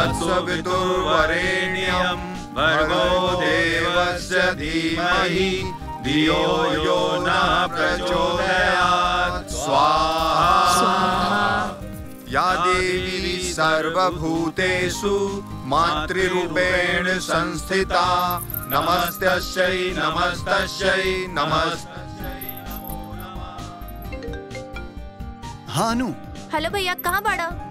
तत्सवितुर्वरेण्यं भर्गो देवस्य धीमहि। धियो यो न प्रचोदयात्। स्वाहा। या देवी सर्वभूतेषु मातृरूपेण संस्थिता। नमस्तस्यै नमस्तस्यै नमस्तस्यै। हाँ अनु हेलो भैया कहाँ बाड़ा?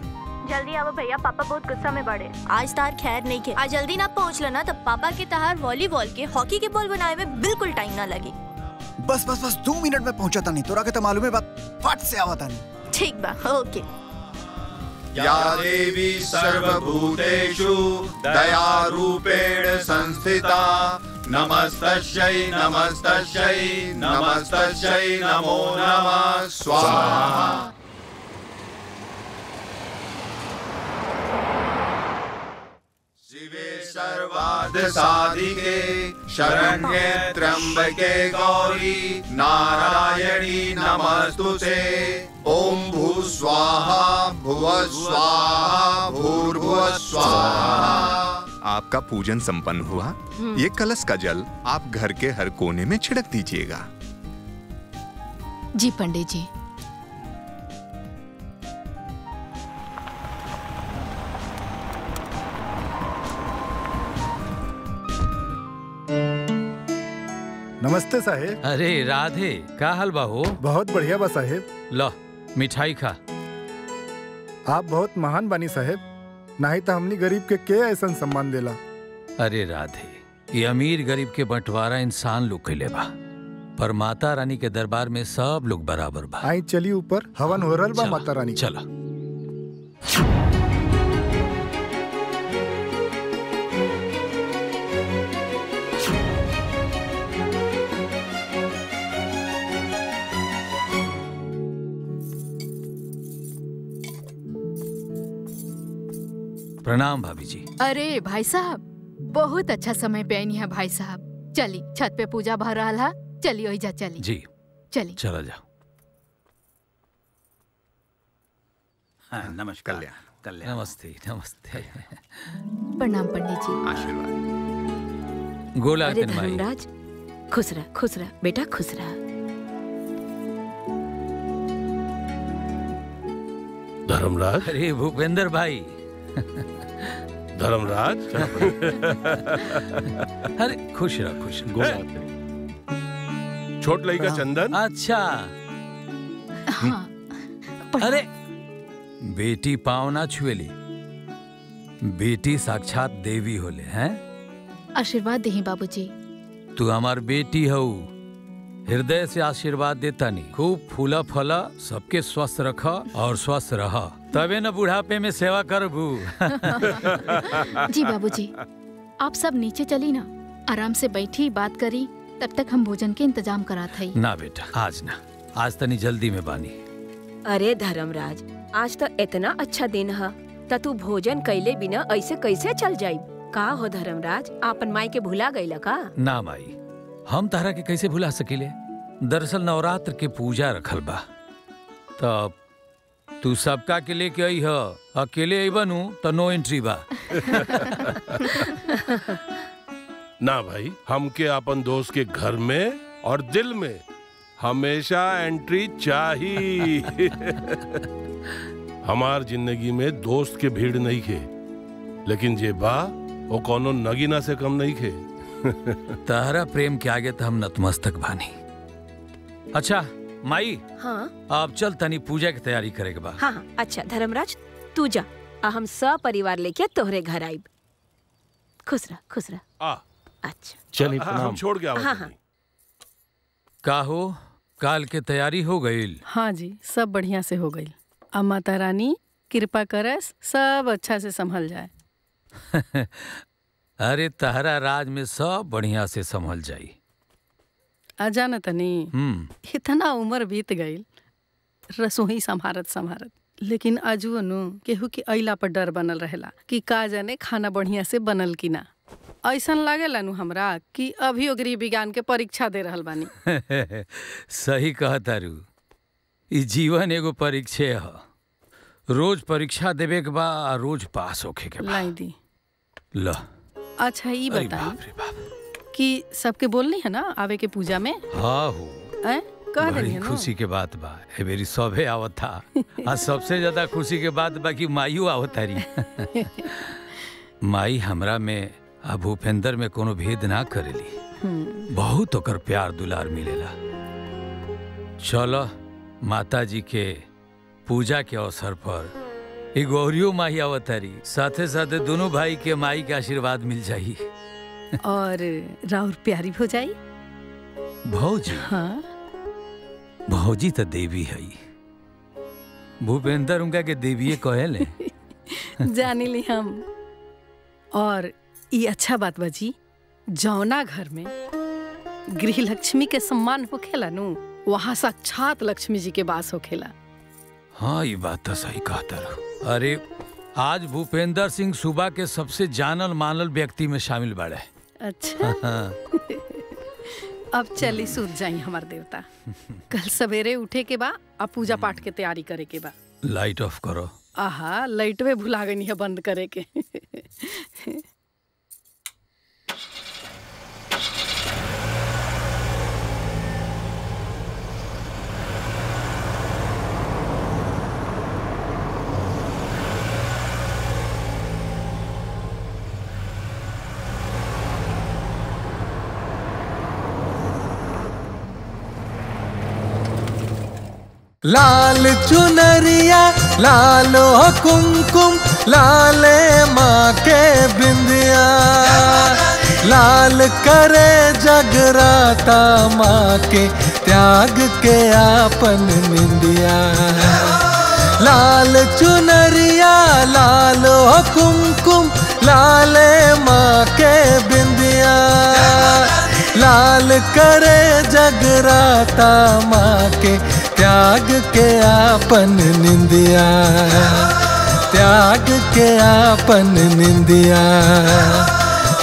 जल्दी आओ भैया पापा बहुत गुस्सा में बड़े आज तार खैर नहीं के आज जल्दी ना पहुँच लेना तब पापा के तहार वॉलीबॉल के हॉकी के बॉल बनाए में बिल्कुल टाइम ना लगे। बस बस बस दो मिनट में पहुँचा था नहीं तोरा के तो मालूम है बात फट से आवा था नहीं। ठीक बा ओके। या देवी सर्वभूतेषु दयारूपेण संस्थिता। नमस्तस्यै नमस्तस्यै नमस्तस्यै नमो नमः। स्वाहा शिवे सर्वाद साधिके शरण्ये त्र्यंबके गौरी नारायणी नमस्तुते। ओम भू स्वाहा भुव स्वाहा भूर्भुव स्वाहा। आपका पूजन संपन्न हुआ। ये कलश का जल आप घर के हर कोने में छिड़क दीजिएगा। जी पंडित जी नमस्ते साहेब। अरे राधे का हाल बा हो बहुत बढ़िया बा साहेब। लो मिठाई खा। आप बहुत महान बानी साहेब। नहीं तो हमनी गरीब के के ऐसा सम्मान देला। अरे राधे ये अमीर गरीब के बंटवारा इंसान लोग कैले बा। पर माता रानी के दरबार में सब लोग बराबर बा। आई चली ऊपर हवन हो रहा बा माता रानी के। चला। प्रणाम भाभी जी। अरे भाई साहब बहुत अच्छा समय पे आई है भाई साहब। चली छत पे पूजा भर रहा है चली ओही जा चली जी। चली चला जाओ। हाँ, नमस्कार। कल्याण। कल्याण। नमस्ते नमस्ते। प्रणाम पंडित जी। आशीर्वाद। गोला अरे धर्मराज खुश रह खुश रह। बेटा खुश रह। धर्मराज? अरे भूपेंद्र भाई। धर्मराज? अरे खुश रहो खुश रहो। गोला छोट लड़का चंदन? अच्छा। हाँ। अरे। बेटी पाँव ना छुएली। बेटी साक्षात देवी होले हैं? आशीर्वाद दही बाबूजी। तू हमार बेटी हऊ। हृदय से आशीर्वाद देता नहीं। खूब फूला फला सबके स्वस्थ रख और स्वस्थ रह। तबे न बुढ़ापे में सेवा करबू। जी बाबूजी। आप सब नीचे चली ना। आराम से बैठी बात करी तब तक हम भोजन के इंतज़ाम करात हई ना बेटा आज ना। आज तनी जल्दी में बानी। अरे धर्मराज आज तो इतना अच्छा दिन है। त तू भोजन कैले बिना ऐसे कैसे चल जाई? का हो धर्मराज आपन माई के भुला गईला का? ना माई हम तारा के कैसे भुला सकीले? दरअसल नवरात्र के पूजा रखल बा। तब तू सबका के लेके आई ह? अकेले अइबनु त नो एंट्री बा। ना भाई हमके अपन दोस्त के घर में और दिल में हमेशा एंट्री चाहिए। हमार ज़िंदगी में दोस्त के भीड़ नहीं खे, लेकिन जे बा, वो कोनो नगीना से कम नहीं खे। तारा प्रेम के आगे तो हम नतमस्तक बानी अच्छा माई हाँ? अब चल तनी पूजा की तैयारी करे के बा। हाँ हाँ। अच्छा धर्मराज तू जा। आ हम सब परिवार लेके तोहरे घर आइब। खुश रह खुश रह आ अच्छा चलिए हम छोड़ गया हाँ, हाँ। का हो। काल के तैयारी हो गई हाँ जी सब बढ़िया से हो गई अब माता रानी कृपा करस सब अच्छा से संभल जाए। अरे तहरा राज में सब बढ़िया से संभल जाई। आ जाना तनी हम्म। इतना उम्र बीत गई रसोई संभारत संभारत लेकिन अजुओ नु केहू के अइला पर डर बनल रहेला कि का जाने खाना बढ़िया से बनल कि ना। ऐसा लागेला नु हमरा कि अभी गृह विज्ञान के परीक्षा दे रहल बानी। सही कहतारू ई जीवन एगो परीक्षे ह। रोज परीक्षा देवे के बा रोज पास होखे के बा। लाई दी ल। अच्छा ये बताई कि सबके बोलनी है ना आवे के पूजा में? हाँ हो? कह बड़ी खुशी के बात बा। ए बेरी सभे आवत। था आ सबसे ज़्यादा खुशी के बात बा कि माइयो आवत तारी माई हमरा में आ भूपेंद्र में कोनो भेद ना करेली। हम्म, बहुत ओकर प्यार दुलार मिलेला। चलो माता जी के पूजा के अवसर पर ई गौरियो माई अवतारी साथे साथे दोनों भाई के माई के आशीर्वाद मिल जाई। और राउर प्यारी हो जाई भौजी? हाँ। भौजी तो देवी है भूपेंद्र उनका के देवीए कहेले जानी ली हम। और ये अच्छा बात बाजी जौना घर में गृह लक्ष्मी के सम्मान होखेला नु वहाँ साक्षात लक्ष्मी जी के वास होखेला। हाँ ये बात तो सही कहता रहो अरे आज भूपेंद्र सिंह सुबह के सबसे जानल मानल व्यक्ति में शामिल बड़े। अच्छा। अब चली सूत जाई हमार देवता। कल सवेरे उठे के बा अब पूजा पाठ के तैयारी करे के बा लाइट ऑफ़ करो। आहा लाइटवे भुला गई है बंद करे के। लाल चुनरिया, लालो कुमकुम, लाले माँ के बिंदिया। लाल करे जगराता माँ के, त्याग के आपन निंदिया। लाल चुनरिया, लालो कुमकुम, लाले माँ के बिंदिया। लाल करे जगराता माँ के त्याग के आपन निंदिया। त्याग के आपन निंदिया।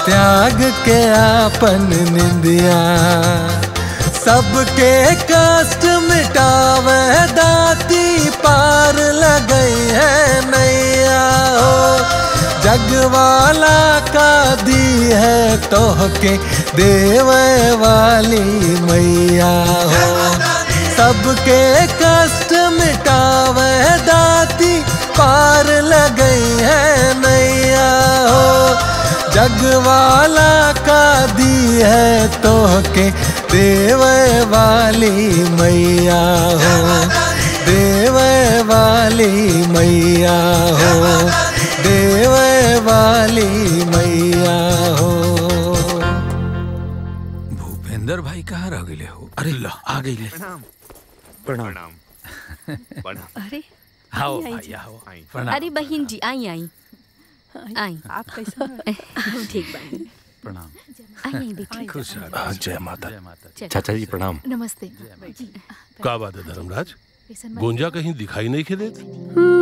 त्याग के आपन निंदिया। सबके कष्ट मिटावे, दाती पार लगई है नैया हो। जगवाला का दी है तोह के देवे वाली मैया हो। सबके कष्ट मिटावे दाती पार लगई है नैया हो। जगवाला का दी है तोह के देवे वाली मैया हो। देव वाली मैया हो। देव वाली मैया हो। भूपेंद्र भाई कहाँ रह गए हो? अरे ला। आ गई ले। प्रणाम। प्रणाम। अरे आओ आई, आई भाई आओ प्रणाम। अरे बहन जी आई आई। आई आप कैसे हम ठीक बानी प्रणाम। आई आई बेटी। खुश रहो। हाँ, जय माता। जय माता चाचा जी प्रणाम। नमस्ते। जी। का बात है धर्मराज? गोंजा कहीं दिखाई नहीं खेले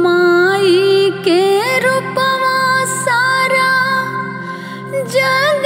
माई के रूपवा सारा जग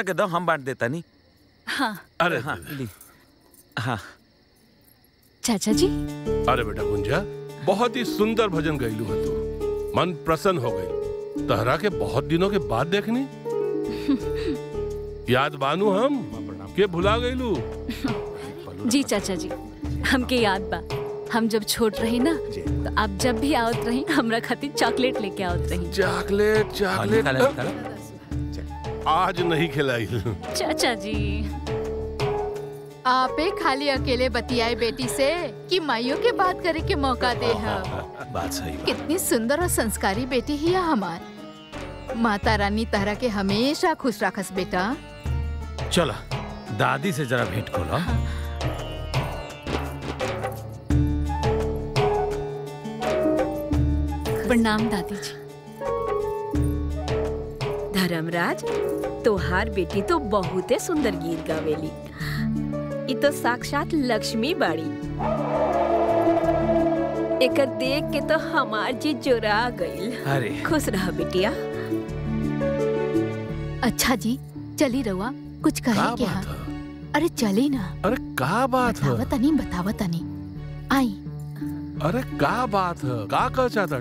हमरा के दो हम बांट देता नहीं। हाँ। अरे हाँ ली। हाँ। चाचा जी? अरे बेटा गुंजा बहुत ही सुंदर भजन गईलू है तू। मन प्रसन्न हो गई। तहरा के बहुत दिनों के बाद देखनी। याद बानू हम के भुला गईलू। जी चाचा जी हमके याद बा। हम जब छोट रहे ना तो आप जब भी आवत रही हमरा खातिर चॉकलेट लेके आवत रही। Chocolate chocolate. आज नहीं खिलाई। चाचा जी। आपे खाली अकेले बतियाए बेटी से कि माइयों के बात करे के मौका दे है बात सही बात। कितनी सुंदर और संस्कारी बेटी ही है हमार। माता रानी तहरा के हमेशा खुश रखस बेटा। चलो दादी से जरा भेंट करो प्रणाम दादी जी। धर्मराज तोहार बेटी तो बहुते सुंदर गीत गावेली। इ तो साक्षात लक्ष्मी बाड़ी। एकर देख के तो हमार जी जोरा गईल अरे। खुश रह बिटिया। अच्छा जी चली रहुआ कुछ कहे के हाँ? अरे चली ना। अरे का बात है? बतावत नहीं बतावत नहीं आई। अरे का बात है? का कह चाहता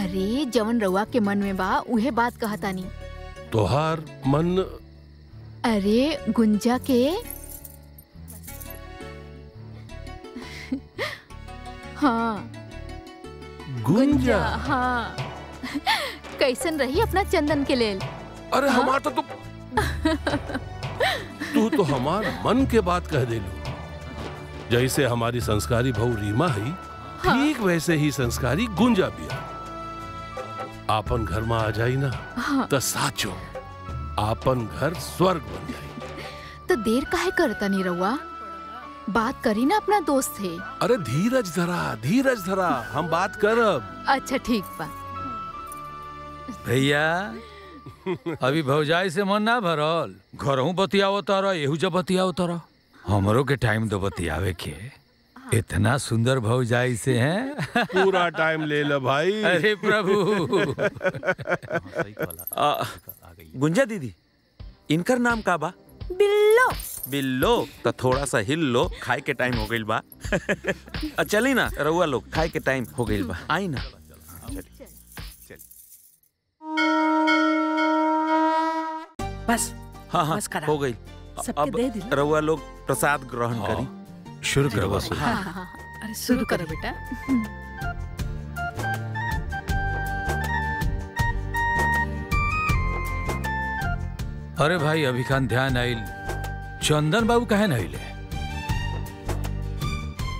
अरे जवन रउआ के मन में बा उहे बात कहता नहीं तोहार मन अरे गुंजा के? हाँ। गुंजा? हाँ। कैसन रही अपना चंदन के लेल? अरे हाँ? हमार तो तू तू तो हमार मन के बात कह देलू। जैसे हमारी संस्कारी बहू रीमा है ठीक हाँ? वैसे ही संस्कारी गुंजा बिया आपन घर में आ जाई ना हाँ। तो साचो आपन घर स्वर्ग बन जाई। तो देर काहे करता नहीं रउआ बात करी ना अपना दोस्त से। अरे धीरज धरा धीरज धरा हम बात करब। अच्छा ठीक बा। भैया अभी भौजाई से मन ना भरल। घरहू बतियाओ तारा एहू जब बतियाओ तारा हमरो के टाइम दो बतियावे के। इतना सुंदर भौजाई से हैं। पूरा टाइम ले लो भाई। अरे प्रभु। गुंजा दीदी इनकर नाम का बा? बिल्लो। बिल्लो तो थोड़ा सा हिल लो खाए के टाइम हो गई बा। चली ना रउआ लोग खाए के टाइम हो गई बा। आई ना। बस हाँ हाँ बस हो गई अब दे रउआ लोग प्रसाद ग्रहण करी। शुरू करो बस हाँ हाँ अरे शुरू करो बेटा अरे भाई अभी खान ध्यान आइल चंदन बाबू कहे नहीं ले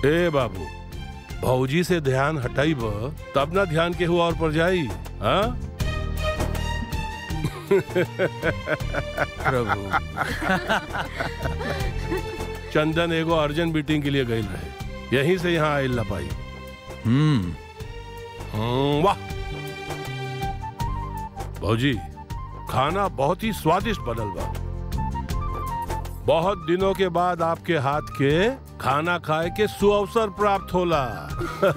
ए बाबू भौजी से ध्यान हटाई तब ना ध्यान के हुआ और पर जाई हाँ चंदन एगो अर्जेंट मीटिंग के लिए गई रहे यहीं से यहाँ आयल ना पाई। हम्म। हम्म, वाह। भौजी खाना बहुत ही स्वादिष्ट बनल बा। बहुत दिनों के बाद आपके हाथ के खाना खाए के सुअवसर प्राप्त होला।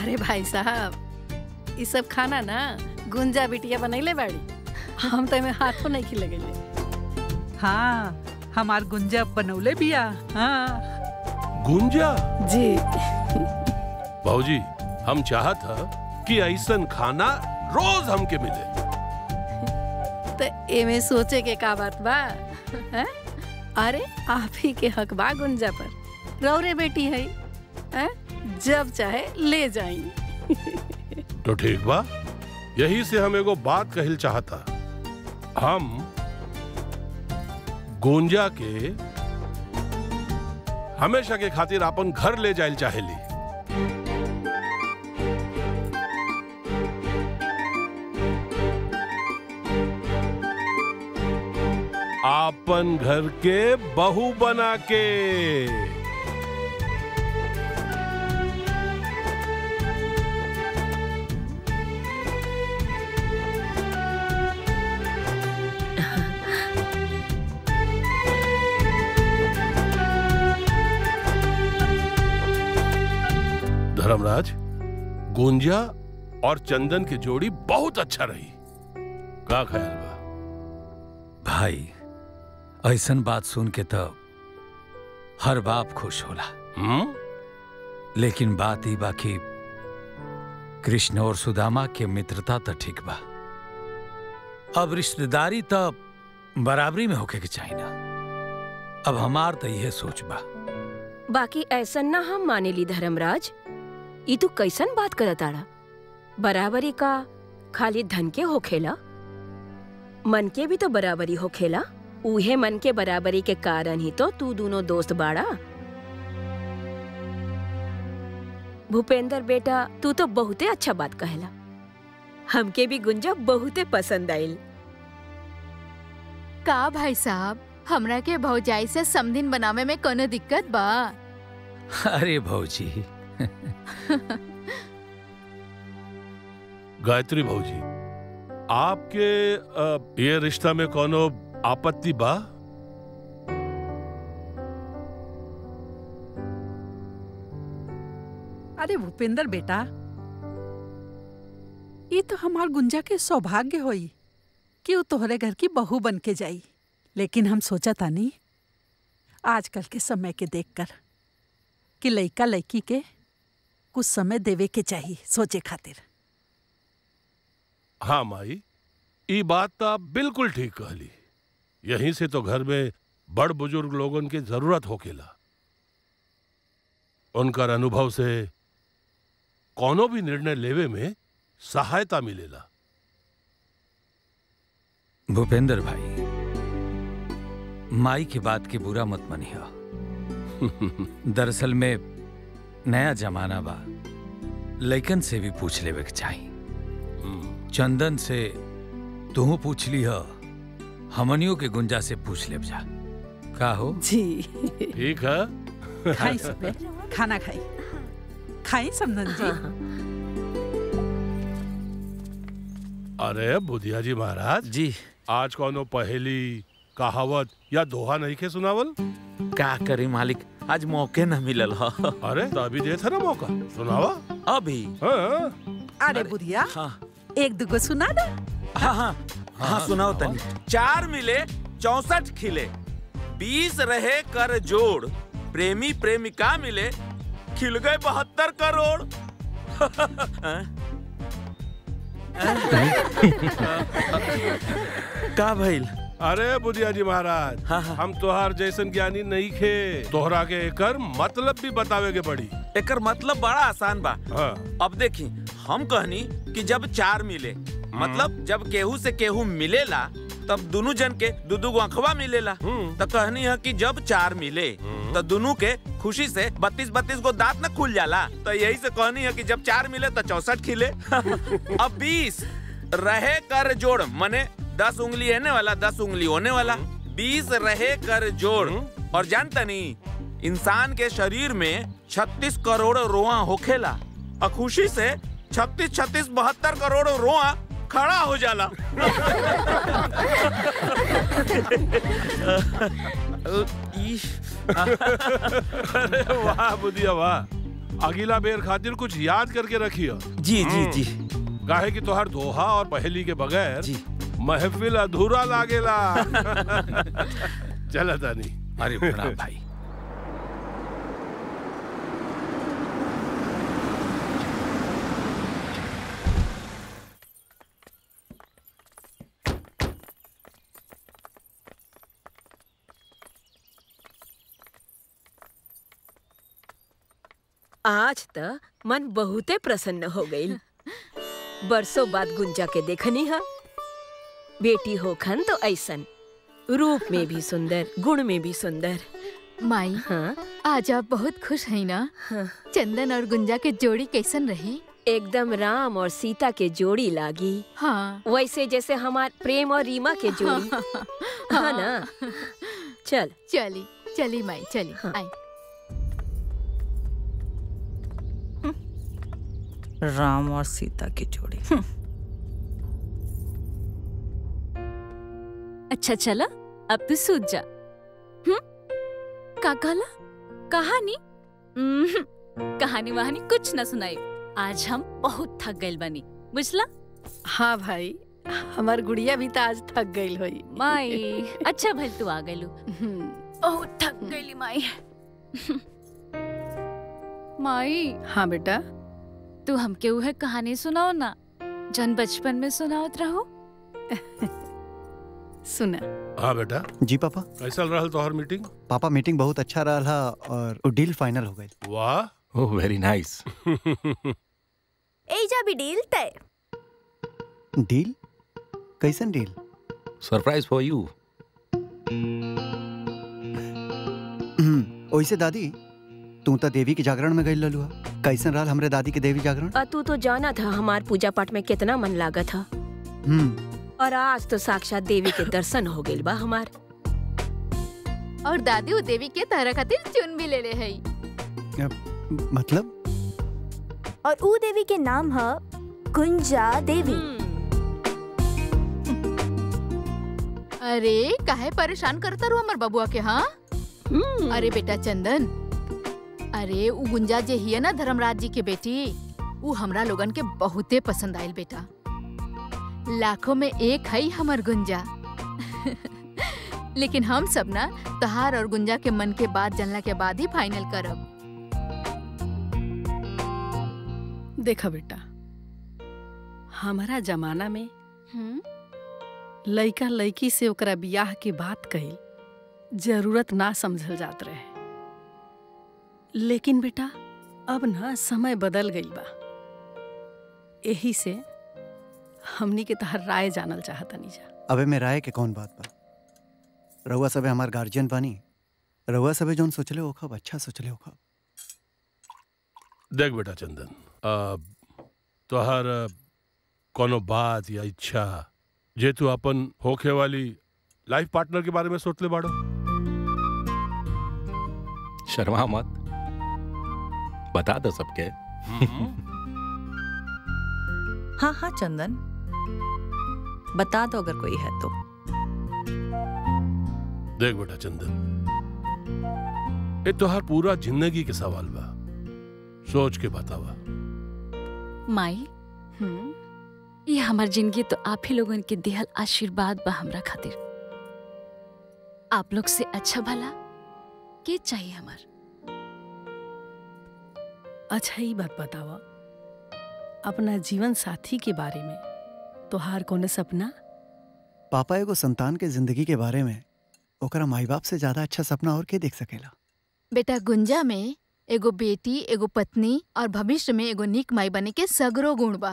अरे भाई साहब ये सब खाना ना गुंजा बिटिया बनैले बाड़ी। हम तो में हाथों नहीं खिले गए हाँ हमार गुंजा बनौले बिया। हाँ। गुंजा? जी। भौजी हम चाहत ह कि ऐसन खाना रोज हमके मिले। तो एमे सोचे के का बात बा? हैं? अरे आप ही के हक बा गुंजा पर। रौरे बेटी है। हैं? जब चाहे ले जाई। तो ठीक बा। यही से हम एगो बात कहल चाहता। हम गोंजा के हमेशा के खातिर आपन घर ले जाए चाहेली। आपन घर के बहू बना के। धर्मराज गुंजा और चंदन की जोड़ी बहुत अच्छा रही। का ख्याल बा भाई ऐसन बात सुन के तो हर बाप खुश होला। लेकिन बात ही बाकी कृष्ण और सुदामा के मित्रता तो ठीक बा। अब रिश्तेदारी तो बराबरी में होके के चाहिए ना। अब हमार तो यह सोच बा। बाकी ऐसा ना हम माने ली धर्मराज। ई तू कैसन बात करत आड़ा बराबरी का खाली धन के होखेला? मन के भी तो बराबरी होखेला? उहे मन के बराबरी के कारण ही तो तू दोनों दोस्त बाड़ा। भूपेंद्र बेटा तू तो बहुते अच्छा बात कहेला। हमके भी गुंजा बहुते पसंद आइल। का भाई साहब हमरा के भौजाई से समदिन बनावे में कोनो दिक्कत बा? अरे भौजी गायत्री भौजी आपके ये रिश्ता में कोनो आपत्ति बा? अरे भूपेंद्र बेटा, ये तो हमार गुंजा के सौभाग्य होई कि वो तोहरे घर की बहू बन के जाई। लेकिन हम सोचा था नहीं, आजकल के समय के देखकर कि लड़का लड़की के कुछ समय देवे के चाहिए सोचे खातिर। हाँ माई ई बात तो आप बिल्कुल ठीक कहली। यहीं से तो घर में बड़ बुज़ुर्ग लोगन की ज़रूरत होकेला उनकर अनुभव से कोनो भी निर्णय लेवे में सहायता मिलेला। भूपेंद्र भाई माई की बात की बुरा मत मनिया। दरअसल में नया जमाना बा। लइकन से भी पूछ लेवे के चाही। चंदन से तू पूछ ली ह हमनियों के गुंजा से पूछ ले जा। का हो? जी। ठीक है। खाई सब। खाना खाई। खाई समधन जी अरे बुधिया जी महाराज। जी। आज कोनो पहेली कहावत या दोहा नहीं के सुनावल? का करे मालिक? आज मौके न मिलल ह। अरे तो अभी दे था ना मौका। सुनावा? अभी? हाँ। अरे बुढ़िया हाँ। एक दुगो सुना दे। हाँ हाँ। हाँ सुनाओ तनी। चार मिले चौसठ खिले। बीस रहे कर जोड़। प्रेमी प्रेमिका मिले खिल गए बहत्तर करोड़। का भइल? अरे बुधिया जी महाराज हाँ। हम तोहार जैसन ज्ञानी नहीं खे। तोहरा के एकर मतलब भी बतावे के पड़ी एकर मतलब बड़ा आसान बा। हाँ। अब देखी हम कहनी कि जब चार मिले मतलब जब केहू से केहू मिलेला तब दोनों जन के दू दू अखवा मिलेला। तो कहनी है कि जब चार मिले तो दोनों के खुशी से बत्तीस बत्तीस गो दांत न खुल जाला। तो यही से कहनी है कि जब चार मिले तो चौसठ खिले। अब बीस रहे कर जोड़ मने दस उंगली रहने वाला दस उंगली होने वाला। बीस रहे कर जोड़। और जानता नहीं इंसान के शरीर में छत्तीस करोड़ रोआ होखेला और खुशी से छत्तीस छत्तीस बहत्तर करोड़ रोआ खड़ा हो जाला। अरे वाह बुधिया वाह। अगला बेर खातिर कुछ याद करके रखियो। जी जी जी। काहे कि तोहर दोहा और पहेली के बगैर जी। महफिल अधूरा लागेला. चला तानी. अरे प्रणाम भाई. आज त मन बहुते प्रसन्न हो गई बरसों बाद गुंजा के देखनी है। बेटी होखन तो ऐसन। रूप में भी सुंदर गुण में भी सुंदर। माई हाँ? आज आप बहुत खुश हैं ना? हाँ? चंदन और गुंजा के जोड़ी कैसन रही? एकदम राम और सीता के जोड़ी लागी। हाँ। वैसे जैसे हमार प्रेम और रीमा के जोड़ी। हाँ हाँ? ना? चल। चली चली माई चली हाँ। आई। राम और सीता की जोड़ी। अच्छा चला। अब तू सूझ जा। हम्म? का कहला कहानी? कहानी वहानी कुछ न सुनाई। आज हम बहुत थक गइल बनी। बुझला? हाँ भाई हमार गुड़िया भी तो आज थक गई होई। माई अच्छा भल तू आ गइलू। ओह थक गईली माई। माई। हाँ बेटा। तू हमके उहे कहानी सुनाओ ना जन बचपन में सुनावत रहो। सुना। हाँ बेटा। जी पापा। कैसा रहल तोहर मीटिंग। पापा मीटिंग बहुत अच्छा रहा और डील फाइनल हो गई। वाह। ओह वेरी नाइस एजा भी डील तय। डील कैसन डील सरप्राइज़ फॉर यू ओइसे दादी तू तो देवी के जागरण में गई ललुआ कैसन रहल हमरे दादी के देवी जागरण? तू तो जाना था हमार पूजा पाठ में कितना मन लागा था हम्म। और आज तो साक्षात देवी के दर्शन हो गए बा हमार। और दादी वो देवी के तारा खातिर चुन भी ले ले है मतलब? और ऊ देवी के नाम है गुंजा देवी। अरे काहे परेशान करता रू हमर बबुआ के हाँ? अरे बेटा चंदन अरे उ गुंजा जे हिय ना धर्मराज जी के बेटी उ हमरा लोगन के बहुते पसंद आयल बेटा। लाखों में एक है हमर गुंजा। लेकिन हम सब ना तहार और गुंजा के मन के बात जानला के बाद ही फाइनल करब। देखा बेटा हमारा जमाना में लड़का लइकी से ओकरा बियाह के बात कही ज़रूरत ना समझल जात रहे। लेकिन बेटा अब ना समय बदल गई बा। यही से हमनी के तहर राय जानल चाहतनी जा। अबे में राय के कौन बात बा रउआ सबे हमार गार्जियन बानी। रउआ सबे जोन सोचले ओखब अच्छा सोचले ओखब देख बेटा चंदन तोहर कोनो बात या इच्छा जे तू अपन होखे वाली लाइफ पार्टनर के बारे में सोचले बाड़ो। शर्मा मत। बता दो सबके। हाँ हाँ चंदन। बता दो अगर कोई है तो। देख बेटा चंदन ये तोहर पूरा ज़िंदगी के सवाल बा सोच के बतावा माई ये हमार ज़िंदगी तो आप ही लोगन के दिहल आशीर्वाद बा हमरा खातिर। आप लोग से अच्छा भला के चाहिए हमार? अच्छा ही बात बतावा अपना जीवन साथी के बारे में। तोहार कोनो सपना? पापा एगो संतान के ज़िंदगी के बारे में ओकरा माई बाप से ज़्यादा अच्छा सपना और के देख सकेला? बेटा गुंजा में एगो बेटी एगो पत्नी और भविष्य में एगो निक माई बने के सगरो गुण बा।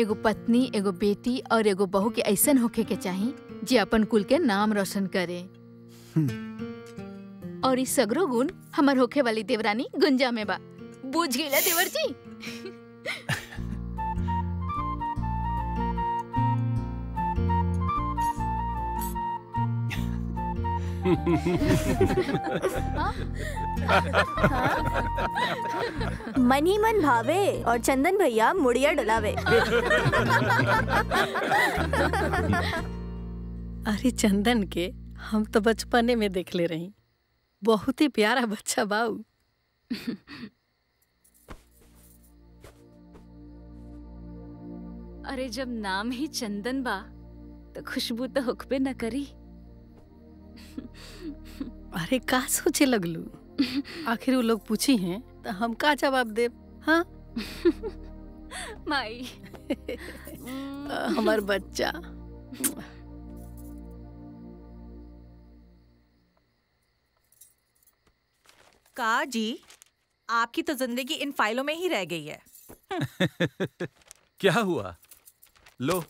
एगो पत्नी एगो बेटी और एगो बहू के ऐसन होखे के चाही जे अपन कुल के नाम रोशन करे। और इस सगरो गुण हमर होखे वाली देवरानी गुंजा में बा। बुझ गईला देवर जी? मन ही मन भावे और चंदन भैया मुड़िया डलावे। अरे चंदन के हम तो बचपने में देख ले रही। बहुत ही प्यारा बच्चा बाऊ। अरे जब नाम ही चंदन बा तो खुशबू तो हुक्बे न करी। अरे का सोचे लगलू? आखिर वो लोग पूछी हैं तो हम का जवाब दे हाँ? माई। हमार बच्चा। का जी आपकी तो ज़िंदगी इन फाइलों में ही रह गई है। क्या हुआ? लो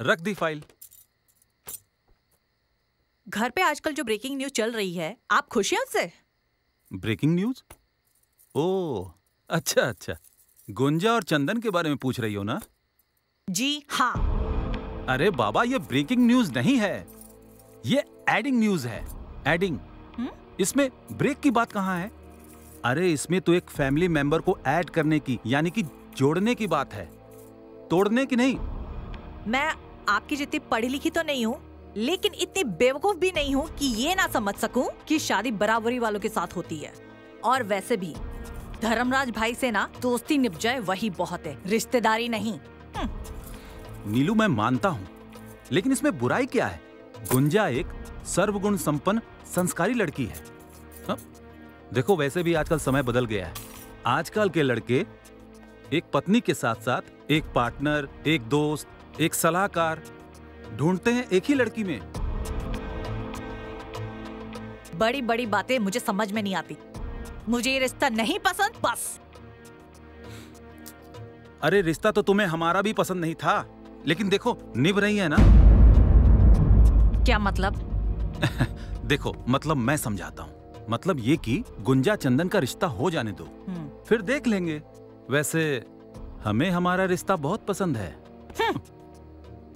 रख दी फ़ाइल। घर पे आजकल जो ब्रेकिंग न्यूज़ चल रही है आप खुश हैं उससे? ब्रेकिंग न्यूज़ ओ अच्छा अच्छा। गुंजा और चंदन के बारे में पूछ रही हो ना? जी हाँ। अरे बाबा ये ब्रेकिंग न्यूज़ नहीं है। ये एडिंग न्यूज़ है। एडिंग इसमें ब्रेक की बात कहाँ है? अरे इसमें तो एक फैमिली मेंबर को ऐड करने की यानी कि जोड़ने की बात है। तोड़ने की नहीं। मैं आपकी जितनी पढ़ी लिखी तो नहीं हूँ लेकिन इतनी बेवकूफ़ भी नहीं हूँ कि ये ना समझ सकूँ कि शादी बराबरी वालों के साथ होती है। और वैसे भी, धर्मराज भाई से ना दोस्ती निभ जाए वही बहुत है। रिश्तेदारी नहीं। नीलू, मैं मानता हूँ, लेकिन इसमें बुराई क्या है? गुंजा एक सर्वगुण संपन्न संस्कारी लड़की है। हाँ? देखो, वैसे भी आजकल समय बदल गया है। आजकल के लड़के एक पत्नी के साथ साथ एक पार्टनर, एक दोस्त, एक सलाहकार ढूंढते हैं एक ही लड़की में। बड़ी बड़ी बातें मुझे समझ में नहीं आती। मुझे ये रिश्ता नहीं पसंद बस। अरे रिश्ता तो तुम्हें हमारा भी पसंद नहीं था लेकिन देखो निभ रही है ना? क्या मतलब? देखो मतलब मैं समझाता हूँ। मतलब ये कि गुंजा चंदन का रिश्ता हो जाने दो। हम्म। फिर देख लेंगे। वैसे हमें हमारा रिश्ता बहुत पसंद है।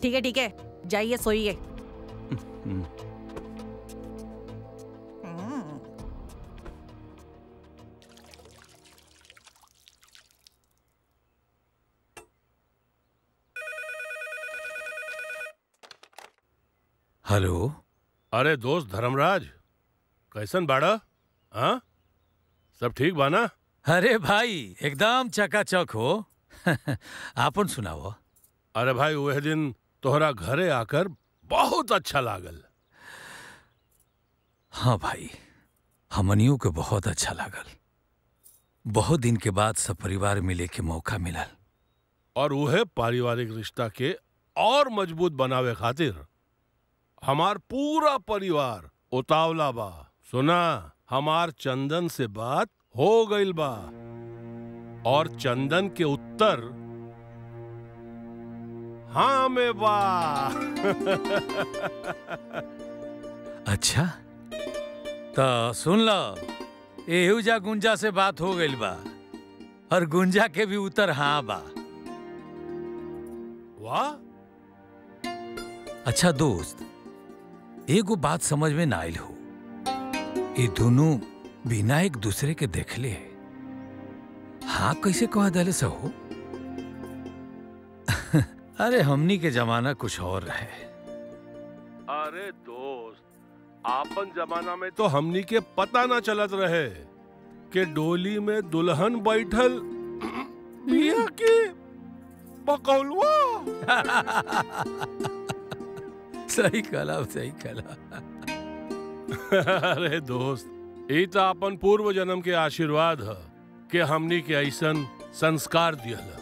ठीक है ठीक है। जाइए सोइए। हेलो अरे दोस्त धर्मराज कैसन बाड़ा? हाँ? सब ठीक बाना? अरे भाई एकदम चकाचक हो। आपन सुनाओ। अरे भाई वह दिन तोहरा घरे आकर बहुत अच्छा लागल। हाँ भाई हमनियों के बहुत अच्छा लागल। बहुत दिन के बाद सब परिवार मिले के मौका मिलल। और वह पारिवारिक रिश्ता के और मज़बूत बनावे खातिर हमार पूरा परिवार उतावला बा। सुना हमार चंदन से बात हो गई बा। और चंदन के उत्तर हाँ में बा। अच्छा। तो सुन लो एहू जा गुंजा से बात हो गई बा और गुंजा के भी उत्तर हाँ बा। वाह अच्छा दोस्त एगो बात समझ में ना आयल हो। ये दोनों बिना एक दूसरे के देखले हाँ कैसे कह दले सहो? अरे हमनी के जमाना कुछ और रहे। अरे दोस्त आपन जमाना में तो हमनी के पता ना चलत रहे कि डोली में दुल्हन बैठल बिया के बकौलवा सही कला सही कला। अरे दोस्त ये तो अपन पूर्व जन्म के आशीर्वाद है कि हमनी के ऐसन संस्कार दियल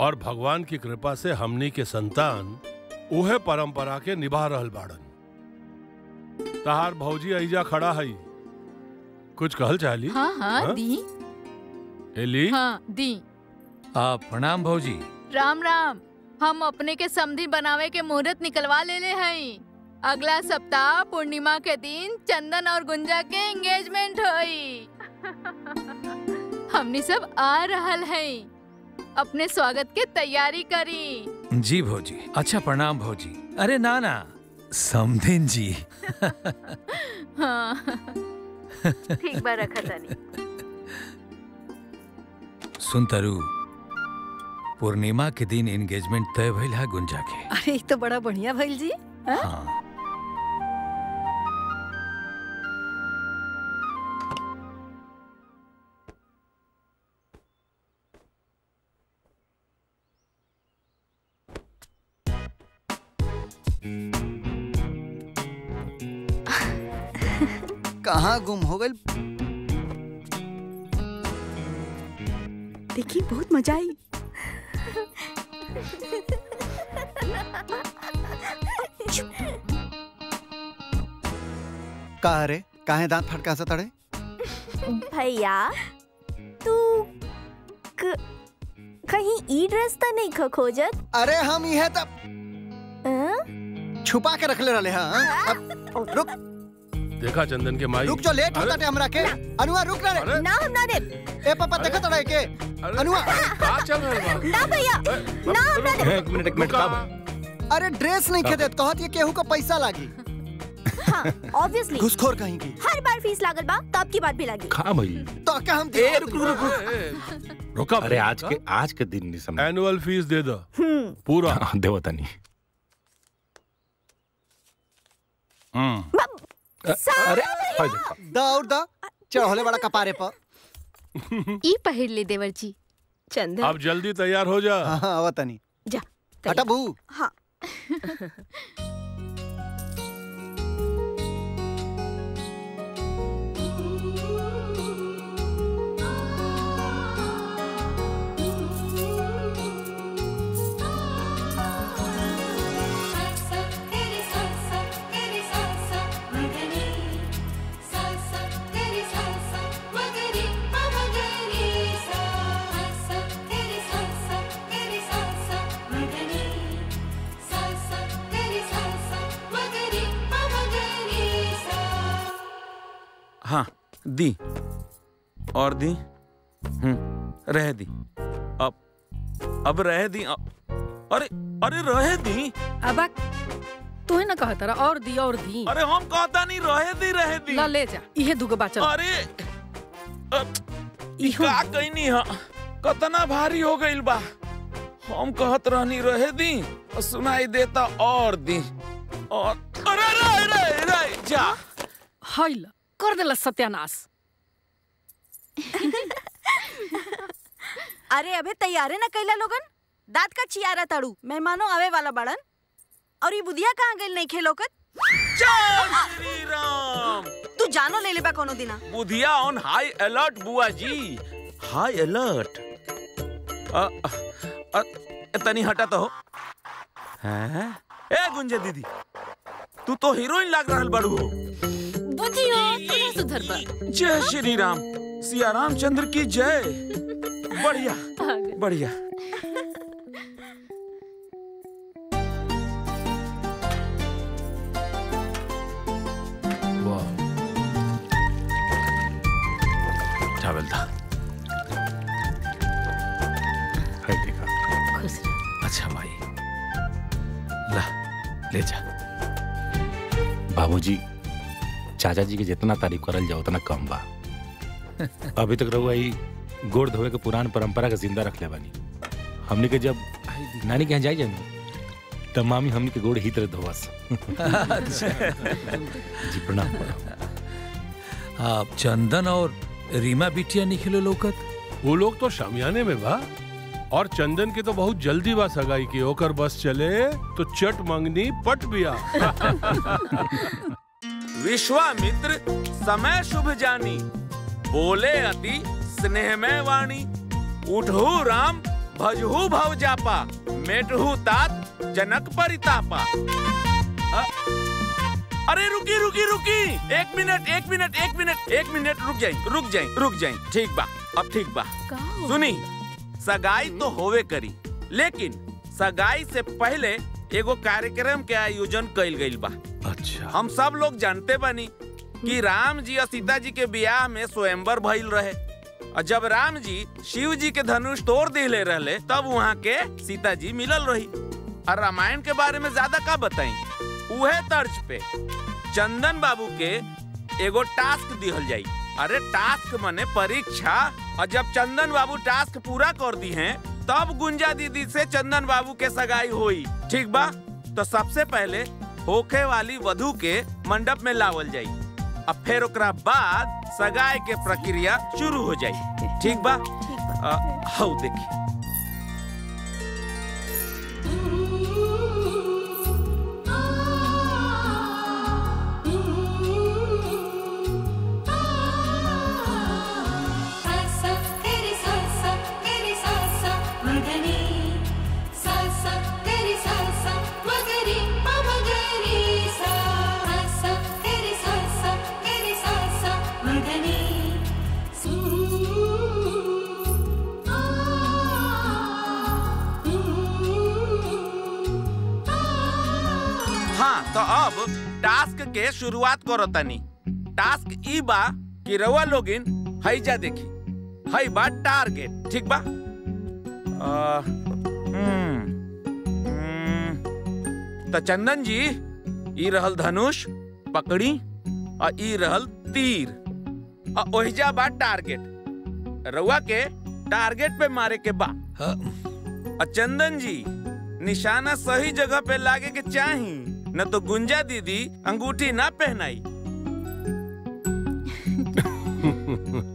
और भगवान की कृपा से हमनी के संतान उहे परंपरा के निभा रहल बाड़न। तहार भौजी ऐजा खड़ा है कुछ कहल चाहली हाँ हाँ दी। एली हाँ दी। आप प्रणाम भौजी। राम राम। हम अपने के समधी बनावे के मुहूर्त निकलवा ले ले हई। अगला सप्ताह पूर्णिमा के दिन चंदन और गुंजा के एंगेजमेंट होई। हमनी सब आ रहल हई। अपने स्वागत के तैयारी करी। जी भौजी अच्छा प्रणाम भौजी। अरे ना ना समधिन जी। हाँ। ठीक बा रखा तानी। सुन तरु पूर्णिमा के दिन एंगेजमेंट तय भइल है गुंजा के अरे तो बड़ा बढ़िया भइल जी। हाँ? हाँ। कहाँ गुम हो गई? देखिए बहुत मज़ा आई। का रे? काहे दांत फटका सा तड़े? भैया तू क- कहीं ई ड्रेस तो नहीं ख खोजत? अरे हम यह तब। अं? छुपा के रखले रहले हाँ अब रुक। देखा चंदन के माई? रुक जो लेट होता टे हमरा के अनुआ रुक ना रे। ना हम ना दे। ए पापा देखो तड़े के। अनुआ का चल रहा है ना भैया। ना हम ना दे। एक मिनट एक मिनट का अरे ड्रेस नहीं खे देत कहत ये केहू को पैसा लागी। हाँ ऑब्वियसली घुसखोर कहीं की हर बार फ़ीस लागल बा तब की बात भी लागी। खा भाई। तो क्या हम ए रुक रुक रुक। रुका अरे आज के आज के दिन नहीं समझ। एनुअल फ़ीस दे दो। हम्म पूरा देवता नहीं। अरे दौड़ दा चढ़ोले बड़ा कपारे पर। ई पहिर ले देवर जी। चंदन। अब जल्दी तैयार हो जा। हाँ हाँ आवतनी जा हटा बू। हाँ। हाँ दी। और दी? हम्म रह दी। अब अब रह दी अब- अरे अरे रह दी। अब तू ही ना कहा तारा और दी और दी। अरे हम कहता नहीं रहे दी रहे दी। ला ले जा इहे दुगो बाचल। अरे ई का कहनी हा कतना भारी हो गइल बा। हम कहत रहनी रहे दी और सुनाई देता और दी। और अरे रे रे रे जा। हाइला। कर देला सत्यानाश अरे अबे तैयारे ना कैला लोगन दांत का चियारा ताड़ू मेहमानों आवे वाला बड़न और ये बुधिया कहाँ गइल नहीं खेलोकत श्री राम तू जानो ले लेबा कोनो दिना बुधिया ऑन हाई अलर्ट बुआ जी हाई अलर्ट अ, अ, अ, तनी हटा तो हो हैं ए गुंजे दीदी तू तो हीरोइन लग रहल बड़ू हो बुझियो जय श्री राम सिया रामचंद्र की जय। बढ़िया बढ़िया। वाह। चावल था? देखा। खुश अच्छा माई। ला ले जा। बाबूजी चाचा जी के जितना तारीफ़ करल जाए उतना कम बा। अभी तक रहुआ ई गोड़ धोए के पुरान परंपरा के ज़िंदा रखले बानी। हमनी के जब नानी के यहाँ जाई जानी तब मामी हमनी के गोड़ ही तरह धोवस। अच्छा। जी प्रणाम। आप चंदन और रीमा बिटिया निखिलो लोकत? वो लोग तो शामियाने में बा। और चंदन के तो बहुत जल्दी बा सगाई की। होकर बस चले तो चट मंगनी पट बिया। विश्वामित्र समय शुभ जानी। बोले अति स्नेह में वाणी। उठहु राम भजहु भव जापा। मेटहु तात जनक परितापा। अ- अरे रुकी रुकी रुकी। एक मिनट एक मिनट एक मिनट एक मिनट रुक जाई रुक जाई रुक जाई। ठीक बा अब ठीक बा। सुनी सगाई तो होवे करी लेकिन सगाई से पहले एगो कार्यक्रम के आयोजन कइल गइल बा। अच्छा। हम सब लोग जानते बानी कि राम जी और सीता जी के ब्याह में स्वयंवर भइल रहे। और जब राम जी शिव जी के धनुष तोड़ दिले रहले तब वहाँ के सीता जी मिलल रही। और रामायण के बारे में ज़्यादा का बताई? उहे तर्ज पे चंदन बाबू के एगो टास्क दिहल जाई। अरे टास्क मने परीक्षा। और जब चंदन बाबू टास्क पूरा कर दी हैं तब गुंजा दीदी से चंदन बाबू के सगाई हुई। ठीक बा? तो सबसे पहले होखे वाली वधु के मंडप में लावल जाई। अब फिर ओकरा बाद सगाई के प्रक्रिया शुरू हो जाई। ठीक बा? अ, हौ देखी। अब टास्क के शुरुआत करो तनी। टास्क ई बा कि रउआ लोगिन हई जा देखी। हई बा टारगेट ठीक बा? आ, तो चंदन जी ई रहल धनुष पकड़ी और ई रहल तीर और ओहिजा बा टारगेट रउआ के टारगेट पे मारे के बा। और चंदन जी निशाना सही जगह पे लागे के चाही। न तो गुंजा दीदी अंगूठी ना पहनाई।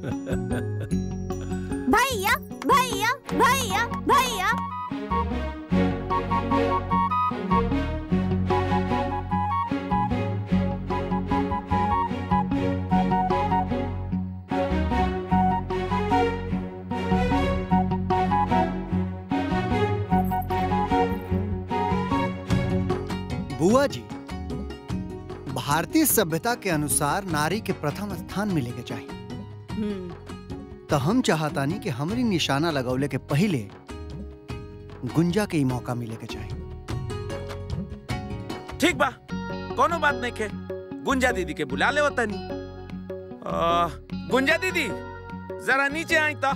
भारतीय सभ्यता के अनुसार नारी के प्रथम स्थान मिले के चाहिए तो हम चाहतानी कि हमरी निशाना लगौले के पहले गुंजा के ही मौका मिले के चाहिए ठीक बा कोनो बात नहीं के गुंजा दीदी के बुला ले तनी गुंजा दीदी जरा नीचे आई तो।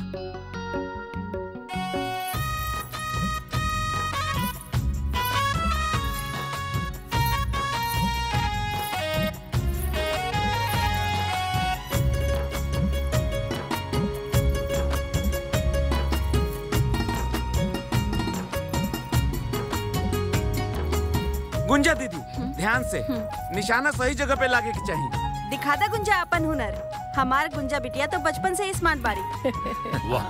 गुंजा दीदी ध्यान से। निशाना सही जगह पे लागे के चाहिए। दिखा दे गुंजा अपन हुनर। हमार गुंजा बिटिया तो बचपन से ही स्मार्ट बारी। वाह।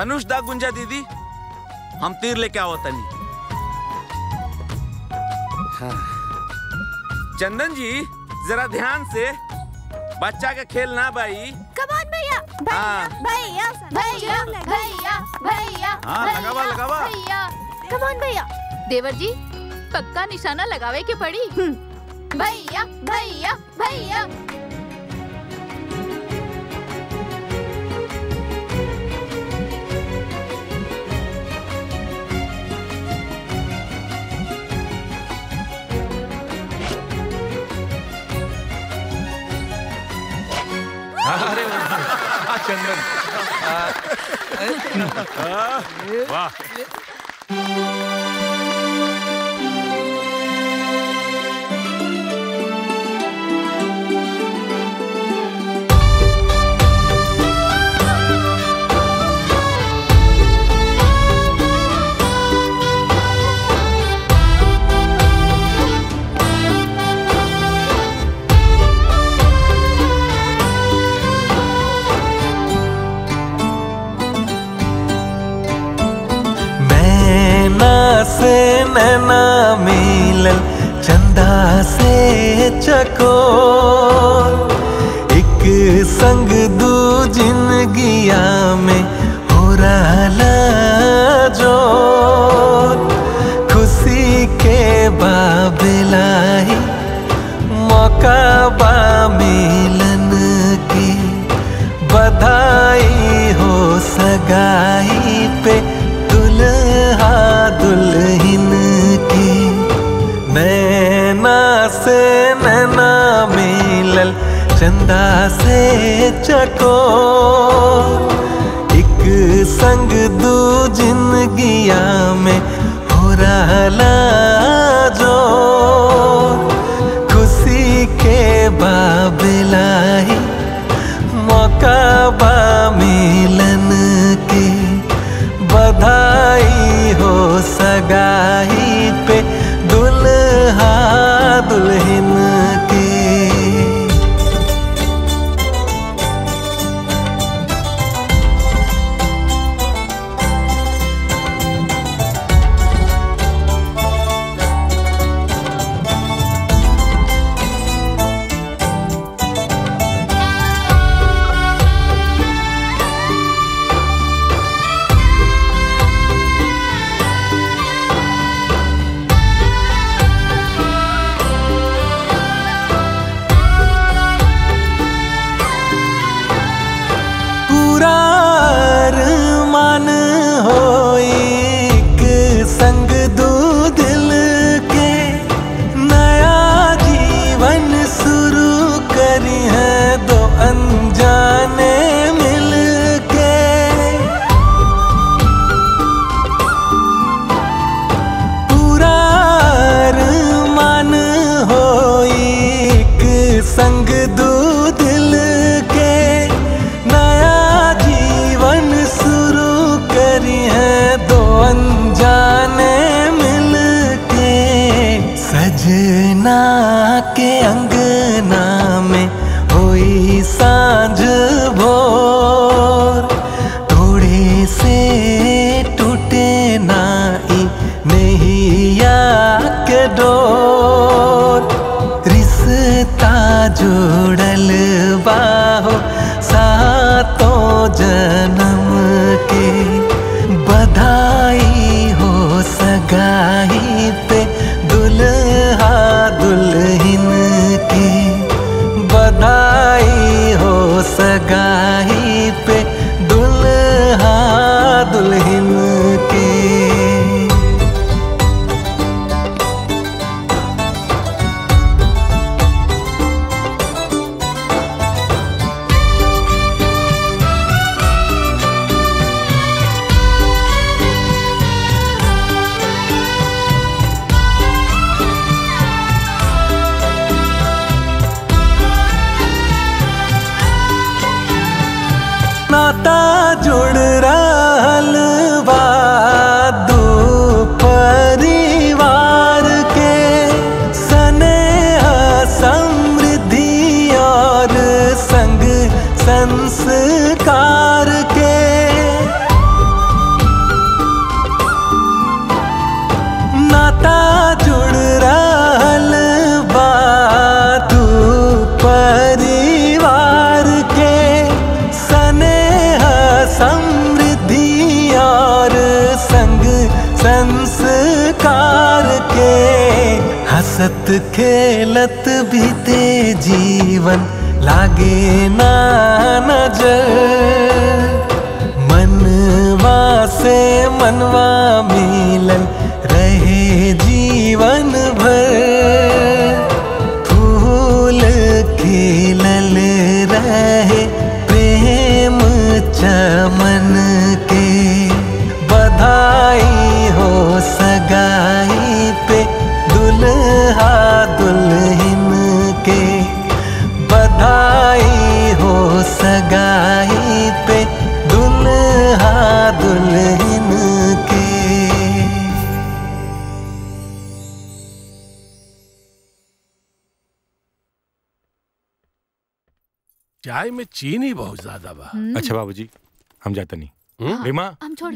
धनुष दा गुंजा दीदी। हम तीर लेके आओ तनी। चंदन जी जरा ध्यान से। बच्चा का खेल ना भाई। कमान भैया। हाँ। भैया भैया भैया भैया हाँ, लगावा, लगावा। भैया। कमान भैया। देवर जी पक्का निशाना लगावे के पड़ी? भैया भैया भैया। चंदन वाह मिलल चंदा से चको एक संग दू जिंदगिया में चंदा से चको एक संग दू जिंदगिया में हो रहा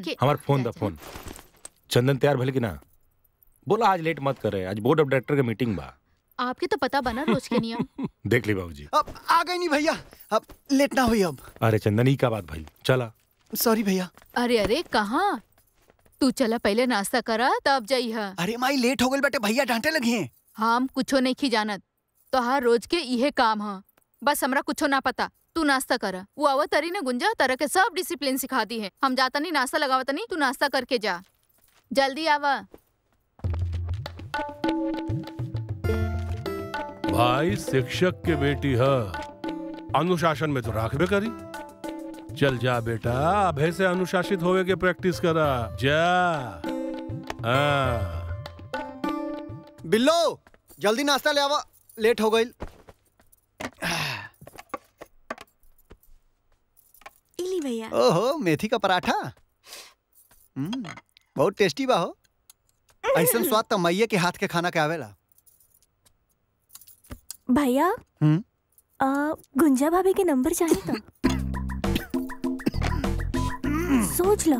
के हमार फ़ोन दा फ़ोन। चंदन तैयार भले कि ना? बोला आज लेट मत करे आज बोर्ड ऑफ़ डायरेक्टर के मीटिंग बा। आपके तो पता बना रोज के नियम। देख ली बाबूजी। अब आ गई नहीं भैया अब लेट ना हुई अब। अरे चंदन ही का बात भाई? चला। सॉरी भैया। अरे अरे कहाँ? तू चला पहले नाश्ता करा तब जाइहा अरे माई लेट हो गई बेटे भैया डांटे लगी हैं। हम कुछो नहीं खी जानत। तो हर रोज के इहे काम है। बस हमरा कुछो ना पता। तू नाश्ता करा। वो आवत तरी ने गुंजा तरह के सब डिसिप्लिन सिखा दी है। हम जाता नहीं नाश्ता लगावत नहीं तू नाश्ता करके जा। जल्दी आवा। भाई शिक्षक के बेटी है। अनुशासन में तो राखबे करी। चल जा बेटा अब ऐसे अनुशासित होवे के प्रैक्टिस करा। जा। हाँ। बिल्लो जल्दी नाश्ता ले आवा। लेट हो गई। इली भैया। ओहो मेथी का पराठा? हम्म, बहुत टेस्टी बा हो। ऐसा स्वाद तो मैये के हाथ के खाना के आवेला। भैया हम्म। गुंजा भाभी के नंबर चाहिए था सोच लो।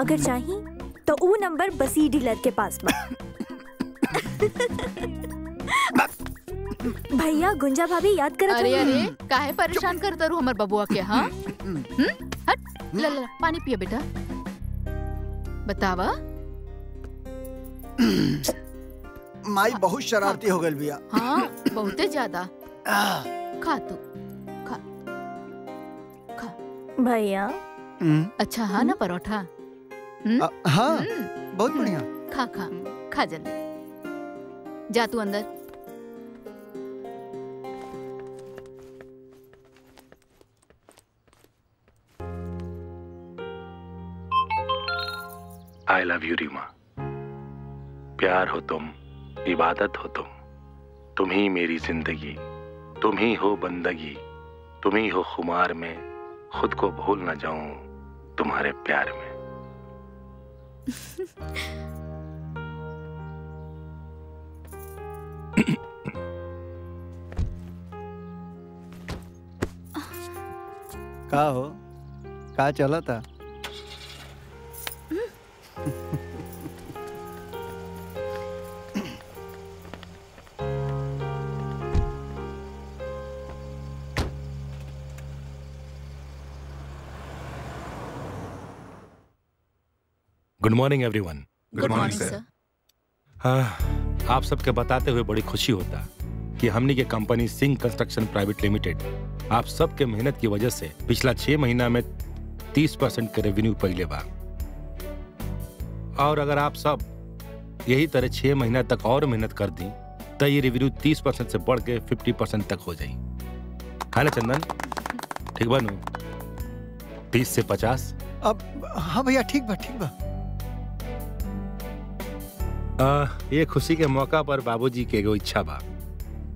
अगर चाहिए तो वो नंबर बसी डीलर के पास भैया गुंजा भाभी याद करत अरे अरे काहे परेशान करता रू हमर बबुआ के हाँ? हम्म? हट ला ला पानी पियो बेटा। बतावा। माई बहुत शरारती हो गई भैया। हाँ बहुते ज़्यादा। खा तू भैया। अच्छा हाँ ना परोठा? हम्म? हाँ हम्म, बहुत बढ़िया। खा खा खा जल्दी। जा तू अंदर। लव यू रीमा प्यार हो तुम, इबादत हो तुम। तुम ही मेरी ज़िंदगी, तुम ही हो बंदगी, तुम ही हो खुमार में, खुद को भूल ना जाऊँ तुम्हारे प्यार में। का हो? का चला था? Good morning everyone Good morning, sir. हाँ आप सबके बताते हुए बड़ी खुशी होता कि हमनी के company Singh construction private limited आप सबके मेहनत की वजह से पिछला छह महीना में तीस परसेंट के रेवेन्यू पहले बा और अगर आप सब यही तरह छह महीना तक और मेहनत कर दी तो ये रेवेन्यू तीस परसेंट से बढ़ के फिफ्टी परसेंट तक हो जाए है ना चंदन? ठीक बा तीस से पचास? अब हाँ भैया ठीक बा ठीक बा। आ, ये खुशी के मौका पर बाबूजी के एगो इच्छा बा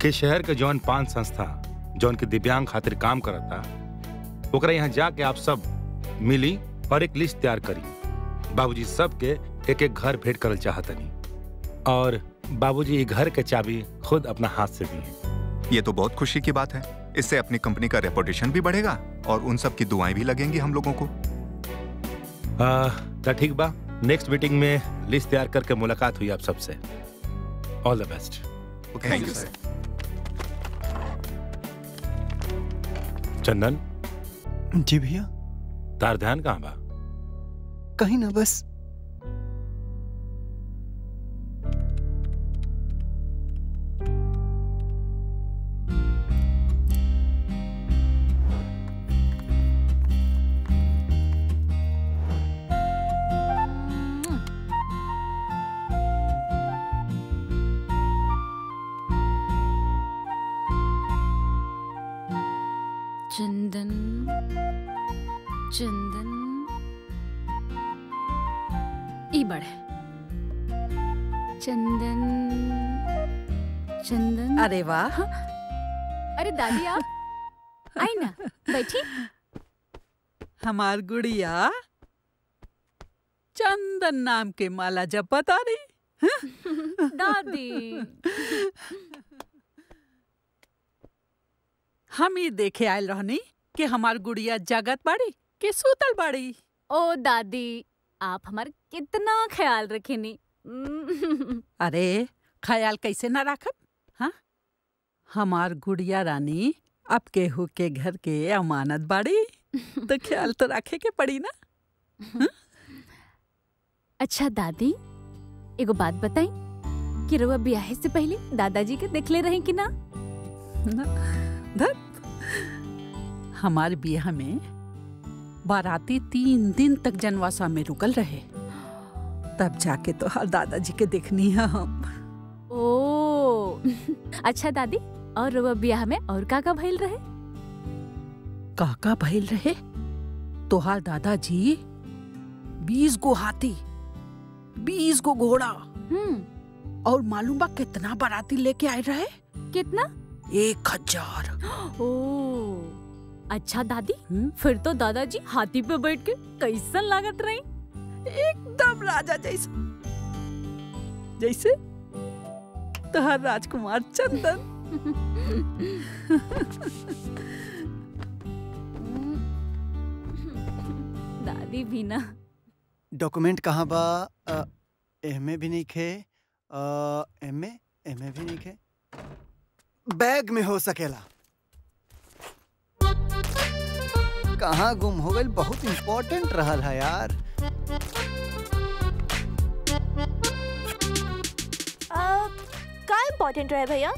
कि शहर के जौन पाँच संस्था जौन के दिव्यांग खातिर काम करता ओकरा यहाँ जाके आप सब मिली और एक लिस्ट तैयार करी। बाबूजी सबके एक एक घर भेंट करल चाहतनी। और बाबूजी घर के चाबी खुद अपना हाथ से दिए। ये तो बहुत खुशी की बात है। इससे अपनी कंपनी का रेपुटेशन भी बढ़ेगा और उन सब की दुआएँ भी लगेंगी हम लोगों को। ठीक बा। नेक्स्ट मीटिंग में लिस्ट तैयार करके मुलाकात हुई आप सबसे। All the best thank you sir Chandan ji भैया। तार ध्यान कहाँ बा? कहीं ना बस। अरे वाह। अरे दादी आप आई ना बैठी। हमार गुड़िया। चंदन नाम के माला जब बता रही दादी। हम ही देखे आयल रहनी कि हमार गुड़िया जगत बाड़ी के सूतल बाड़ी। ओ दादी आप हमार कितना ख्याल रखेनी। अरे ख्याल कैसे ना रखब? हमार गुड़िया रानी अब केहू के घर के अमानत बाड़ी तो ख्याल तो रखे के पड़ी ना? अच्छा दादी एगो बात बताई कि रउआ ब्याहे से पहले दादाजी के देखले रहे कि ना? धत हमारे बियाह में बाराती तीन दिन तक जनवासा में रुकल रहे। तब जाके तो हर दादाजी के देखनी है हम। ओ अच्छा दादी और रउआ ब्याह में और का का भइल रहे? काका भइल रहे? तोहार दादाजी? बीस गो हाथी बीस गो घोड़ा। और मालूम बा कितना बाराती लेके आए रहे? कितना? एक हज़ार। ओ अच्छा दादी हुँ? फिर तो दादाजी हाथी पे बैठ के कैसन लागत रही? एकदम राजा जैसा। जैसे तोहर राजकुमार चंदन। दादी भी ना। डॉक्यूमेंट कहाँ बा? अ, एमे भी नहीं खे। अ, एमे एमे भी नहीं खे। बैग में हो सकेला। कहाँ गुम हो गई? बहुत इम्पोर्टेंट रहा है यार। आ, का इम्पोर्टेंट रहे भैया?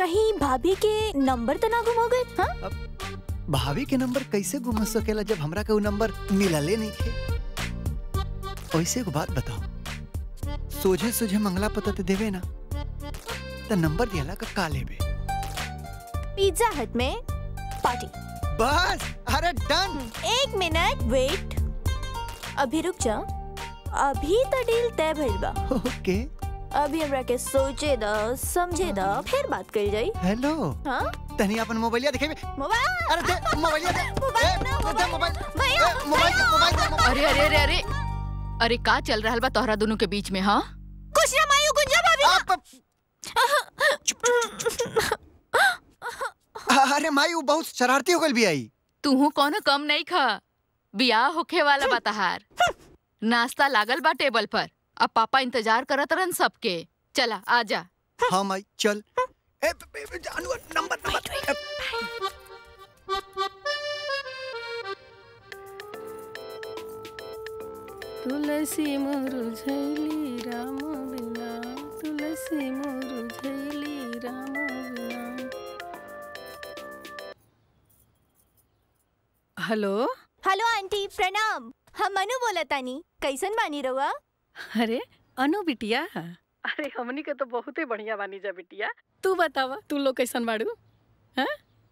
कहीं भाभी के नंबर तो ना गुम हो गए? हाँ? भाभी के नंबर कैसे गुम हो सकेला जब हमरा के वो नंबर मिलले नहीं थे? वैसे को बात बताओ। सोझे सोझे मंगला पता ते देवे ना। तो नंबर दियाला का का लेबे? पिज्जा हट में। पार्टी। बस! अरे डन! एक मिनट वेट अभी रुक जा। अभी तो डील तय भइल बा। ओके। अभी हमरा के सोचे द समझे द हाँ। फिर बात कर जाई। हेलो। हाँ? तनी अपन मोबाइलिया दिखाई मोबाइल? अरे दे मोबाइलिया दे। मोबाइल ना मोबाइल। भैया मोबाइल मोबाइल अरे अरे अरे अरे। अरे का चल रहल बा तोहरा दोनों के बीच में हाँ? कुछ ना मायू गुंजा भाभी। तो- अरे मायू बहुत शरारती हो गइल भी आई तूहू कोनो कम नहीं खा। बियाह होखे वाला बातहार नाश्ता लागल बा टेबल पर। अब पापा इंतज़ार करत रहन सबके। चला आ आजा हाँ माई चल। ए, नंबर नंबर। तुलसी मुरझैली राम बिना। तुलसी मुरझैली राम बिना। हेलो? हेलो आंटी प्रणाम। हम मनु बोलतानी कैसन बानी रहुआ? अरे अनु बिटिया। अरे हमनी के तो बहुते बढ़िया बानी जा बिटिया। तू बतावा तू लोग कैसन बाड़ू? हैं?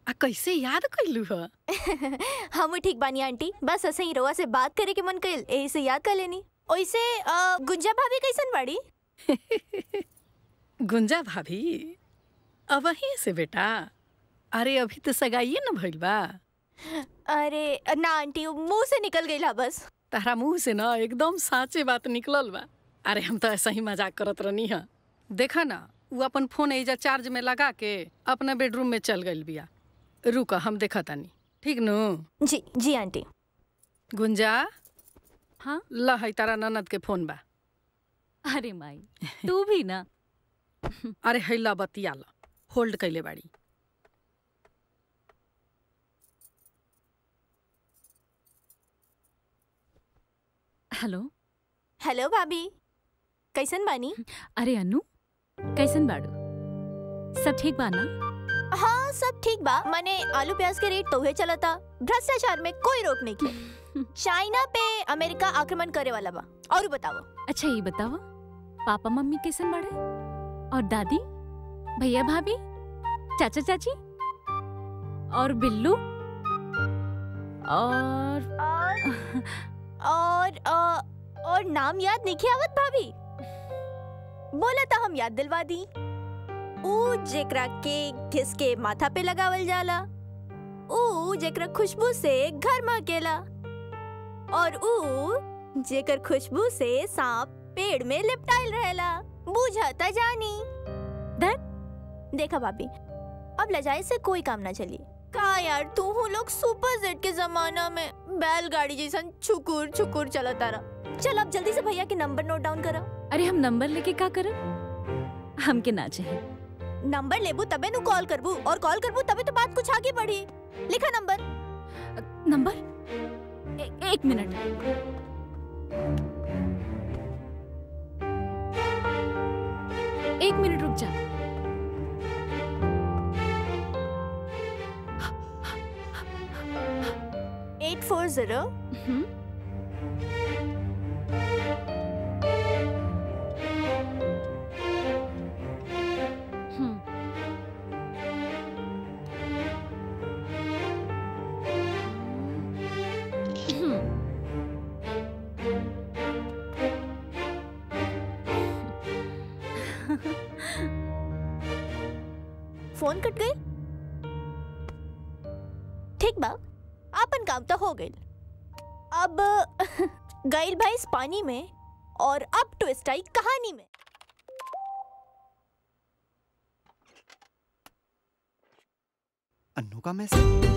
आ कैसे याद कैलू ह? हम ठीक बानी आंटी। बस ऐसे ही रहुआ से बात करे के मन कइल यही से याद कर लेनी। ओइसे गुंजा भाभी कैसन बाड़ी? गुंजा भाभी? अब वहीं से बेटा। अरे अभी तो सगाइए न भइल बा। अरे ना आंटी मुँह से निकल गई ला बस। तारा मुँह से ना एकदम साचे बात निकलल बा। अरे हम तो ऐसा ही मज़ाक करत रहनी हा। देखा ना वो अपन फ़ोन एजा चार्ज में लगा के अपना बेडरूम में चल गइल बिया। रुका हम देखा तानी ठीक नु? जी जी आंटी। गुंजा? हाँ? ला है तारा ननद के फ़ोन बा। अरे माई तू भी ना। अरे हैला बतिया ला। होल्ड कैले बाड़ी। हेलो हेलो भाभी कैसन बानी? अरे अनु कैसन बाड़ू? सब ठीक बा ना? हाँ सब ठीक बा। मने आलू प्याज के रेट तोहे चलता। भ्रष्टाचार में कोई रोक नहीं के चाइना पे अमेरिका आक्रमण करे वाला बा। और बताओ। अच्छा ये बताओ। पापा मम्मी कैसन बाड़े? और दादी? भैया भाभी? चाचा चाची? और बिल्लू? और और? अ, और नाम याद नहीं किया आवत भाभी। बोला था हम याद दिलवा दी। ऊ जेकरा के घिस के माथा पे लगावल जाला। ऊ जेकरा खुशबू से घर महकेला और ऊ जेकर खुशबू से सांप पेड़ में लिपटाइल रहेला। बुझाता जानी। देखा भाभी अब लजाए से कोई काम ना चली। का यार? तू हूँ लोग सुपर जेट के जमाना में। बैलगाड़ी जैसन छुकुर छुकुर चलता रहा। चल अब जल्दी से भैया के नंबर नोट डाउन करा। अरे हम नंबर लेके का करब हमके ना चाहे नंबर लेबू तबे नु कॉल करबू और कॉल करबू तबे तो बात कुछ आगे बढ़ी। लिखा नंबर। नंबर? ए, एक मिनट। एक मिनट रुक जा। Eight four zero phone cut गई गई। अब गईल भाई इस पानी में और अब ट्विस्ट आई कहानी में। अन्नू का मैसेज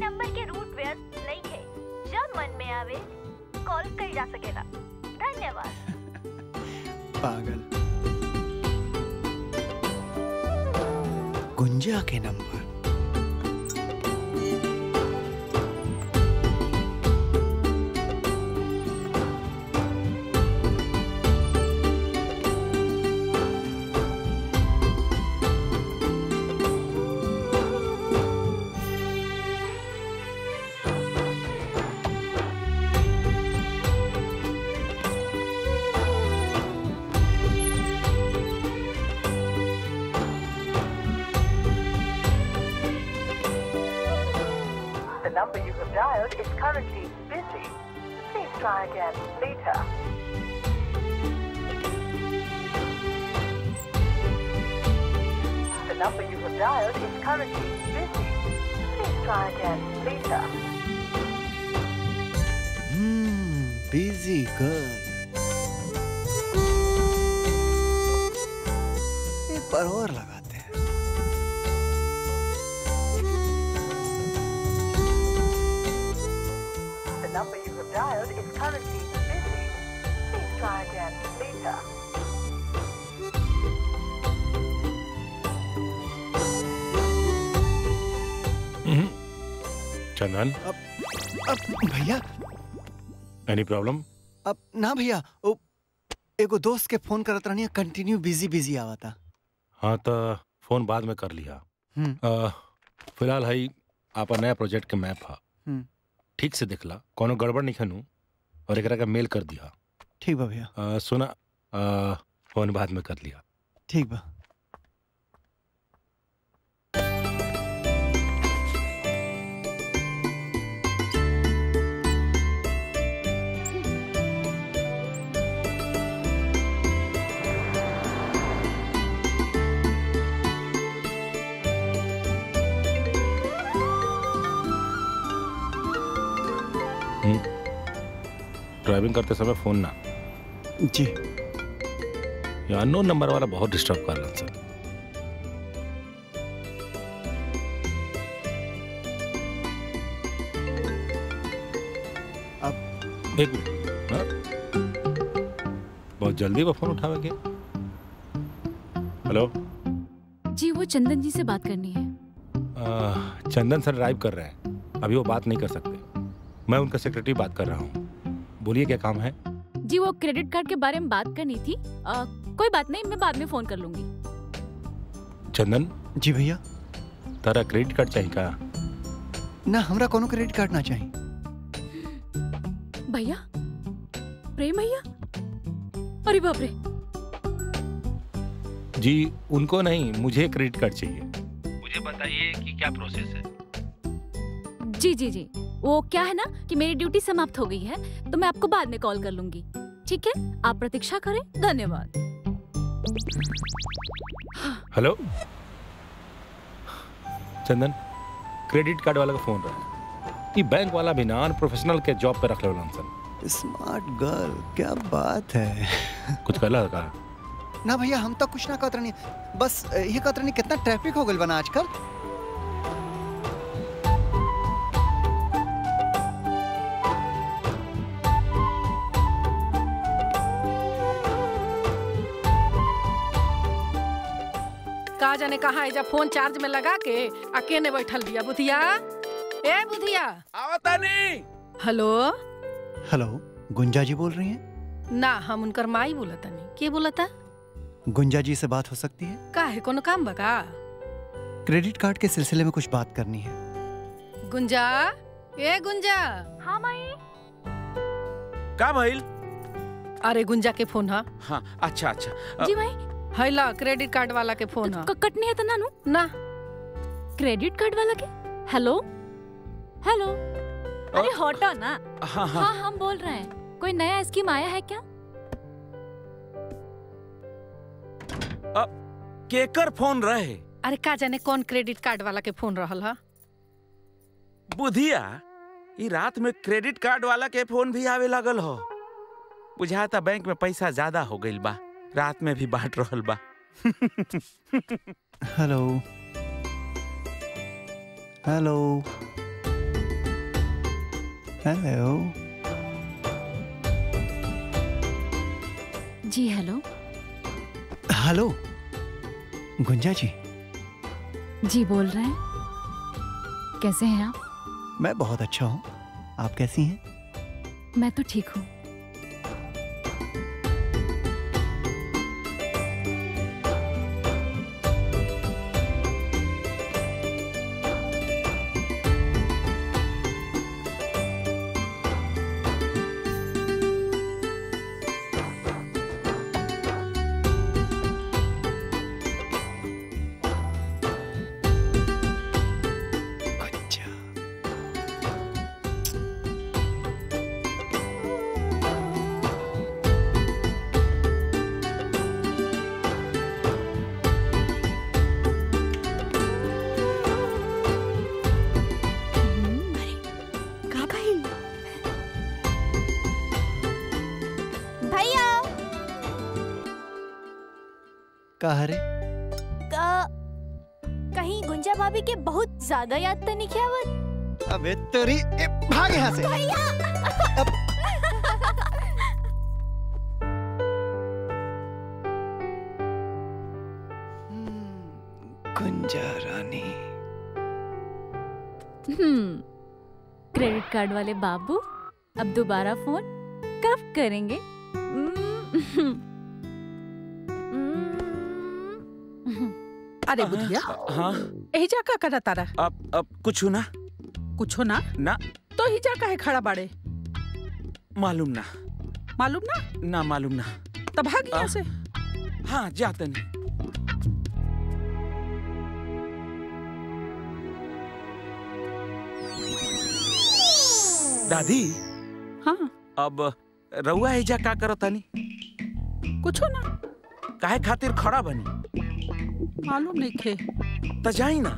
नंबर के रूट व्यस्त नहीं है। जब मन में आवे कॉल कर जा सकेला धन्यवाद। पागल। गुंजा के number number you have dialed is currently busy. Please try again later. Hmm busy girl बार और लगाते अब भैया। एनी प्रॉब्लम अब ना भैया एगो दोस्त के फ़ोन करत रहनी कंटिन्यू बिज़ी बिज़ी आवता। हाँ तो फ़ोन बाद में कर लिया। हम्म। फ़िलहाल है आप नया प्रोजेक्ट के मैप है। हम्म। ठीक से देखला कोनो गड़बड़ नहीं खनू और एकरा का मेल कर दिया। ठीक बा भैया। सुना अ, फ़ोन बाद में कर लिया। ठीक बा। ड्राइविंग करते समय फ़ोन ना। जी। ये अननोन नंबर वाला बहुत डिस्टर्ब कर रहा सर अब एक मिनट हाँ? बहुत जल्दी वो फ़ोन उठावे के हेलो जी वो चंदन जी से बात करनी है। अ, चंदन सर ड्राइव कर रहे हैं। अभी वो बात नहीं कर सकते। मैं उनका सेक्रेटरी बात कर रहा हूँ। बोलिए क्या काम है? जी वो क्रेडिट कार्ड के बारे में बात करनी थी। आ, कोई बात नहीं मैं बाद में फ़ोन कर लूँगी। चंदन? जी भैया। तारा क्रेडिट कार्ड चाहिए का? ना हमरा कोनो क्रेडिट कार्ड ना चाहिए। भैया? प्रेम भैया? अरे बाप रे। जी उनको नहीं मुझे क्रेडिट कार्ड चाहिए। मुझे बताइए कि क्या प्रोसेस है? जी जी जी। वो क्या है ना कि मेरी ड्यूटी समाप्त हो गई है तो मैं आपको बाद में कॉल कर लूँगी। ठीक है? आप प्रतीक्षा करें। धन्यवाद। हेलो? चंदन क्रेडिट कार्ड वाला का फ़ोन रहा है। ये बैंक वाला भी ना प्रोफेशनल के जॉब पे रख ले सर स्मार्ट गर्ल क्या बात है? कुछ कहला का ना भैया हम तो कुछ ना कहत रहनी बस ये कहत रहनी कितना ट्रैफ़िक हो गइल बना आजकल। का जाने कहा है जब फ़ोन चार्ज में लगा के अकेले बैठल बिया बुधिया। ए बुधिया। आवता नहीं हेलो। हेलो गुंजा जी बोल रही हैं? ना हम उनकर माई बोलता नहीं के था गुंजा जी से बात हो सकती है? का है कोनो काम बका क्रेडिट कार्ड के सिलसिले में कुछ बात करनी है। गुंजा? ए गुंजा। हाँ माई। का भइल अरे गुंजा के फ़ोन हा। हाँ अच्छा अच्छा। जी भाई हैला क्रेडिट कार्ड वाला के फ़ोन हा क- कटनी है तो नानू? ना। क्रेडिट कार्ड वाला के? हेलो हेलो अरे हटो ना। हाँ हाँ। हाँ हम बोल रहे हैं। कोई नया स्कीम आया है क्या? केकर फ़ोन रहे। अरे का जाने कौन क्रेडिट कार्ड वाला के फ़ोन रहल हा? बुधिया ई रात में क्रेडिट कार्ड वाला के फ़ोन भी आवे लगल हो। बुझाता बैंक में पैसा ज़्यादा हो गइल बा। रात में भी बांट रहल बा हेलो। हेलो। हेलो। जी हेलो। हेलो। गुंजा जी। जी बोल रहे हैं। कैसे हैं आप? मैं बहुत अच्छा हूँ। आप कैसी हैं? मैं तो ठीक हूँ। कहा रे गुंजा भाभी के बहुत ज़्यादा याद तो नहीं किया अबे तेरी भाग यहाँ से। भैया! गुंजा रानी। हम्म क्रेडिट कार्ड वाले बाबू अब दोबारा फ़ोन कब करेंगे? अरे बुधिया हाँ। एहिजा का करा तारा? अब अब कुछ ना? कुछो ना? ना। तो हिजा काहे खड़ा बाड़े? मालूम ना। मालूम ना? ना मालूम ना। तब भाग यहाँ से। हाँ जाते नहीं दादी? हाँ। अब रउआ एजा का करत तानी कुछो ना। काहे खातिर खड़ा बनी? मालूम नहीं खे त जाई ना।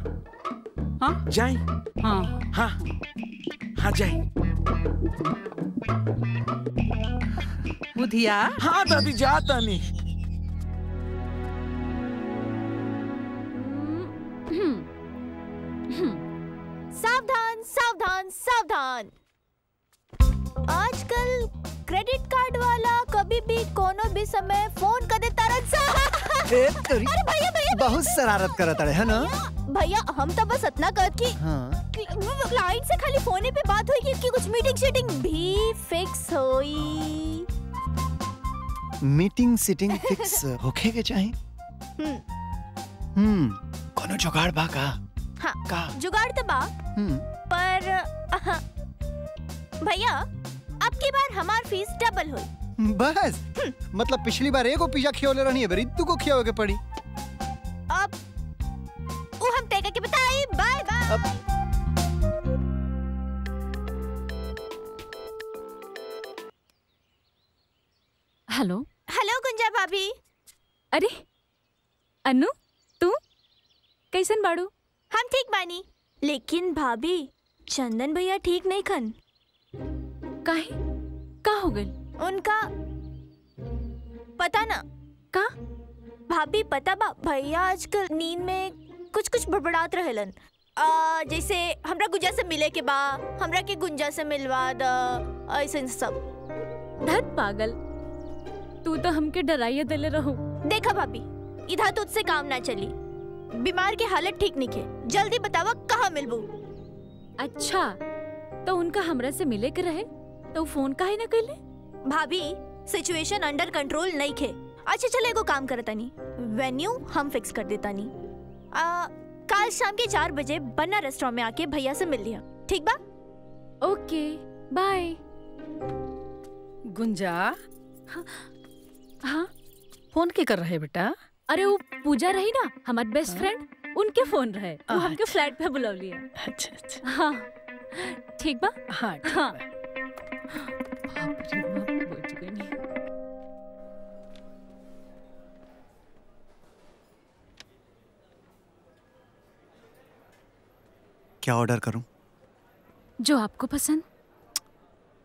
हाँ? जाई। हाँ। हाँ। हाँ जाई। बुधिया। हाँ दादी जाता नहीं। सावधान सावधान सावधान। आजकल क्रेडिट कार्ड वाला कभी भी कोनो भी समय फ़ोन कर देता रहता तेरी अरे भैया भैया बहुत शरारत करत अड़े है ना? भैया हम तो बस इतना कहत कि हाँ। क्लाइंट से खाली फोने पे बात हुई कि कुछ मीटिंग शीटिंग भी फिक्स हुई। मीटिंग सीटिंग फिक्स होखे के चाहे? हम्म। हम्म कोनो जुगाड़ बा का? हाँ का? जुगाड़ तो बा। हम्म। पर अहा, भैया अब की बार हमार फ़ीस डबल हुई। बस। मतलब पिछली बार एगो पिज्जा खियोले रहनी है बरी तू को खियावे के पड़ी। अब वो हम तय करके बताई बाय बाय। अब... हेलो। हेलो गुंजा भाभी। अरे अनु तू? कैसन बाड़ू? हम ठीक बानी। लेकिन भाभी चंदन भैया ठीक नहीं खन। काहे? का हो गइल उनका पता ना। का? भाभी पता बा भैया आजकल नींद में कुछ कुछ बड़बड़ात रहेलन। आ, जैसे हमरा गुंजा से मिले के बा हमरा के गुंजा से मिलवा द ऐसे सब। धत पागल। तू तो हमके डराइए देले रहू। देखा भाभी इधर तुझसे काम ना चली। बीमार के हालत ठीक नहीं है। जल्दी बतावा कहाँ मिलबू? अच्छा तो उनका हमरा से मिले के रहे? तो फ़ोन काहे ना कैले भाभी सिचुएशन अंडर कंट्रोल नहीं खे। अच्छा चलो एगो काम करतानी वेन्यू हम फिक्स कर देतानी आ, कल शाम के चार बजे बन्ना रेस्टोरेंट में आके भैया से मिल लिया। ठीक बा? Okay bye Gunja? हाँ। फ़ोन के कर रहे बेटा? अरे वो पूजा रही ना हमारे बेस्ट फ्रेंड उनके फ़ोन रहे। वो हमके फ्लैट पे बुलवली है अच्छा अच्छा। हाँ। ठीक बा? हाँ ठीक हाँ। बाप रे बाप, बच गई। क्या ऑर्डर करूँ? जो आपको पसंद।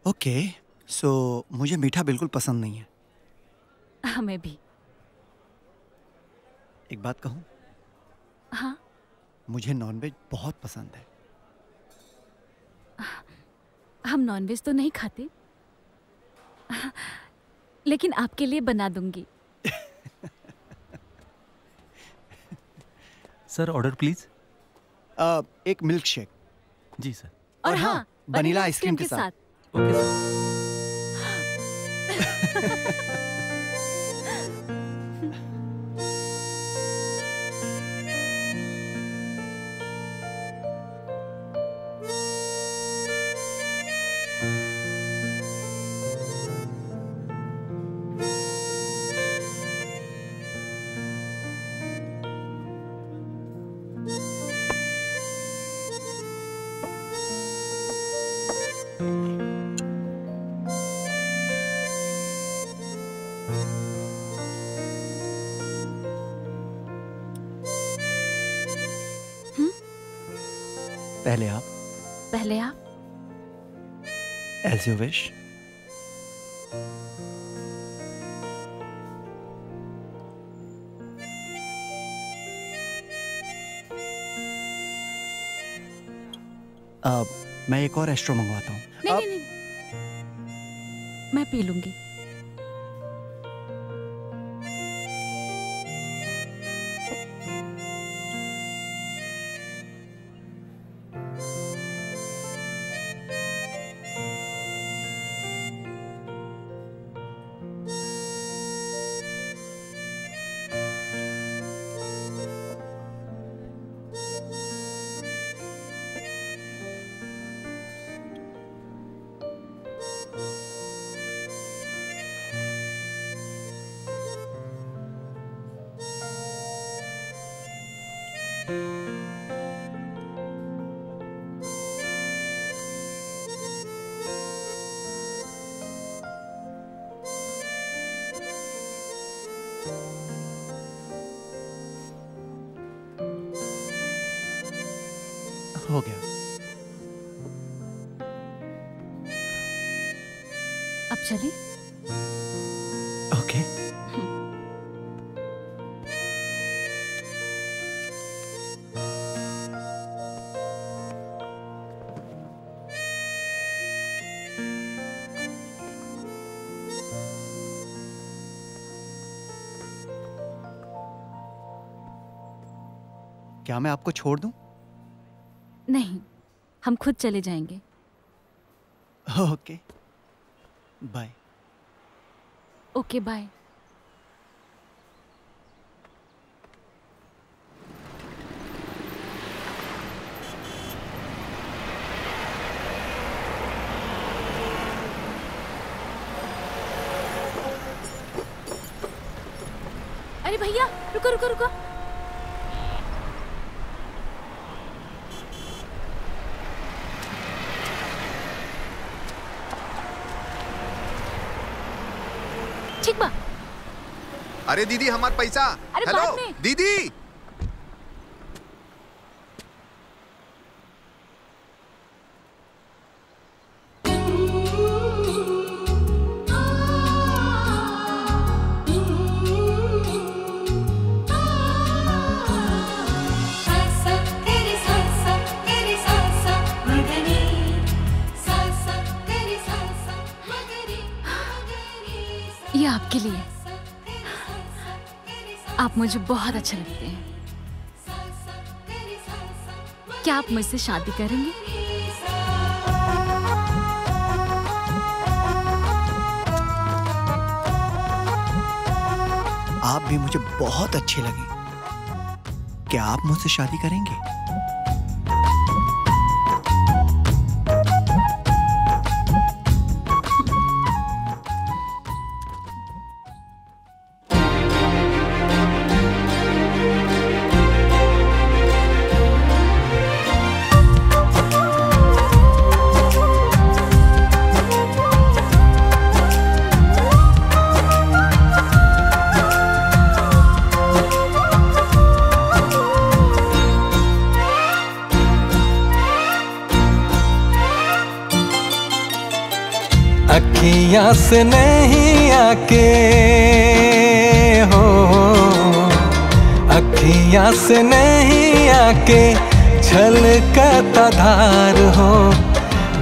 ओके okay, सो so, मुझे मीठा बिल्कुल पसंद नहीं है। हमें भी। एक बात कहूँ? हाँ। मुझे नॉनवेज बहुत पसंद है। हम नॉनवेज तो नहीं खाते। लेकिन आपके लिए बना दूँगी। सर ऑर्डर प्लीज़ uh, एक मिल्क शेक जी सर। और हाँ, हाँ वनीला आइसक्रीम के साथ। Okay sir. as you wish. अब मैं एक और एस्ट्रो मंगवाता हूँ। नहीं, नहीं, नहीं, मैं पी लूँगी। क्या मैं आपको छोड़ दूँ? नहीं हम खुद चले जाएँगे। ओके। बाय। Okay bye. अरे भैया रुको रुको रुको ठीक बा अरे दीदी हमार पैसा। हेलो दीदी। ये आपके लिए। आप मुझे बहुत अच्छे लगते हैं। क्या आप मुझसे शादी करेंगे? आप भी मुझे बहुत अच्छे लगे। क्या आप मुझसे शादी करेंगे? अखियाँ से नहीं आके हो। अखियाँ से नहीं आके छलकता धार हो।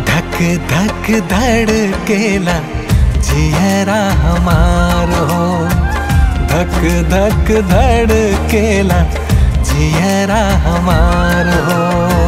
धक धक धड़केला जियरा हमार हो। धक धक धड़केला जियरा हमार हो।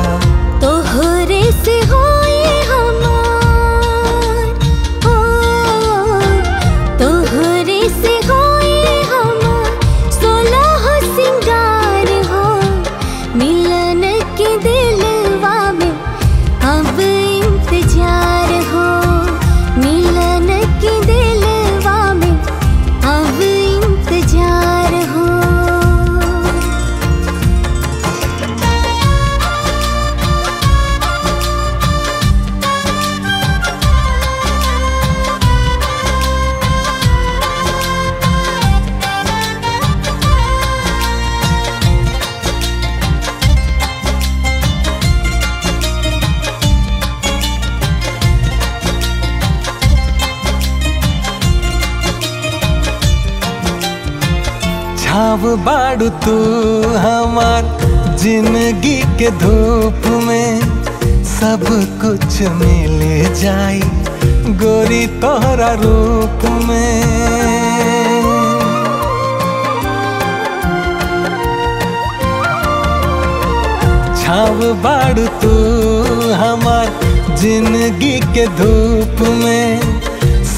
तू हमार ज़िंदगी के धूप में सब कुछ मिल जाई, गोरी तोहरा रूप में। छाव बाड़ तू हमार ज़िंदगी के धूप में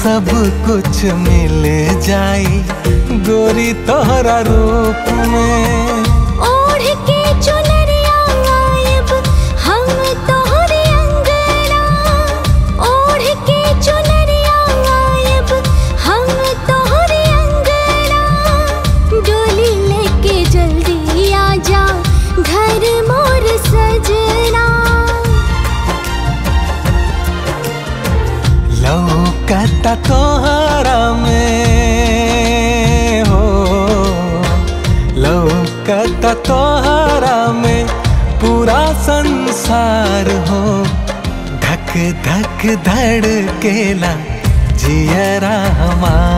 सब कुछ मिल जाई। गोरी तोहरा रूप में। ओढ़ के चुनरिया गायब हम तोहरे अंगना। ओढ़ के चुनरिया गायब हम तोहरे अंगना। डोली लेके जल्दी आ जा घर मोर सजना। लौकता तोहरा लौकता तोहरा में पूरा संसार हो। धक धक धड़ केला जियरा हमार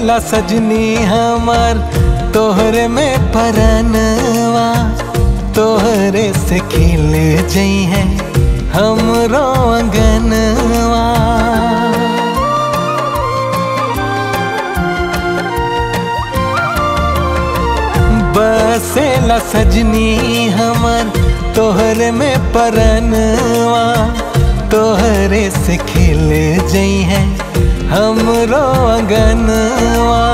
बसेला सजनी हमार, तोहरे में परनवा, तोहरे से खिल जई है हमरो अंगनवा। बसेला सजनी हमार, तोहरे में परनवा, तोहरे से खिल जई है हमरो अंगनवा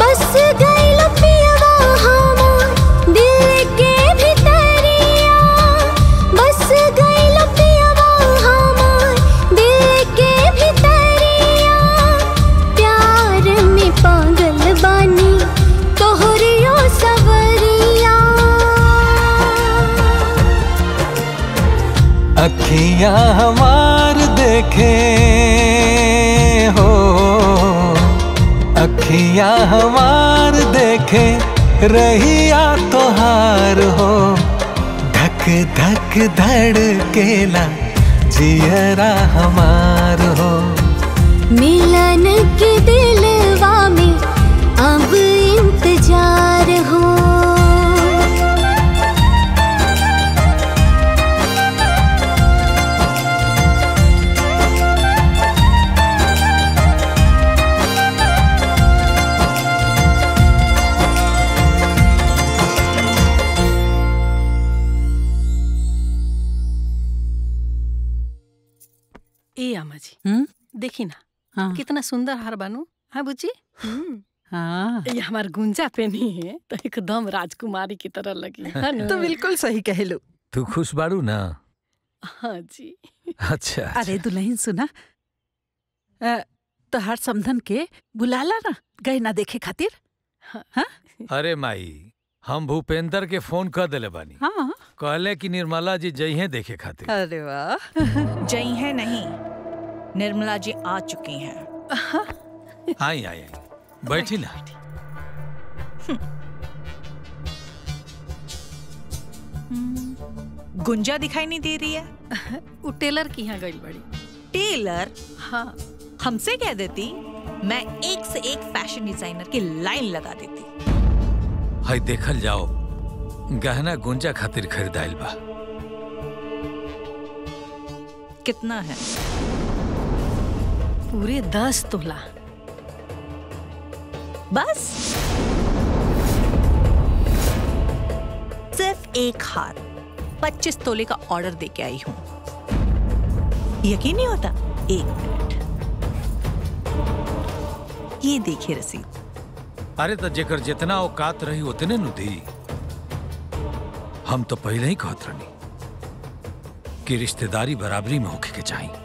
बस गइल पियवा हमार दिल के भितरिया। बस गइल पियवा हमार दिल के भितरिया। प्यार में पागल बानी तोहरियो सवरिया। अखियाँ हमार देखे। अखियाँ हमार देखे रहिया तोहार हो। धक धक धड़ केला जियरा हमार हो। मिलन सुंदर हार बानू। हाँ बुच्ची? हाँ। ये हमार गुंजा पहनी है तो एकदम राजकुमारी की तरह लगी। है तो बिल्कुल सही कह लो तू खुश बाड़ू ना? हाँ जी। अच्छा अरे दुल्हन सुना। अ, तोहार समधन के बुलाला ना गए ना देखे खातिर? हाँ। अरे माई हम भूपेंद्र के फ़ोन कर दिले बानी। हाँ। कहले कि निर्मला जी जइहे देखे खातिर। अरे वाह। जई है नहीं निर्मला जी आ चुकी हैं। आई आई आई बैठी ना। गुंजा दिखाई नहीं दे रही है? वो टेलर की यहाँ गई बड़ी टेलर? हाँ। हमसे कह देती मैं एक से एक फ़ैशन डिज़ाइनर की लाइन लगा देती। हई देखल जाओ। गहना गुंजा खातिर खरीदाइल बा। कितना है? पूरे दस तोला। बस। सिर्फ़ एक हार। पच्चीस तोले का ऑर्डर दे के आई हूँ। यकीन नहीं होता? एक मिनट ये देखिए रसीद। अरे तो जेकर जितना औकात रही उतने नु दी। हम तो पहले ही कहत रहनी कि रिश्तेदारी बराबरी में होके के चाहिए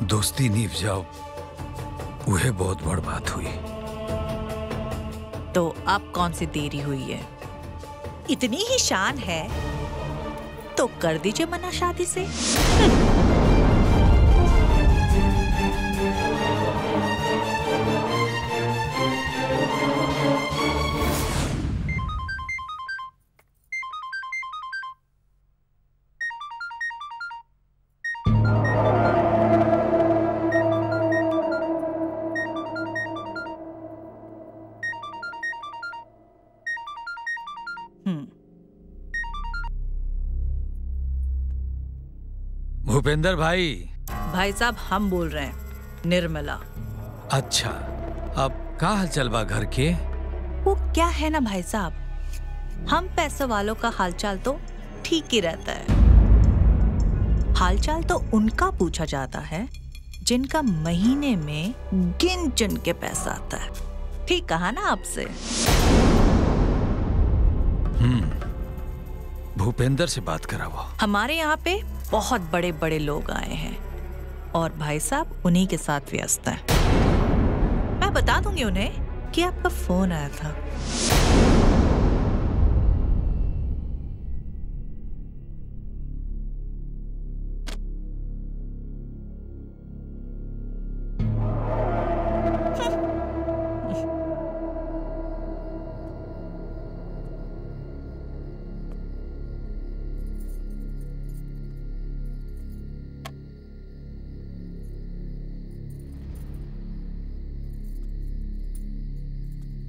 दोस्ती नीव जाओ वह बहुत बड़ बात हुई। तो अब कौन सी देरी हुई है? इतनी ही शान है। तो कर दीजिए मना शादी से। भूपेंद्र भाई। भाई साहब हम बोल रहे हैं निर्मला। अच्छा अब का हाल चल बा घर के? वो क्या है ना भाई साहब? हम पैसे वालों का हालचाल तो ठीक ही रहता है। हालचाल तो उनका पूछा जाता है जिनका महीने में गिन चुन के पैसा आता है। ठीक कहा ना आपसे? हम्म भूपेंद्र से बात कराओ। हमारे यहाँ पे बहुत बड़े बड़े लोग आए हैं। और भाई साहब, उन्हीं के साथ व्यस्त हैं। मैं बता दूँगी उन्हें कि आपका फ़ोन आया था।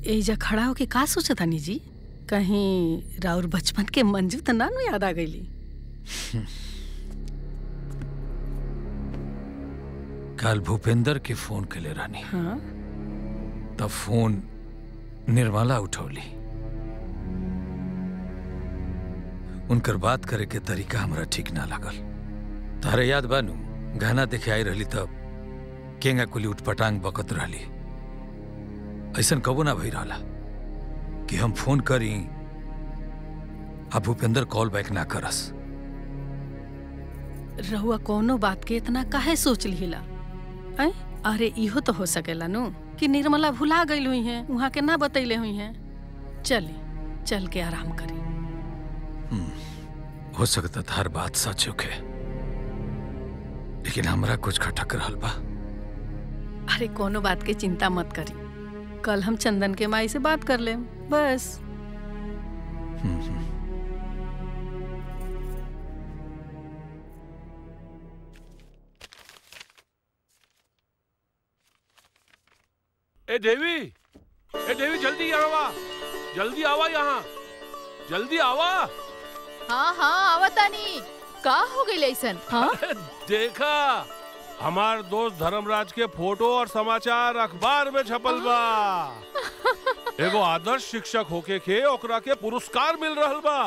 एजा खड़ा होके का सोचा था जी? कहीं राउर बचपन के मंजू तो ना याद आ गई कल भूपेंद्र के फ़ोन के ले रानी। हाँ। तब फ़ोन निर्मला उठौली। उनकर बात करे के तरीका हमरा ठीक ना लागल। तारे याद बानू गहना देखे आई रही तब केंगा कुली उठपटांग बकत रहली। ऐसन कबो ना भई रहला कि हम फ़ोन करी आ भूपेंद्र कॉल बैक ना करस। रहुआ कोनो बात के इतना काहे सोच लिहिला? अरे इहो तो हो सकेला नु कि निर्मला भुला गई हुई है वहाँ के ना बतैले हुई हैं। चली चल के आराम करी। हो सकता था हर बात सच होके लेकिन हमरा कुछ खटक रहल बा। अरे कोनो बात के चिंता मत करी। कल हम चंदन के माई से बात कर लेम बस। ए देवी! ए देवी जल्दी आवा जल्दी आवा यहाँ। जल्दी आवा हाँ हाँ आवतानी। का हो गई ऐसन हाँ? देखा। हमार दोस्त धर्मराज के फ़ोटो और समाचार अखबार में छपल बा। एगो आदर्श शिक्षक होके के ओकरा के पुरस्कार मिल रहल बा।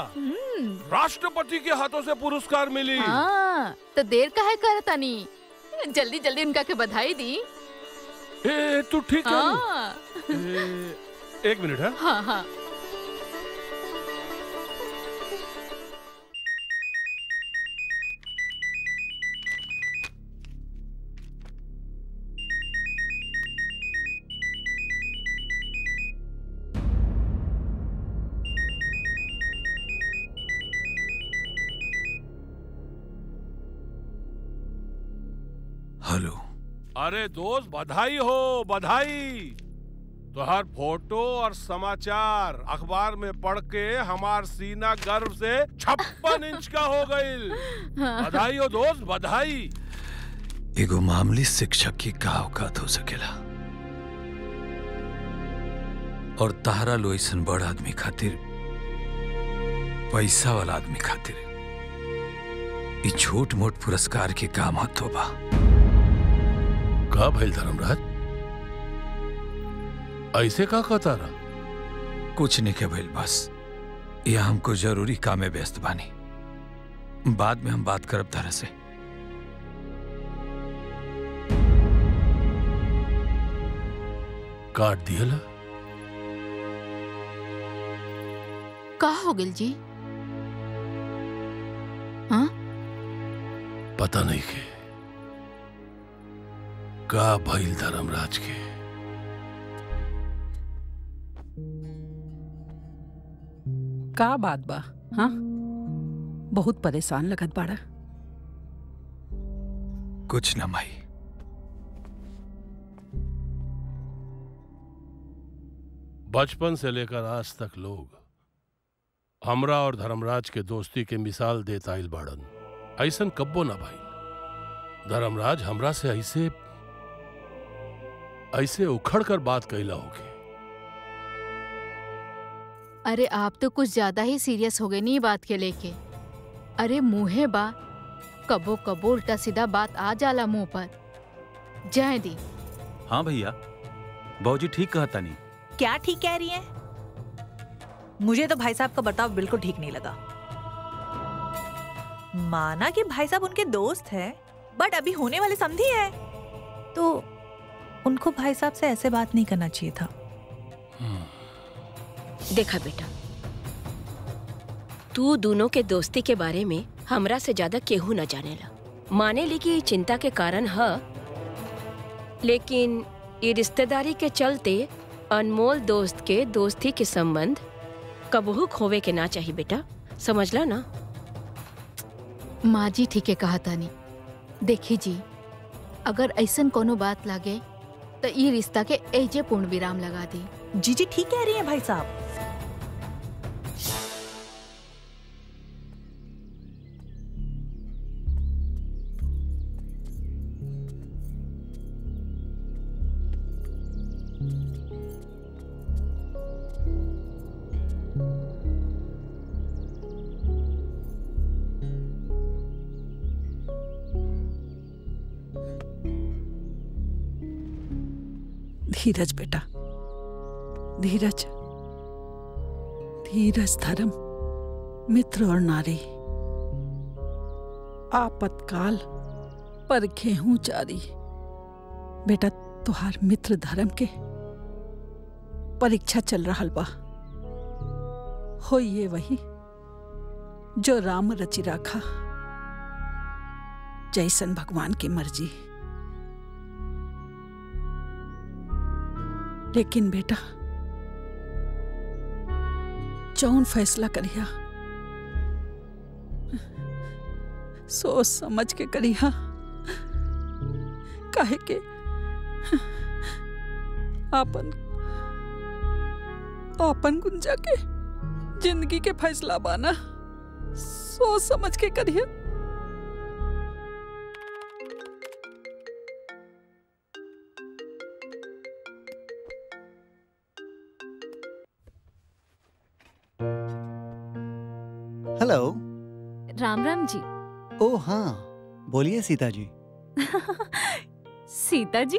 राष्ट्रपति के हाथों से पुरस्कार मिली। हाँ तो देर काहे करतानी जल्दी जल्दी उनका के बधाई दी। ए तू ठीक है? हाँ। एक मिनट है। हाँ हाँ। अरे दोस्त बधाई हो बधाई। तुहार फ़ोटो और समाचार अखबार में पढ़ के हमार सीना गर्व से छप्पन इंच का हो गई। बधाई हो दोस्त बधाई। एगो मामूली शिक्षक की का औकात हो सकेला। और तहरा लो ऐसन बड़ आदमी खातिर पैसा वाला आदमी खातिर ई छोट मोट पुरस्कार के का महत्व बा का भइल धर्मराज ऐसे का कहता रहा? कुछ नहीं के भइल बस यह हमको ज़रूरी काम में व्यस्त बानी बाद में हम बात करब तरह से। काट दिया का हो गिल जी? हाँ? पता नहीं के का भइल धर्मराज के। का बात बा हाँ? बहुत परेशान लगत बाड़ा। कुछ न माई। बचपन से लेकर आज तक लोग हमरा और धर्मराज के दोस्ती के मिसाल देता आइल बाड़न। ऐसन कब्बो ना भाई। धर्मराज हमरा से ऐसे ऐसे उखड़ कर बात कैला होके अरे आप तो कुछ ज़्यादा ही सीरियस हो गए नहीं बात के लेके। अरे मुंहे बा। कबो कबो उल्टा सीधा बात आ जाला मुँह पर। जाए दी। हाँ भैया बाबूजी ठीक कहता नहीं क्या ठीक कह रही है? मुझे तो भाई साहब का बर्ताव बिल्कुल ठीक नहीं लगा। माना कि भाई साहब उनके दोस्त हैं बट अभी होने वाले समझी है। तो उनको भाई साहब से ऐसे बात नहीं करना चाहिए था। देखा बेटा तू दोनों के दोस्ती के बारे में हमरा से ज़्यादा केहू न जानेला। माने ली कि चिंता के कारण है लेकिन ये रिश्तेदारी के चलते अनमोल दोस्त के दोस्ती के संबंध कबहू खोवे के ना चाहिए बेटा समझला ना? माँ जी ठीक है कहा तानी देखी जी अगर ऐसा कोनो बात लागे तो ये रिश्ता के एजे पूर्ण विराम लगा दी। जी जी ठीक कह रही है भाई साहब? धीरज बेटा। धीरज। धीरज धर्म, मित्र और नारी। आपतकाल पर गेहूँ चारी बेटा, तुहार मित्र धर्म के परीक्षा चल रहा बा। हो ये वही जो राम रचि राखा। जैसन भगवान की मर्ज़ी। लेकिन बेटा जौन फैसला करिया सोच समझ के करिया काहे के आपन आपन गुंजा के ज़िंदगी के फैसला बाना। सोच समझ के करिया ओ हाँ। बोलिए सीता जी। सीता जी?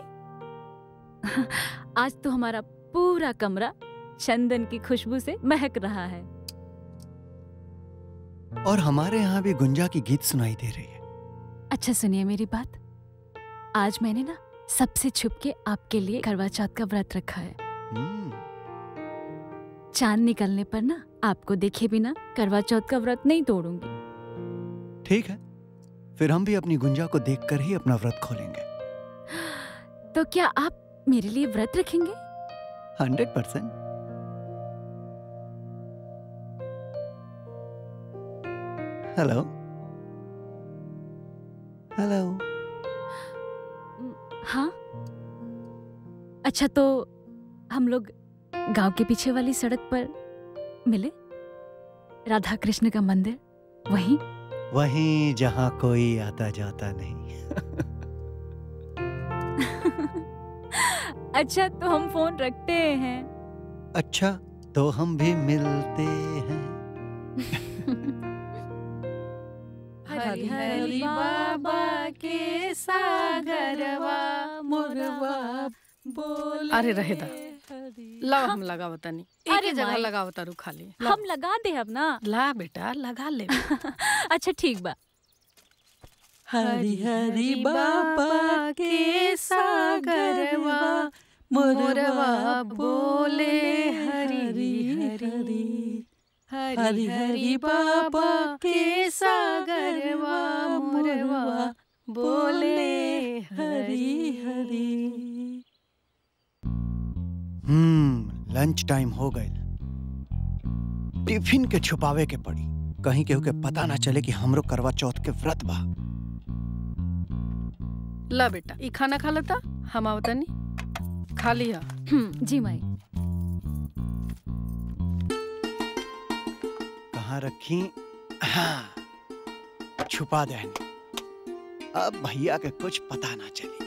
आज तो हमारा पूरा कमरा चंदन की खुशबू से महक रहा है। और हमारे यहाँ भी गुंजा की गीत सुनाई दे रही है। अच्छा सुनिए मेरी बात। आज मैंने ना सबसे छुप के आपके लिए करवा चौथ का व्रत रखा है। चाँद निकलने पर ना आपको देखे बिना करवा चौथ का व्रत नहीं तोड़ूँगी। ठीक है। फिर हम भी अपनी गुंजा को देखकर ही अपना व्रत खोलेंगे। तो क्या आप मेरे लिए व्रत रखेंगे? Hundred percent. हेलो? हेलो? हाँ। अच्छा तो हम लोग गाँव के पीछे वाली सड़क पर मिले? राधा कृष्ण का मंदिर वहीं? वहीं जहाँ कोई आता जाता नहीं। अच्छा तो हम फ़ोन रखते हैं। अच्छा तो हम भी मिलते हैं। हरि हरि बाबा के सागरवा मुरवा बोले। अरे रहे दा ला हम लगावता नहीं। एक जगह लगा लगावता रू खाली। हम लगा दे अब ना। ला बेटा लगा ले अच्छा ठीक बा। हरी हरी बाबा के सागरवा मुरवा बोले हरि हरि हरि। हरि। बाबा के सागरवा मुरवा बोले हरि। हरि। हम्म लंच टाइम हो गए। टिफ़िन के छुपावे के पड़ी। कहीं केहू के पता ना चले कि हमरो करवा चौथ के व्रत बा। ला बेटा ई खाना खा लेता? हम आवतनी खा लिया। जी माई। कहाँ रखी? हाँ छुपा देनी अब भैया के कुछ पता ना चले।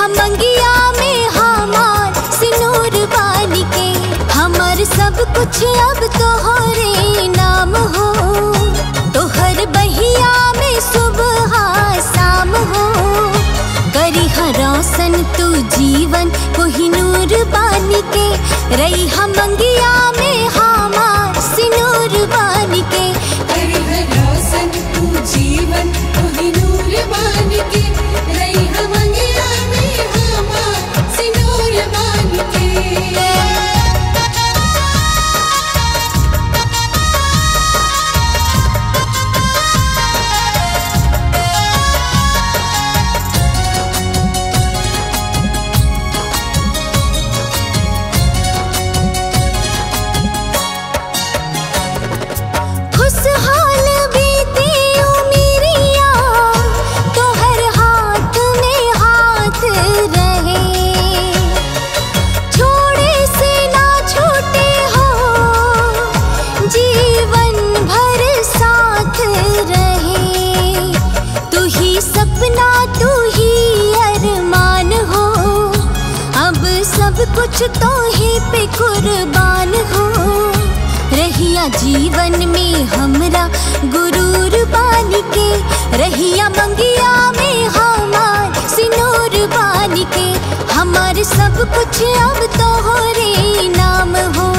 रही मंगिया में हमार सिनूर बान के हमर सब कुछ अब तोहरे नाम हो। तोहर बहिया में सुबह शाम हो। करी रोशन तू जीवन कोहिनूर बान के रही मंगिया कुछ तो ही पे कुर्बान हो। रहिया जीवन में हमरा गुरूर बान के। रहिया मंगिया में हमार सिनोर बान के। हमार सब कुछ अब तोहरे नाम हो।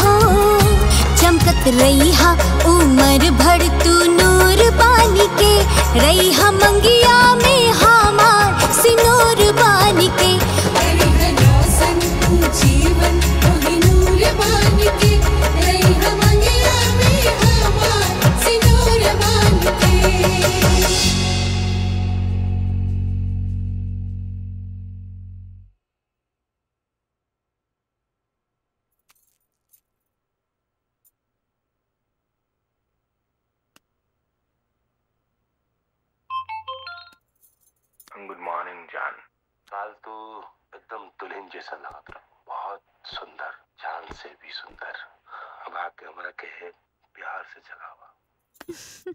हो। चमकत रैहा उमर भर, तू नूर बानी के। रैहा मंगिया में हमार सिनोर बानी के। जीवन जैसा लगत रहा बहुत सुंदर जान से भी सुंदर। अब आके हमरा के प्यार से जगावा।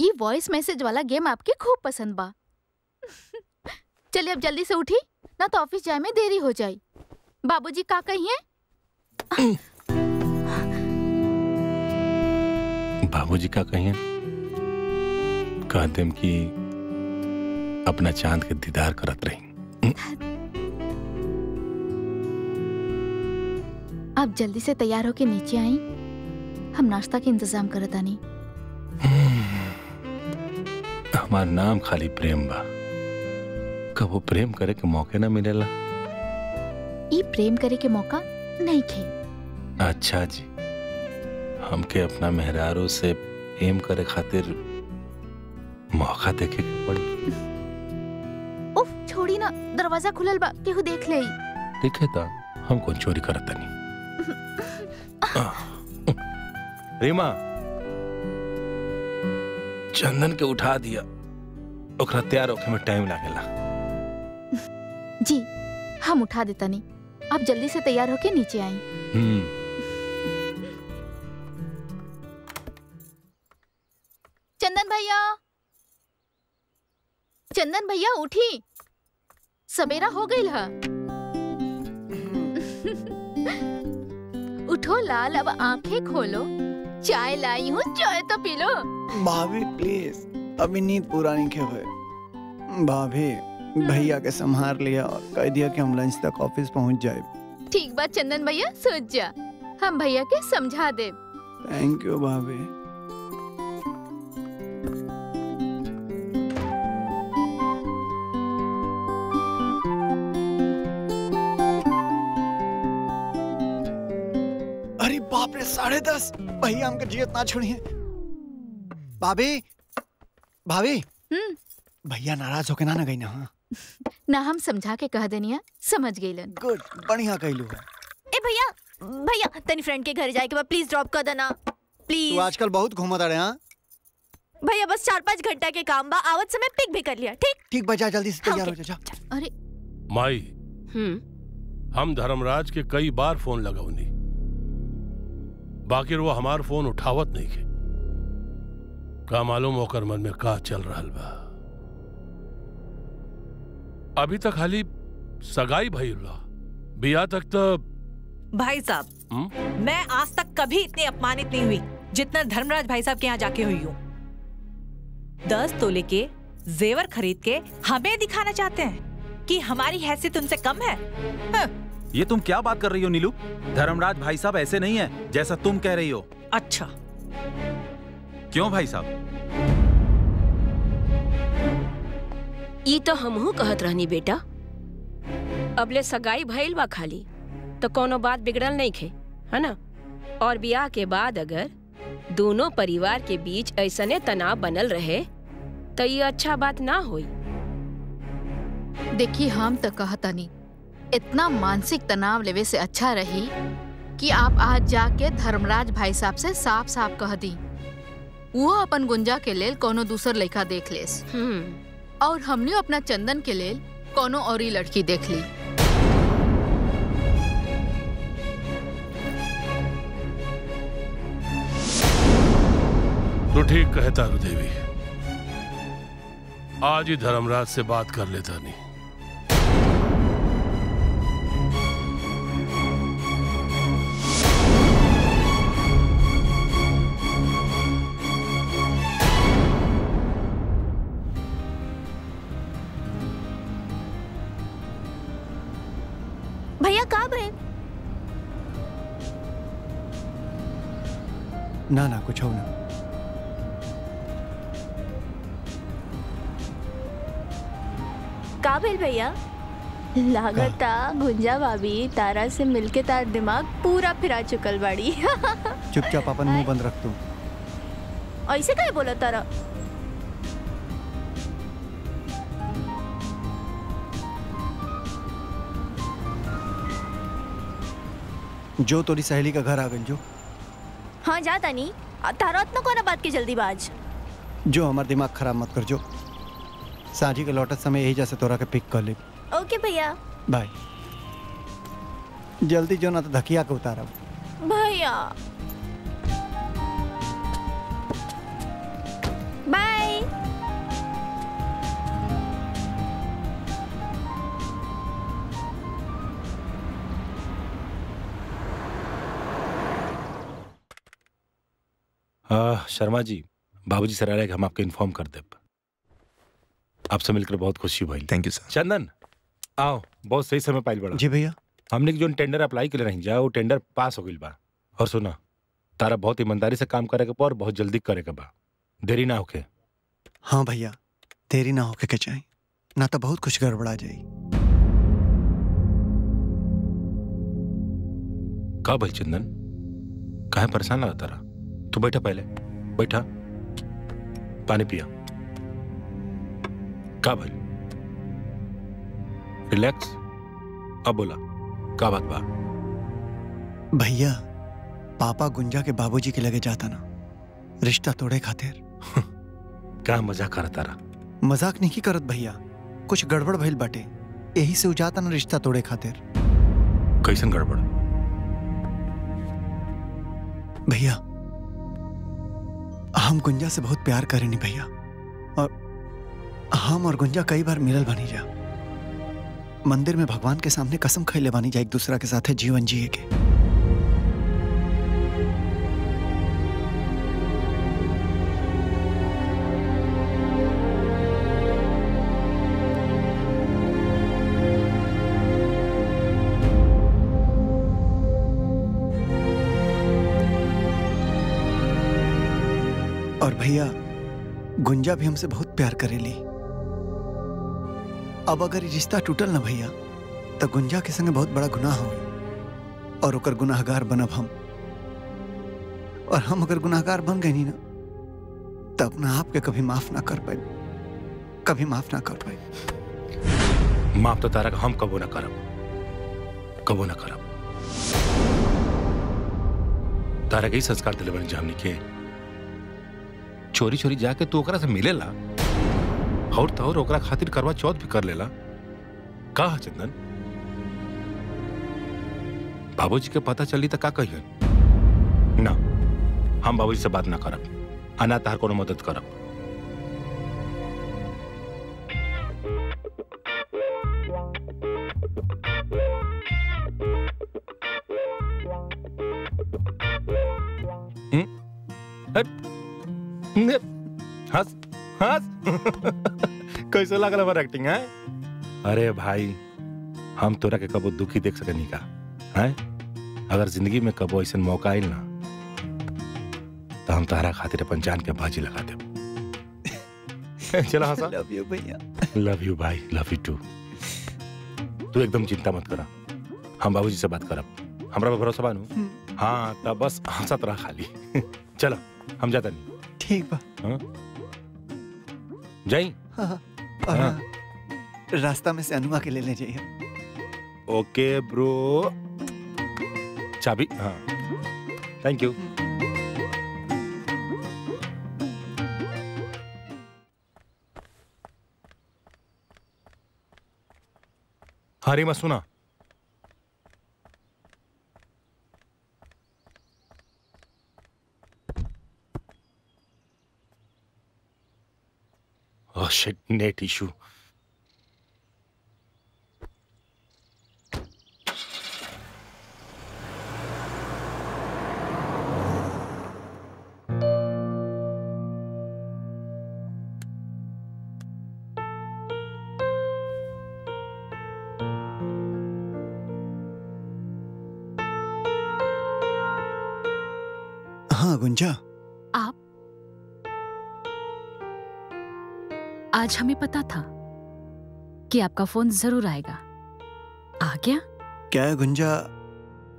ये वॉइस मैसेज वाला गेम आपके खूब पसंद बा। चलिए अब जल्दी से उठी ना तो ऑफ़िस जाए में देरी हो जाई बाबूजी का कहिए बाबूजी का कहिए कह देम कि अपना चाँद के दीदार करत रही। आप जल्दी से तैयार होके नीचे आई। हम नाश्ता के इंतज़ाम करत आनी। हमार नाम खाली प्रेम बा। कबो प्रेम करे के मौके ना मिलेला? ई प्रेम करे के मौका नहीं खे। अच्छा जी। हमके अपना मेहरारू से प्रेम करे खातिर मौका देखे के पड़ी। ना दरवाज़ा खुलल बा केहू देख ले देखे तो हम कौन चोरी करत नहीं रीमा। चंदन के उठा दिया। ओकरा तैयार होखे में टाइम लागेला। जी हम उठा देता नहीं आप जल्दी से तैयार होके नीचे आई। हम्म। चंदन भैया। चंदन भैया उठी। सवेरा हो गई है उठो लाल अब आँखें खोलो। चाय लाई हूँ चाय तो पी लो। भाभी प्लीज़ अभी नींद पूरा नहीं हुए भाभी भैया के संभार लिया और कह दिया कि हम लंच तक ऑफ़िस पहुँच जाए। ठीक बात चंदन भैया सोच जा। हम भैया के समझा दे थैंक यू भाभी। साढ़े दस। भैया हमके जियत ना छोड़िए। भाभी भाभी। भैया नाराज़ होके ना ना गई ना हाँ। ना हम समझा के कह देनिया समझ गईलन गुड बढ़िया कहलू है ए भैया भैया तनी फ्रेंड के घर जाए के बाद प्लीज़ ड्रॉप कर देना। प्लीज़ तू आजकल बहुत घूमत रहे हाँ भैया बस चार पाँच घंटा के काम बा आवत समय पिक भी कर लिया ठीक? ठीक बजा जल्दी से तैयार हो जा जा। अरे। माई हम धर्मराज के कई बार फ़ोन लगौनी बाकी वो हमार फ़ोन उठावत नहीं के का मालूम ओकर मन में का चल रहल बा। अभी तक खाली सगाई भइल बिया तक तो भाई साहब हम्म? मैं आज तक कभी इतनी अपमानित नहीं हुई जितना धर्मराज भाई साहब के यहाँ जाके हुई हूँ। दस तोले के जेवर खरीद के हमें दिखाना चाहते हैं कि हमारी हैसियत उनसे कम है। हाँ, ये तुम क्या बात कर रही हो नीलू? धर्मराज भाई साहब ऐसे नहीं है जैसा तुम कह रही हो। अच्छा। क्यों भाई साहब? ई तो हमहू कहत रहनी बेटा। अबले सगाई भइल बा खाली तो कोनो बात बिगड़ल नहीं खे है ना? और ब्याह के बाद अगर दोनों परिवार के बीच ऐसने तनाव बनल रहे तो ये अच्छा बात ना होई। देखिए हम तो कहतनी इतना मानसिक तनाव लेवे से अच्छा रही कि आप आज जाके धर्मराज भाई साहब से साफ़ साफ़ कह दी। वो अपन गुंजा के लेल कोनो दूसर लड़का देख लेस। और हमने अपना चंदन के लेल कोनो औरी लड़की देख ली। तो ठीक कहता रू देवी आज ही धर्मराज से बात कर लेता नहीं। ना ना कुछ हो ना। का भेल भैया लागता गुंजा भाभी तारा से मिलके तार दिमाग पूरा फिरा चुकल बाड़ी। चुपचाप अपन मुँह बंद रख तू। ऐसे काहे बोला तारा? जो तोरी सहेली का घर आ गई जो। हाँ जा तनी तारा इतना कोना बात की जल्दी बाज जो हमार दिमाग खराब मत कर जो साझी के लौटत समय यही जैसे तोरा के पिक कर ले। ओके भैया। बाय। जल्दी जो ना तो धकिया के उतारब भैया। बाय। आ, शर्मा जी बाबूजी से रह हम आपको इन्फॉर्म कर दे आपसे मिलकर बहुत खुशी हुई। थैंक यू सर चंदन आओ बहुत सही समय पाइल बड़ा। जी भैया। हमने जो टेंडर अप्लाई के लिए नहीं जा वो टेंडर पास हो गई बा। और सुना तारा बहुत ईमानदारी से काम करे के बा और बहुत जल्दी करे के बा। देरी ना होके। हाँ भैया तेरी ना होके के चाहे। ना तो बहुत कुछ गड़बड़ा जाई का भाई चंदन? काहे परेशान लगा तारा? तू बैठा पहले। बैठा। पानी पिया। का भाई? रिलैक्स अब बोला। का बात बा? भैया पापा गुंजा के बाबूजी के लगे जाता ना। रिश्ता तोड़े खातिर। क्या मज़ाक कर तारा? मज़ाक नहीं करत भैया। कुछ गड़बड़ भइल बाटे। यही से उजाता ना रिश्ता तोड़े खातिर। कैसन गड़बड़? भैया हम गुंजा से बहुत प्यार करेनी भैया। और हम और गुंजा कई बार मिलल बनी जा। मंदिर में भगवान के सामने कसम खैले बनी जा एक दूसरा के साथ है जीवन जिए के। भैया, गुंजा भी हमसे बहुत प्यार करेली। अब अगर रिश्ता टूटल ना भैया तो गुंजा के संगे बहुत बड़ा गुनाह हो और ओकर गुनाहगार बनब हम। और हम अगर गुनाहगार बन गए ना तो अपना आप के कभी माफ़ ना कर पाए कभी माफ़ ना कर पाए माफ़ तो तारा हम कबो ना करब। कबो ना करब। तारा के ही संस्कार दिले बन जामनी के चोरी चोरी जाके तू ओकरा से मिलेला? और तो और ओकरा खातिर करवा चौथ भी कर लेला। का है चंदन? बाबूजी के पता चली तो का कहियन? ना, हम बाबूजी से बात ना करब। अना तार को मदद करब। हंस कैसे लग रहा एक्टिंग है? अरे भाई हम तोरा के कबो दुखी देख सकनी का है? अगर ज़िंदगी में कबो ऐसा मौका आयल ना तो हम तारा खातिर अपन जान के बाजी लगा दे चला हंसा। लव यू भैया। लव यू भाई लव यू टू तू एकदम चिंता मत करा। हम बाबूजी से बात करब। हमरा पे भरोसा बानू? हाँ तब बस हंसत रहा खाली। चलो हम जाता नहीं ठीक बा। हाँ? जाई हाँ, हाँ। हाँ, रास्ता में से अनुआ के ले ले जाइए। Okay bro. चाबी हाँ। थैंक यू हरी मत सुना। नेट इशू आज हमें पता था कि आपका फ़ोन ज़रूर आएगा। आ गया? क्या है गुंजा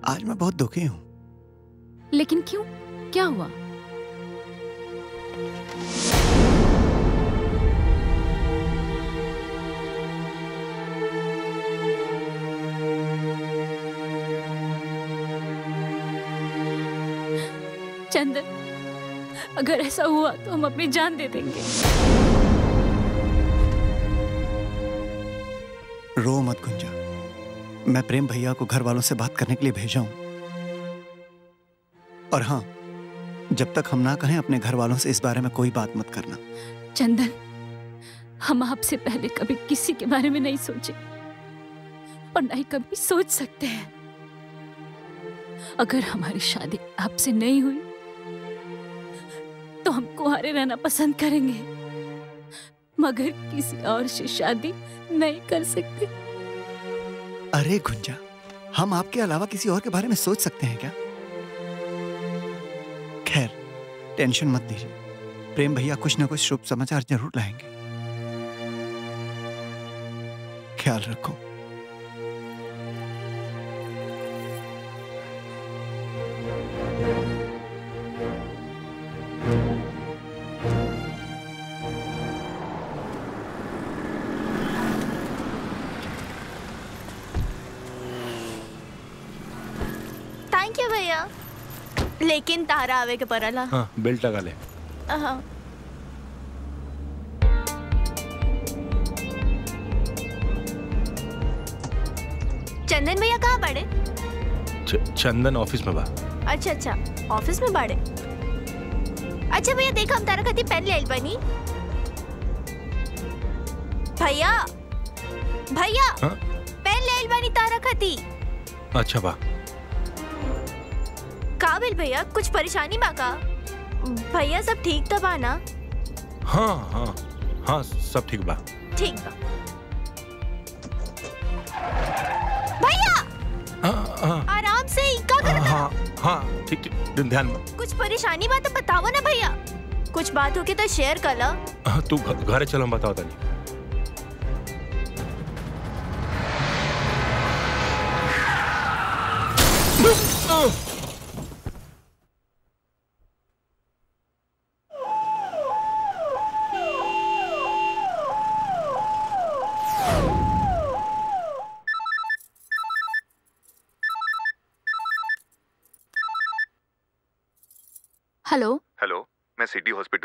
आज मैं बहुत दुखी हूँ। लेकिन क्यों? क्या हुआ? चंदन अगर ऐसा हुआ तो हम अपनी जान दे देंगे। रो मत गुंजा। मैं प्रेम भैया को घर वालों से बात करने के लिए भेजा हूँ। और हाँ जब तक हम ना कहें, अपने घर वालों से इस बारे में कोई बात मत करना। चंदन, हम आपसे पहले कभी किसी के बारे में नहीं सोचे। और नहीं कभी सोच सकते हैं। अगर हमारी शादी आपसे नहीं हुई तो हम कुंवारे रहना पसंद करेंगे। मगर किसी और से शादी नहीं कर सकते। अरे गुंजा, हम आपके अलावा किसी और के बारे में सोच सकते हैं क्या? खैर, टेंशन मत दीजिए। प्रेम भैया कुछ ना कुछ शुभ समाचार ज़रूर लाएँगे। ख्याल रखो। तारा आवे के परला। हाँ बेल्ट लगा ले। हाँ। चंदन भैया कहाँ पड़े? चंदन ऑफ़िस में बा। अच्छा अच्छा ऑफ़िस में बाड़े अच्छा भैया देखो हम तारा खाती पेन ले बनी। भैया भैया हाँ? पेन ले बनी तारा खाती अच्छा बा। का भेल भैया कुछ परेशानी बा का भैया सब ठीक तो बा ना? हाँ हाँ हाँ सब ठीक बा। ठीक बा। भैया! हाँ हाँ। आराम से ही का कर हाँ हाँ ठीक ठीक ध्यान में कुछ परेशानी बा तो बताओ ना भैया। कुछ बात होगी तो शेयर कर ला। हाँ, तू घरे चलो बताओ तनी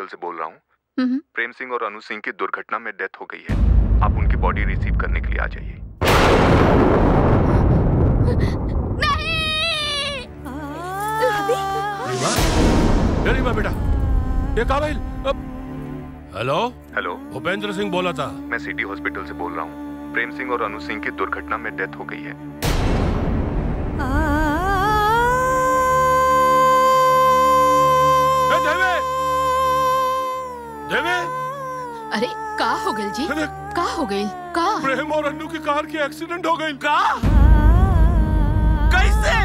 हॉस्पिटल से बोल रहा हूँ। हम्म। प्रेम सिंह और अनु सिंह की दुर्घटना में डेथ हो गई है। आप उनकी बॉडी रिसीव करने के लिए आ जाइए। बेटा। ये अब। हेलो? हेलो। भूपेंद्र सिंह बोला था। मैं सिटी हॉस्पिटल से बोल रहा हूँ। प्रेम सिंह और अनु सिंह की दुर्घटना में डेथ हो गई है। अरे का हो गई जी? का हो गई? का प्रेम और अन्नू की कार की एक्सीडेंट हो गई। का कैसे?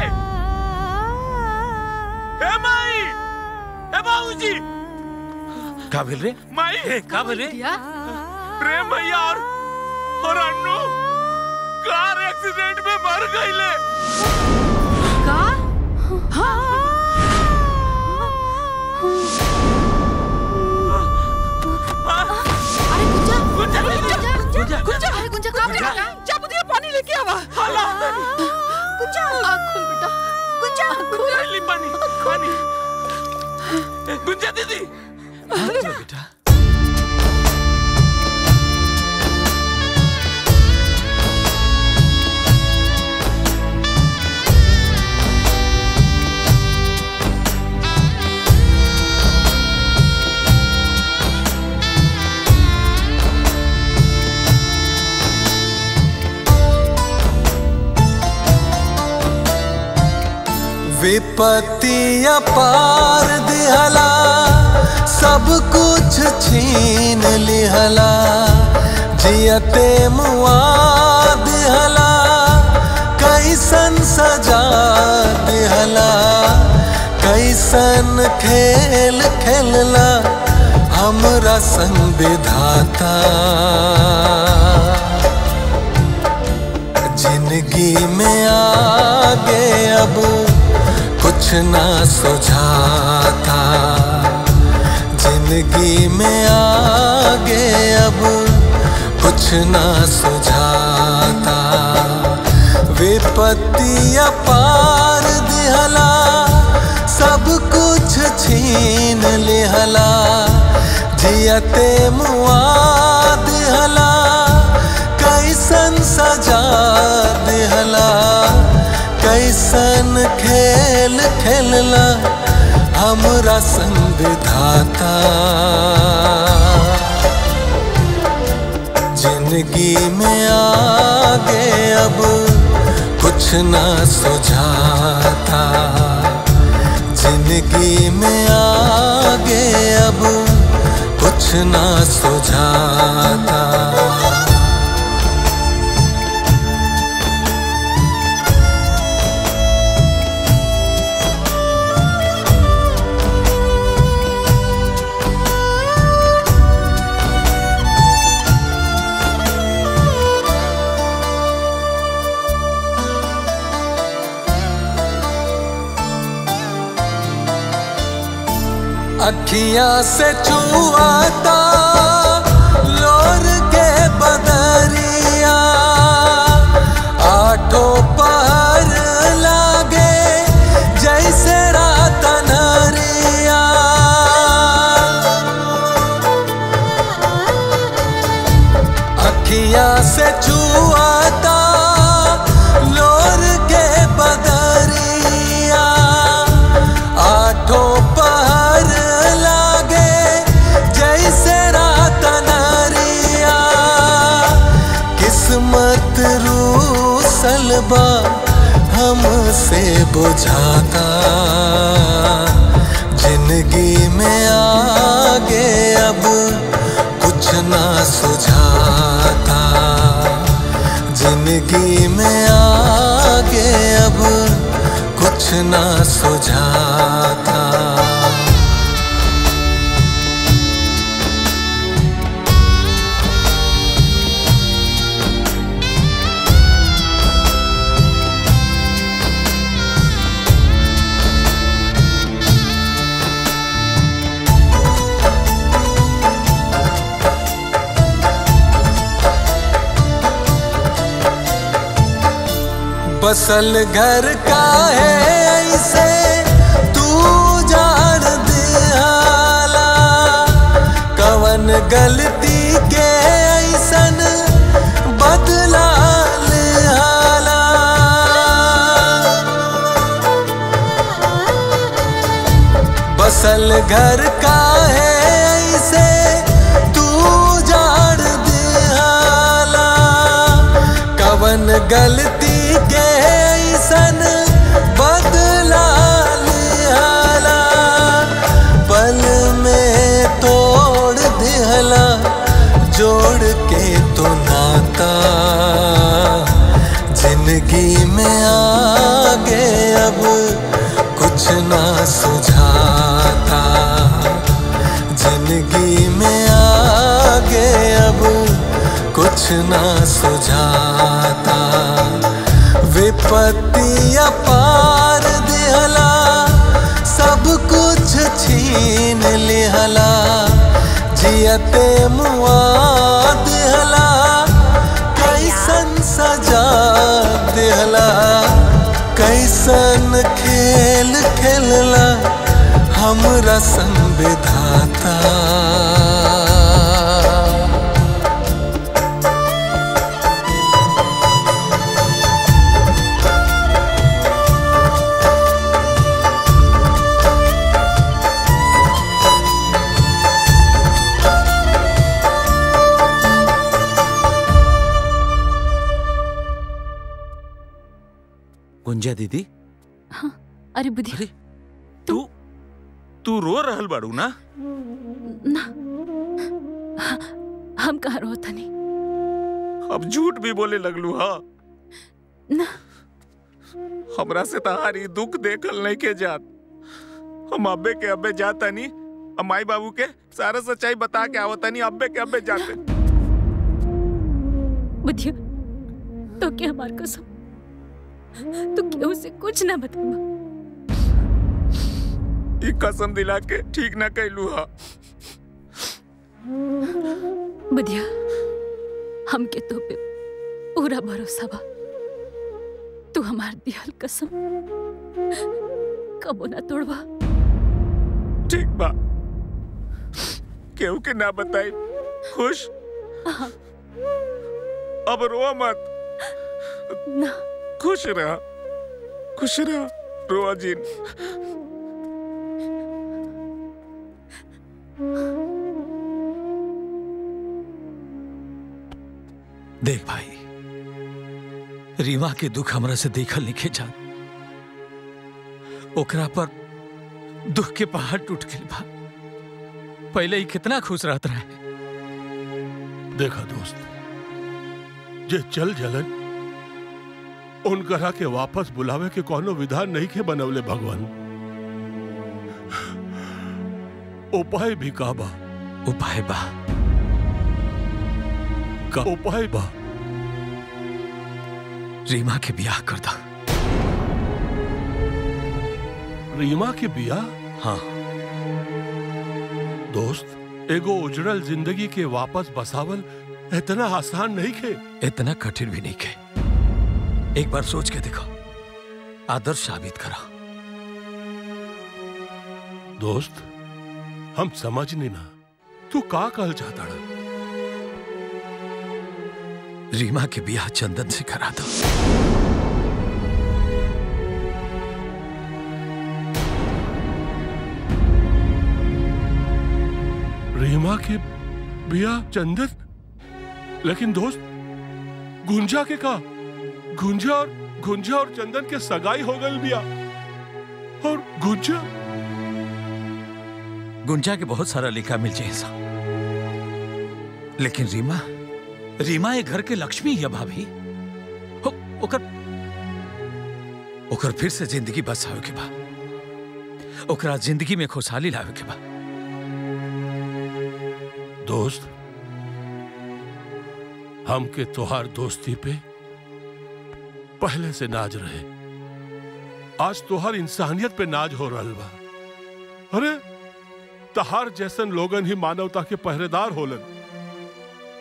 हे माई! हे बाबूजी! का भेल रे माई! का भेल रे प्रेम भैया और और अन्नू कार एक्सीडेंट में मर गईले का गुंजा दीदी। विपत्तिया पार दिहला, सब कुछ छीन लिहला जियते मुआ दिहला, कैसन सजा दिहला, कैसन खेल खेलला, हमरा संग विधाता। ज़िंदगी में आगे अब कुछ ना सुझाता। ज़िंदगी में आगे अब कुछ ना सुझाता। विपत्ति पार दिहला, सब कुछ छीन लिहला। जियते मुआ दिहला, कैसन सजा कैसन खेल खेलला हमरा संग विधाता ज़िंदगी में आगे अब कुछ ना सुझाता। ज़िंदगी में आगे अब कुछ ना सुझाता। अखियाँ से चुआता बुझाता, ज़िंदगी में आगे अब कुछ ना सुझाता। ज़िंदगी में आगे अब कुछ ना सुझाता। बसल घर का है ऐसे तू जान दिहाला कवन गलती के ऐसन बदला बसल घर का है ऐसे तू जान दिहाला कवन गलती न सुझाता। ज़िंदगी में आगे अब कुछ न सुझाता। विपत्ति अपार दिहला, सब कुछ छीन लिहला। जियते मुआ हमरा संविधाता गुंजा दीदी? हाँ अरे बुद्धि। तू रो रहल बाड़ू ना? ना। हम कहाँ रोता नहीं अब झूठ भी बोले लगलू हा? ना। हमरा से तहारी दुख देखल नहीं के जात। हम अब्बे के अब्बे जाता नहीं हम माई बाबू के सारा सच्चाई बता के आवता नहीं अब्बे के अब्बे जाते। बुद्धिया तो क्या हमार कसम? तू केहू से कुछ ना बतावा ई कसम दिला के ठीक ना कैलू हा। बुद्धिया हमके तो पे पूरा भरोसा बा। तू हमार दिहल कसम कबो ना तोड़वा। ठीक बा। केहू के ना बताई खुश? अब रो मत। ना। खुश रहा। खुश रहा रोआ जिन देख भाई रीमा के दुख हमरा से देखल नहीं जा ओकरा पर दुख के पहाड़ टूट गए पहले ही कितना खुश रहत रहे। देखा दोस्त, जे चल जलन उनकरा के वापस बुलावे के कोनो विधान नहीं के बनवले भगवान। उपाय भी का बा। उपाय बा। का उपाय बा? रीमा के ब्याह कर दा। रीमा के बिया हाँ। दोस्त एगो उजड़ल ज़िंदगी के वापस बसावल इतना आसान नहीं खे। इतना कठिन भी नहीं के एक बार सोच के देखो। आदर्श साबित करा। दोस्त हम समझ नहीं ना। तू का कहल चाहता ना रीमा के ब्याह चंदन से करा दो। रीमा के बिया चंदन? लेकिन दोस्त गुंजा के का? गुंजा और गुंजा और चंदन के सगाई हो गई बिया और गुंजा? गुंजा के बहुत सारा लिखा मिल जाए सा लेकिन रीमा रीमा ये घर के लक्ष्मी है भाभी। ओकर ओकर फिर से ज़िंदगी बसावे के बा। ओकरा ज़िंदगी में खुशहाली लावे के बा। दोस्त हमके तोहार दोस्ती पे पहले से नाज रहे। आज तोहार इंसानियत पे नाज हो रहा बा। अरे तहार जैसन लोगन ही मानवता के पहरेदार होलन।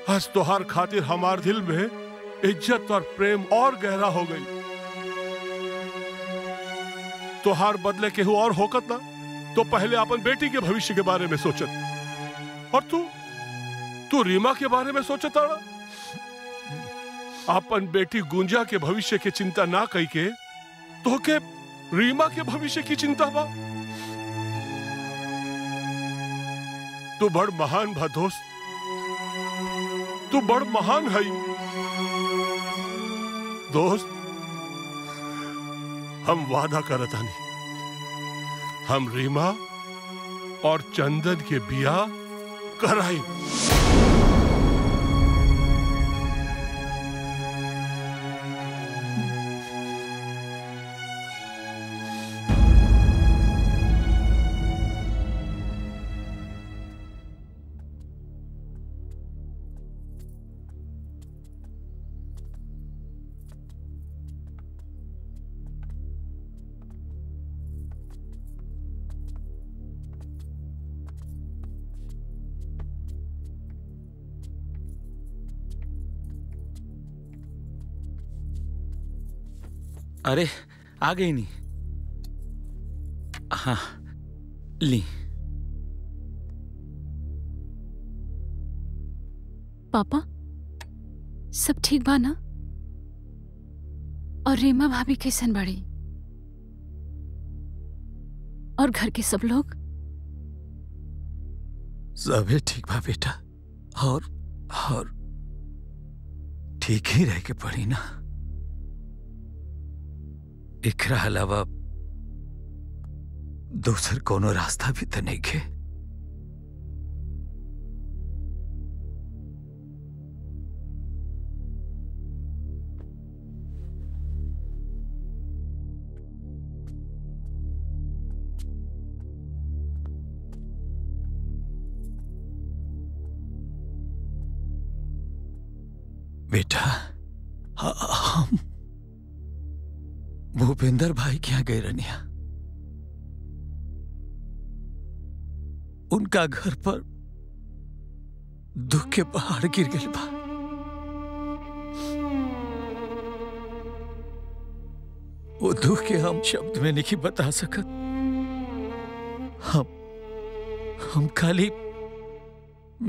आज तोहार खातिर हमार दिल में इज़्ज़त और प्रेम और गहरा हो गई। तोहार बदले केहू और होकत ना तो पहले अपन बेटी के भविष्य के बारे में सोचत। और तू तू रीमा के बारे में सोचत अपन बेटी गुंजा के भविष्य की चिंता ना कई के तो के रीमा के भविष्य की चिंता बा? तू बड़ महान भा दोस्त। तू बड़ महान है। दोस्त, हम वादा करतानी हम रीमा और चंदन के बिया कराई अरे आ गई नहीं। हाँ ली। पापा सब ठीक बा ना? और रीमा भाभी कैसन बड़ी? और घर के सब लोग? सबे ठीक बा बेटा। और और ठीक ही रह के पड़ी ना। एकरा अलावा दूसर कोनो रास्ता भी तो नहीं खे। भूपेंद्र भाई के यहाँ गए रनिया उनका घर पर दुख के पहाड़ गिर गए बा। वो दुख के हम शब्द में नहीं बता सकत। हम हम खाली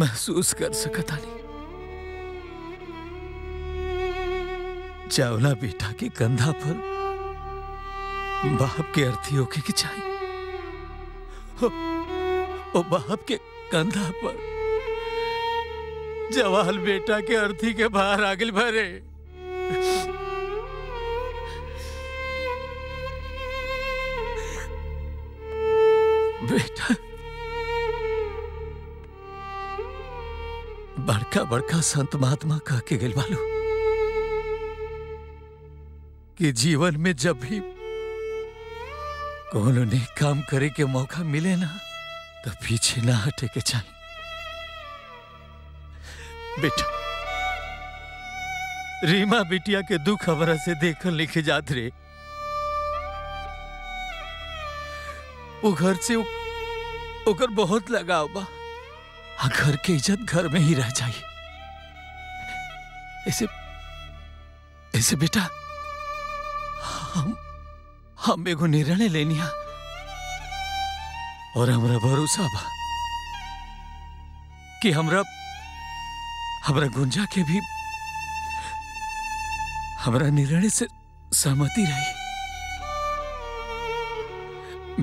महसूस कर सकत आनी चावला बेटा के कंधा पर बाप के अर्थी होके की चाहिए ओ, बाप के कंधा पर। जवाल बेटा के अर्थी के बाहर आगिल भरे। बेटा बड़का बड़का संत महात्मा कह के गल वालू कि जीवन में जब भी कोनो नेक काम करे के मौका मिले ना तो पीछे ना हटे के चाहिए बेटा, रीमा बिटिया के दुख हमरा से देखल लिखे जात रे। वो घर से उ- ओकर बहुत लगाव बा। आ घर के इज़्ज़त घर में ही रह जाई। ऐसे ऐसे बेटा, हम हम एगो निर्णय लेनिया और हमरा भरोसा बा कि हमरा हमरा गुंजा के भी, हमरा निर्णय से सहमति रही।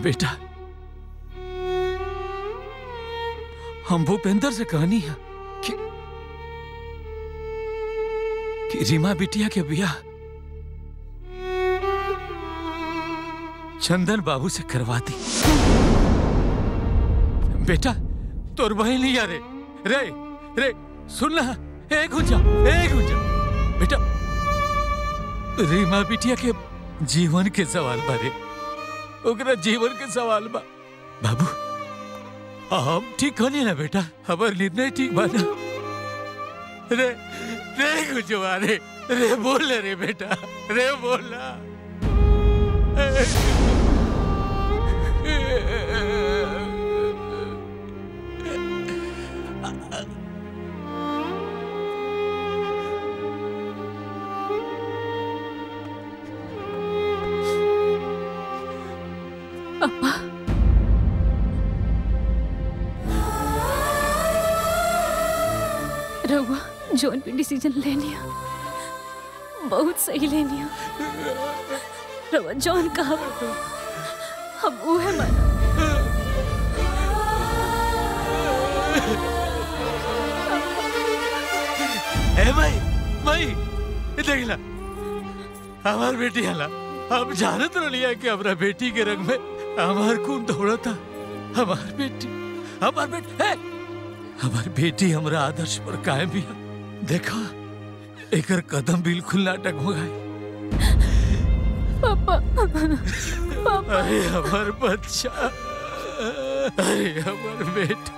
बेटा, हम भूपेंद्र से कहनी है कि कि रीमा बिटिया के बियाह चंदन बाबू से करवा दी बेटा, तोर नहीं रे रे रे, सुन ना। ए, गुंजा ए, गुंजा। बेटा, रीमा बिटिया के जीवन के सवाल बारे ओकरा जीवन के सवाल बा। बाबू, हम ठीक होनी ना बेटा? हमार निर्णय ठीक बा ना। रे रे, गुंजवा रे। रे बोल रे बेटा। रे बोला रहुआ जोन भी डिसीज़न लेनी है बहुत सही लेनी है रहुआ जॉन कहा हम उहे माना ए भाई देख ला। हमार बेटी हला हम जानत रहिया कि हमरा बेटी के रंग में हमार खून दौड़ा था। हमार बेटी हमार बेटी ए हमार बेटी हमरा आदर्श पर कायम भी है। देखा, एकर कदम बिल्कुल ना टकमगाए पापा। पापा। अरे हमार बच्चा। अरे हमार बेटा।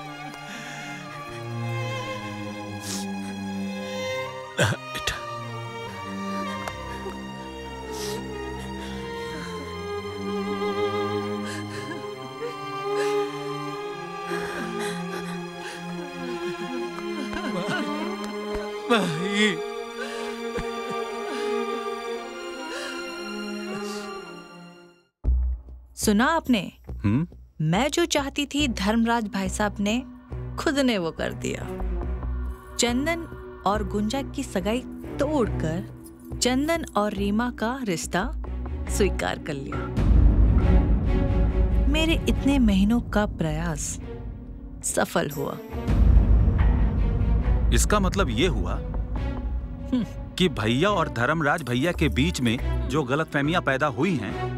सुना आपने? हम्म? मैं जो चाहती थी धर्मराज भाई साहब ने खुद ने वो कर दिया। चंदन और गुंजा की सगाई तोड़कर चंदन और रीमा का रिश्ता स्वीकार कर लिया। मेरे इतने महीनों का प्रयास सफल हुआ। इसका मतलब ये हुआ कि भैया और धर्मराज भैया के बीच में जो गलतफहमियाँ पैदा हुई हैं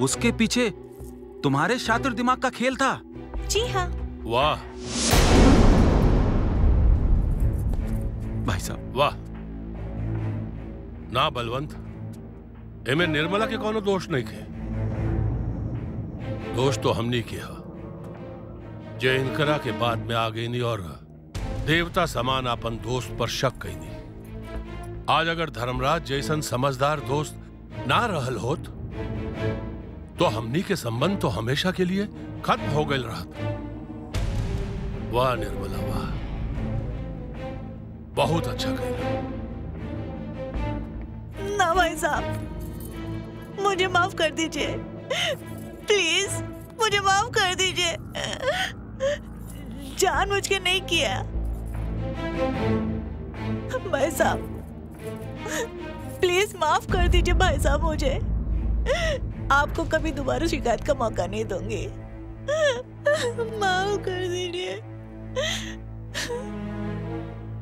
उसके पीछे तुम्हारे शातिर दिमाग का खेल था। जी हाँ। वाह। भाई साहब। वाह। ना बलवंत एमे निर्मला के कोनो दोष नहीं खे दोष तो हमनी के हा जे इनकरा के बाद में आ गई नहीं और देवता समान अपन दोस्त पर शक कैनी आज अगर धर्मराज जैसन समझदार दोस्त ना रहल होत तो हमनी के संबंध तो हमेशा के लिए खत्म हो गए रहत। वाह निर्मला, वाह। बहुत अच्छा कहला। ना भाई साहब, मुझे माफ़ कर दीजिए। प्लीज़, मुझे माफ़ कर दीजिए। जानबूझ के नहीं किया। भाई साहब, प्लीज़ माफ़ कर दीजिए भाई साहब मुझे। आपको कभी दोबारा शिकायत का मौका नहीं दूँगी। माफ़ कर दीजिए।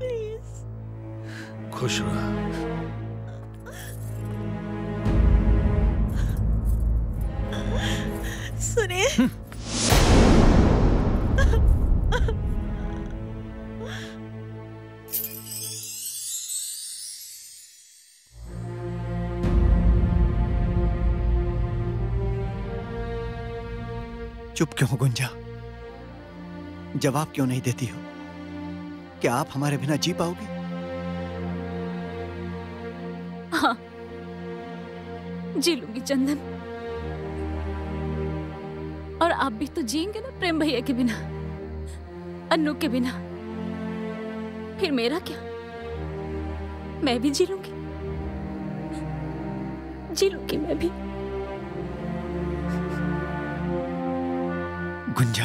प्लीज़ खुश रहा। सुनिए। चुप क्यों गुंजा? जवाब क्यों नहीं देती हो? क्या आप हमारे बिना जी पाओगे? हाँ। जी लूँगी, चंदन। और आप भी तो जिएँगे ना प्रेम भैया के बिना, अन्नू के बिना। फिर मेरा क्या? मैं भी जी लूँगी। जी लूँगी मैं भी। गुंजा,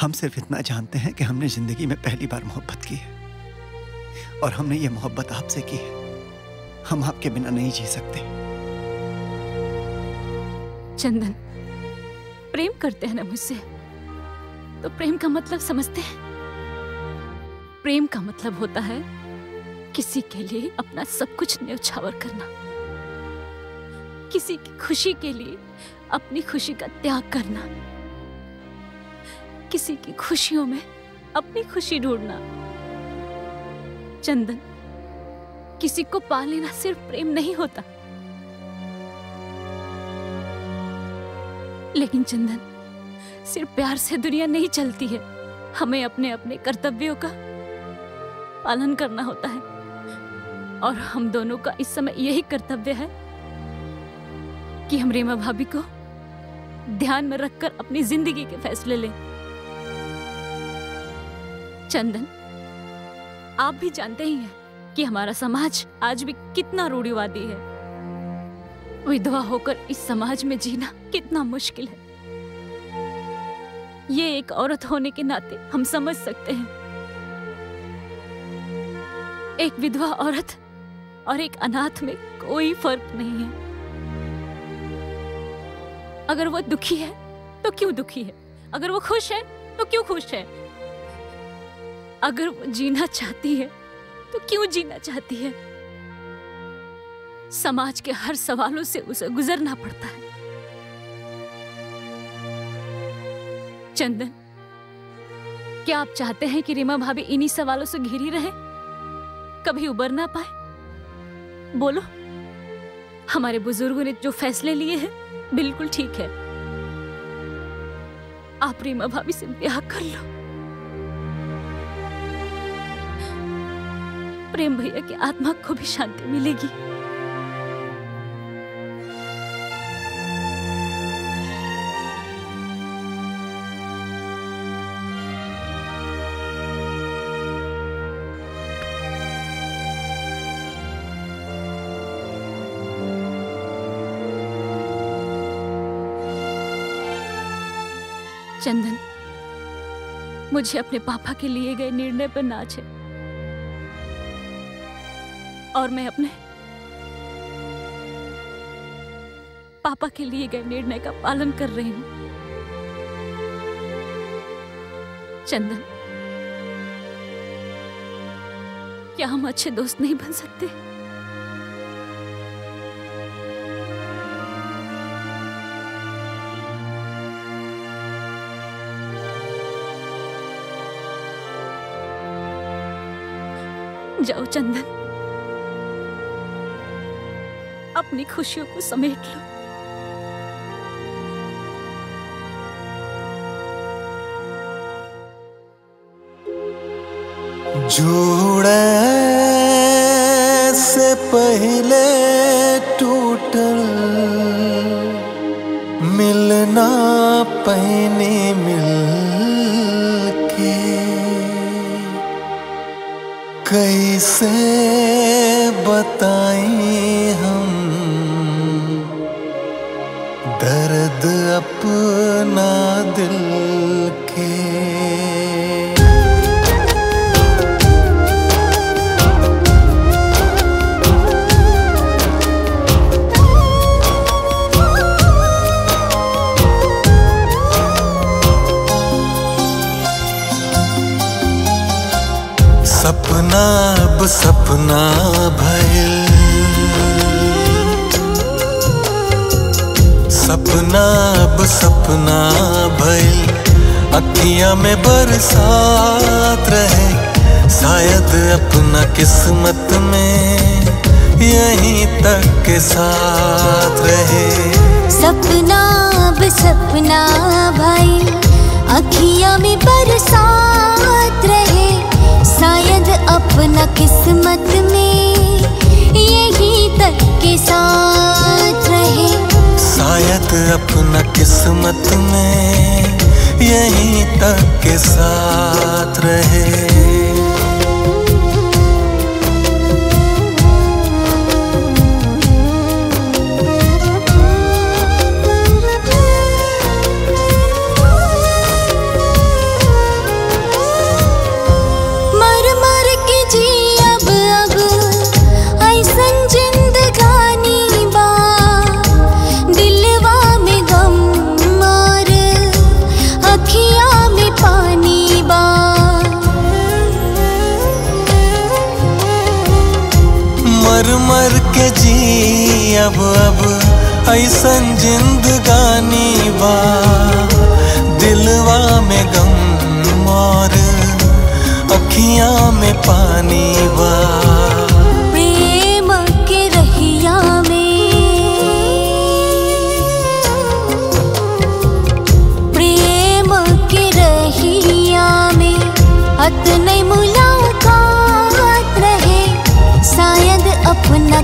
हम सिर्फ़ इतना जानते हैं कि हमने ज़िंदगी में पहली बार मोहब्बत की है। और हमने ये मोहब्बत आपसे की है। हम आपके बिना नहीं जी सकते। चंदन, प्रेम करते हैं ना मुझसे। तो प्रेम का मतलब समझते हैं? प्रेम का मतलब होता है किसी के लिए अपना सब कुछ न्यौछावर करना। किसी की खुशी के लिए अपनी खुशी का त्याग करना। किसी की खुशियों में अपनी खुशी ढूंढना। चंदन, किसी को पा लेना सिर्फ़ प्रेम नहीं होता। लेकिन चंदन, सिर्फ़ प्यार से दुनिया नहीं चलती है। हमें अपने अपने कर्तव्यों का पालन करना होता है। और हम दोनों का इस समय यही कर्तव्य है कि हम रेमा भाभी को ध्यान में रखकर अपनी ज़िंदगी के फैसले लें। चंदन, आप भी जानते ही हैं कि हमारा समाज आज भी कितना रूढ़िवादी है। विधवा होकर इस समाज में जीना कितना मुश्किल है। ये एक औरत होने के नाते हम समझ सकते हैं। एक विधवा औरत और एक अनाथ में कोई फ़र्क नहीं है। अगर वो दुखी है तो क्यों दुखी है? अगर वो खुश है तो क्यों खुश है? अगर वो जीना चाहती है तो क्यों जीना चाहती है? समाज के हर सवालों से उसे गुजरना पड़ता है। चंदन, क्या आप चाहते हैं कि रीमा भाभी इन्हीं सवालों से घिरी रहे? कभी उबर ना पाए? बोलो। हमारे बुज़ुर्गों ने जो फैसले लिए हैं, बिल्कुल ठीक है। आप रीमा भाभी से ब्याह कर लो। प्रेम भैया की आत्मा को भी शांति मिलेगी। चंदन, मुझे अपने पापा के लिए गए निर्णय पर नाच है। और मैं अपने पापा के लिए गए निर्णय का पालन कर रही हूँ। चंदन, क्या हम अच्छे दोस्त नहीं बन सकते? जाओ चंदन। अपनी खुशियों को समेट लो। जोड़ा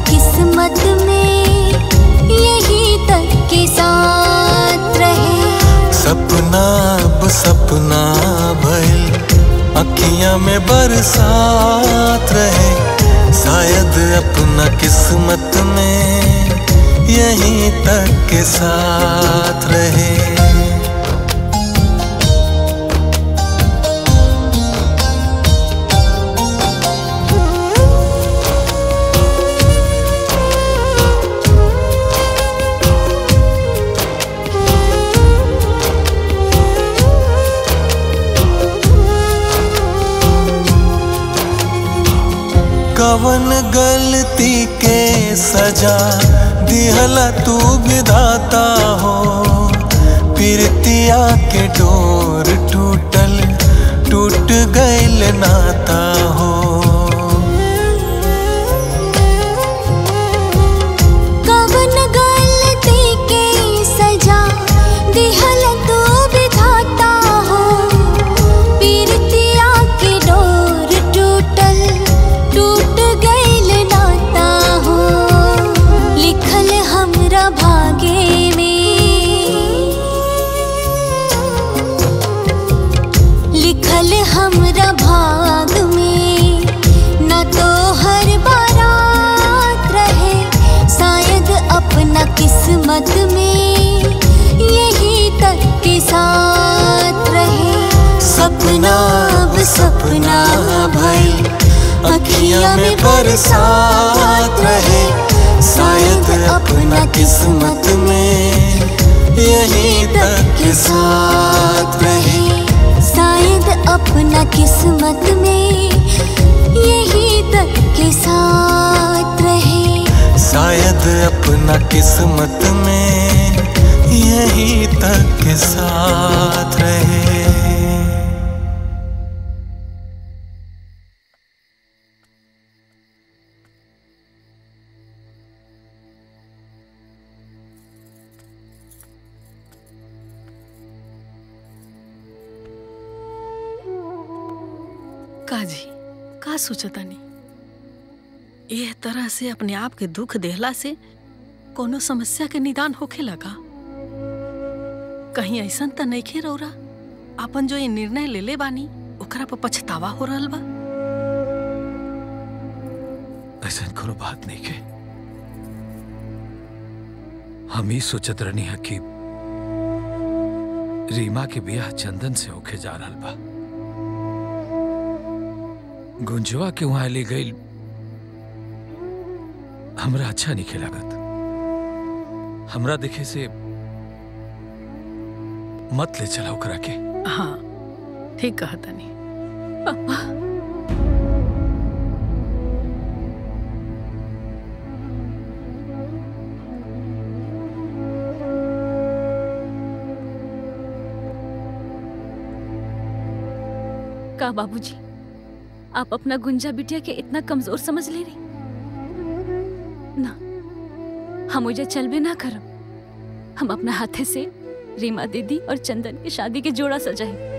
किस्मत में यही तक के साथ रहे। सपना, अब सपना भल अखियाँ में बरसात रहे। शायद अपना किस्मत में यही तक के साथ रहे। कवन गलती के सजा, दिहला तू विधाता हो। पीरतिया के डोर टूटल, टूट गैल नाता। सपना अब सपना भई। अखियाँ में बरसात रहे, शायद अपना किस्मत में यही तक के साथ रहे। शायद अपना किस्मत में यही तक के साथ रहे। शायद अपना किस्मत में यही तक के साथ रहे। सोचतानी यह तरह से अपने आप के दुख देहला से कोनो समस्या के निदान होखे लगा। कहीं ऐसा त नइखे रौरा। अपन जो ये निर्णय ले ले बानी, ओकरा पर पछतावा हो रहल बा। ऐसा कोनो बात नहीं के हम ही सोचत रहनी है कि रीमा के ब्याह चंदन से होके जा रहल बा। गुंजवा के वहाँ ले गई। हमरा अच्छा नहीं लागत हमरा देखे से मत ले चला ओकरा के। हाँ ठीक कहा तनी पापा का बाबूजी? आप अपना गुंजा बिटिया के इतना कमज़ोर समझ ले रही। ना, हम मुझे चल भी ना करो। हम अपना हाथे से रीमा दीदी और चंदन की शादी के जोड़ा सजाए।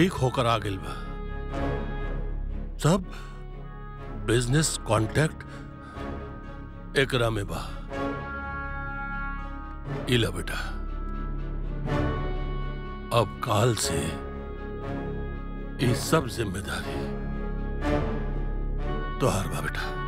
ठीक होकर आ गइल बा सब बिज़नेस कांटेक्ट एकरा में बा। इला बेटा। अब काल से ये सब ज़िम्मेदारी तोहार बा बेटा।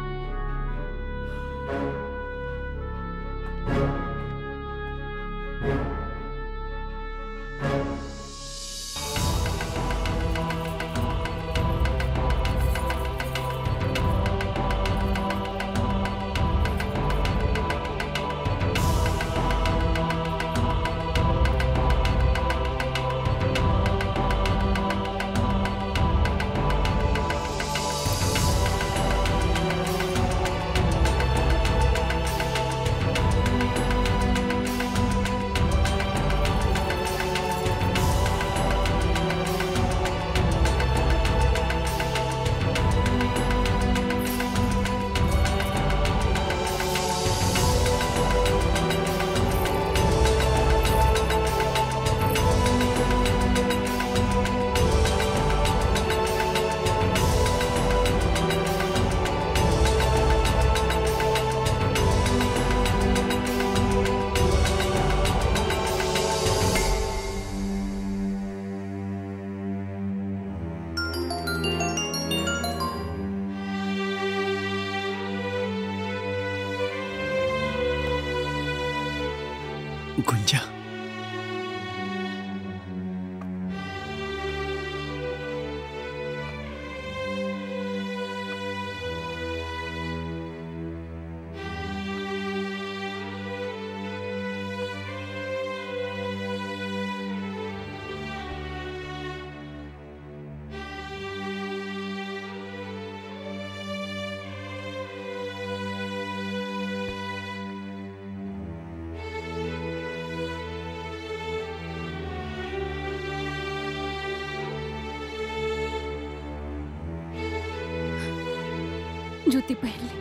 जूती पहन ले।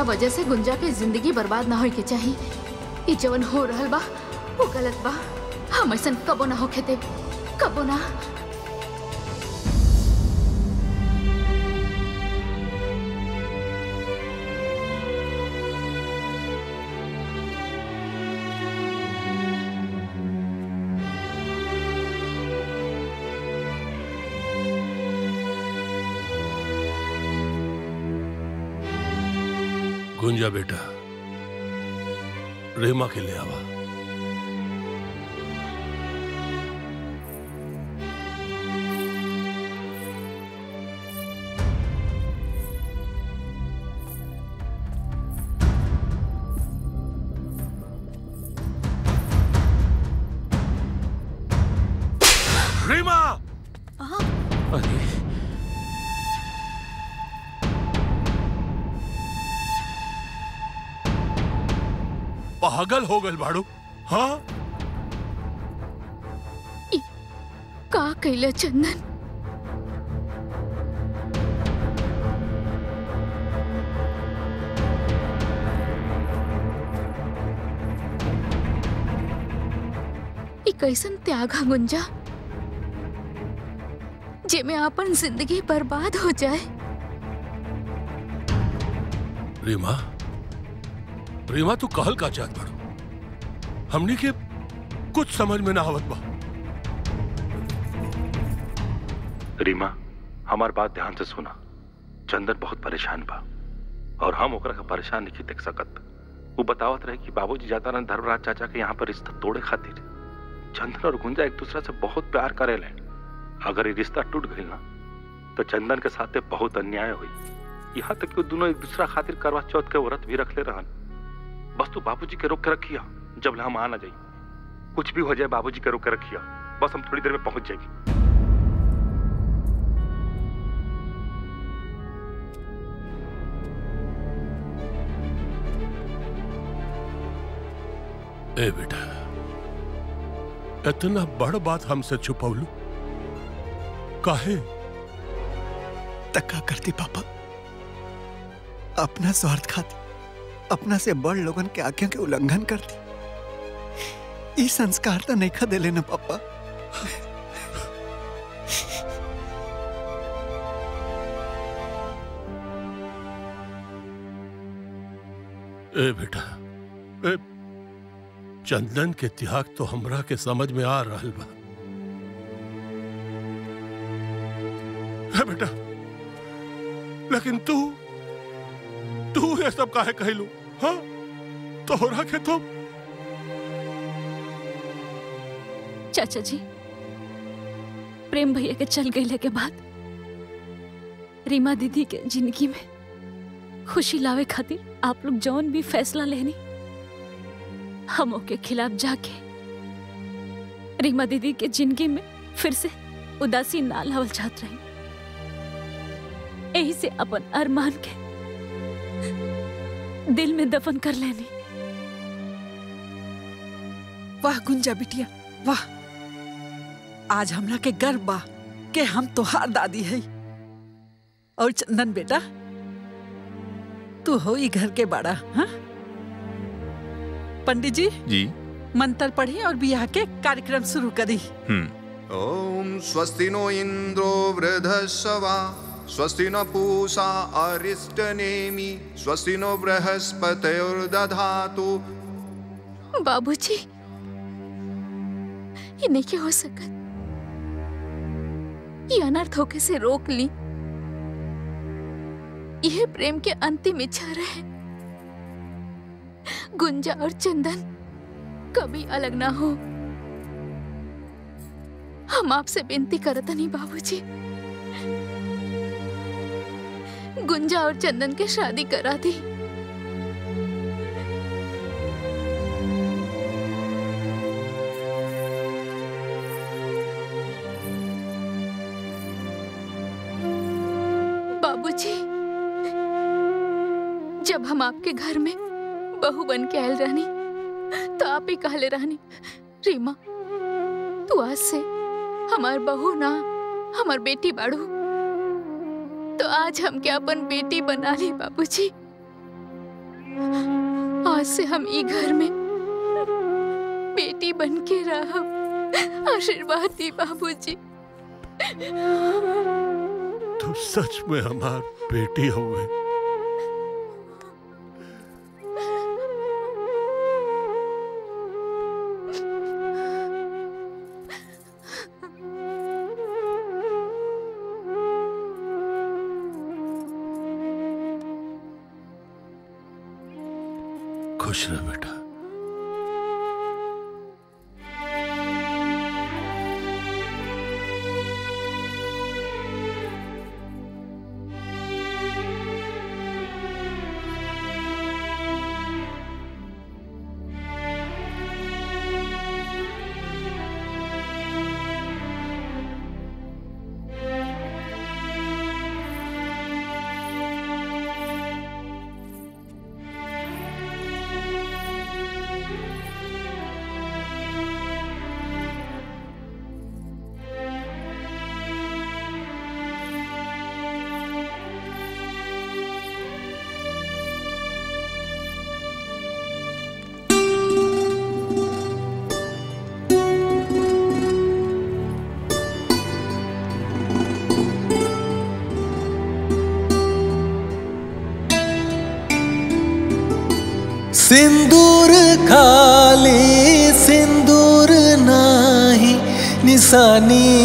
हमरा वजह से गुंजा के ज़िंदगी बर्बाद ना होए के चाहिए ये जवन हो रहा बा, वो गलत बा। हम ऐसा कबो ना होके दे कबो ना। गुंजा बेटा रेमा के ले आवा। पागल हो गल बाड़ू। हाँ? का कैले चंदन? कैसन त्यागा गुंजा जेमे अपन ज़िंदगी बर्बाद हो जाए। रीमा? रीमा तू कहल का चाहत बाड़ू? हमनी के कुछ समझ में ना आवत बा। रीमा, हमार बात ध्यान से सुना। चंदन बहुत परेशान बा, और हम ओकरा के परेशान नहीं देख सकत। वो बतावत रहे कि बाबूजी जाता रहे धर्मराज चाचा के यहाँ पर रिश्ता तोड़े खातिर। चंदन और गुंजा एक दूसरा से बहुत प्यार करेले। अगर ये रिश्ता टूट गई ना तो चंदन के साथ बहुत अन्याय हुई। यहाँ तक कि दोनों एक दूसरा खातिर करवा चौथ के व्रत भी रख ले रहन। बस तू बाबूजी के रोक के रखिया। जब हम आ ना जाई कुछ भी हो जाए बाबूजी के रोक के रखिया। बस हम थोड़ी देर में पहुँच जाएगी। ए बेटा इतना बड़ बात हमसे छुपौलू। काहे? तक्का करती पापा। अपना स्वार्थ खाती अपना से बड़ लोगन के आज्ञा के उल्लंघन करती। संस्कार तो नहीं खा दे लेना पापा ए बेटा ए चंदन के त्याग तो हमरा के समझ में आ रहा बा बेटा लेकिन तू तू ये सब काहे कहलू हाँ तोहरा के तो चाचा जी। प्रेम भैया के चल गईले के बाद, रीमा दीदी के ज़िंदगी में खुशी लावे खातिर आप लोग जौन भी फैसला लेनी हम के खिलाफ जाके रीमा दीदी के ज़िंदगी में फिर से उदासी ना लावल चाहत रही। यही से अपन अरमान के दिल में दफन कर लेनी वाह गुंजा बिटिया, वाह। आज हमरा के गर्व बा के हम तोहार दादी है। और चंदन बेटा तू हो ही घर के बड़ा हाँ? पंडित जी जी। मंत्र पढ़ी और बियाह के कार्यक्रम शुरू करी। हम्म। ॐ स्वस्ति नो इन्द्रो वृधस्वा स्वस्ति न पूषा अरिष्टनेमि स्वस्ति नो बृहस्पतिर्दधातु बाबूजी ये नहीं क्या हो सकत। ये अनर्थ होके से रोक ली। यह प्रेम के अंतिम इच्छा रहे। गुंजा और चंदन, कभी अलग ना हो। हम आपसे करत नहीं बाबूजी। गुंजा और चंदन के शादी करा दी। आपके घर में? बहू बन के आयल रहनी तो आप ही कहले रहनी। रीमा, तू आज से हमार बहू ना, हमार बेटी बाड़ू तो आज हम क्या अपन बेटी बना ली, बाबूजी? आज से हम ई घर में बेटी बन के रहब। आशीर्वाद दी, बाबूजी। तू सच में हमार बेटी हुए निशानी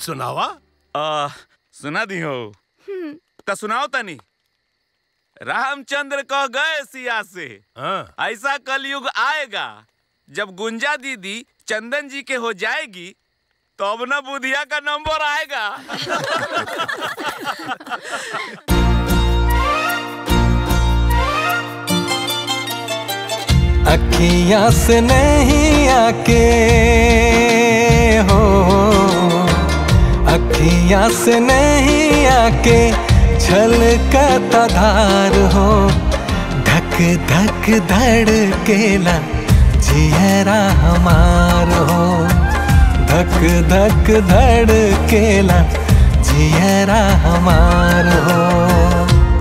कुछ सुनावा? आ, सुना दी हो। तो सुनाओ तनी। रामचंद्र कह गए सिया से ऐसा कलयुग आएगा जब गुंजा दीदी चंदन जी के हो जाएगी तो अब ना बुधिया का नंबर आएगा। अखियाँ से नहीं आके हो। अखियाँ से नहीं आके छलकता धार हो। धक धक धड़केला जियरा हमार हो। धक धक धड़केला जियरा हमार हो।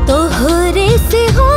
तोहरे से हो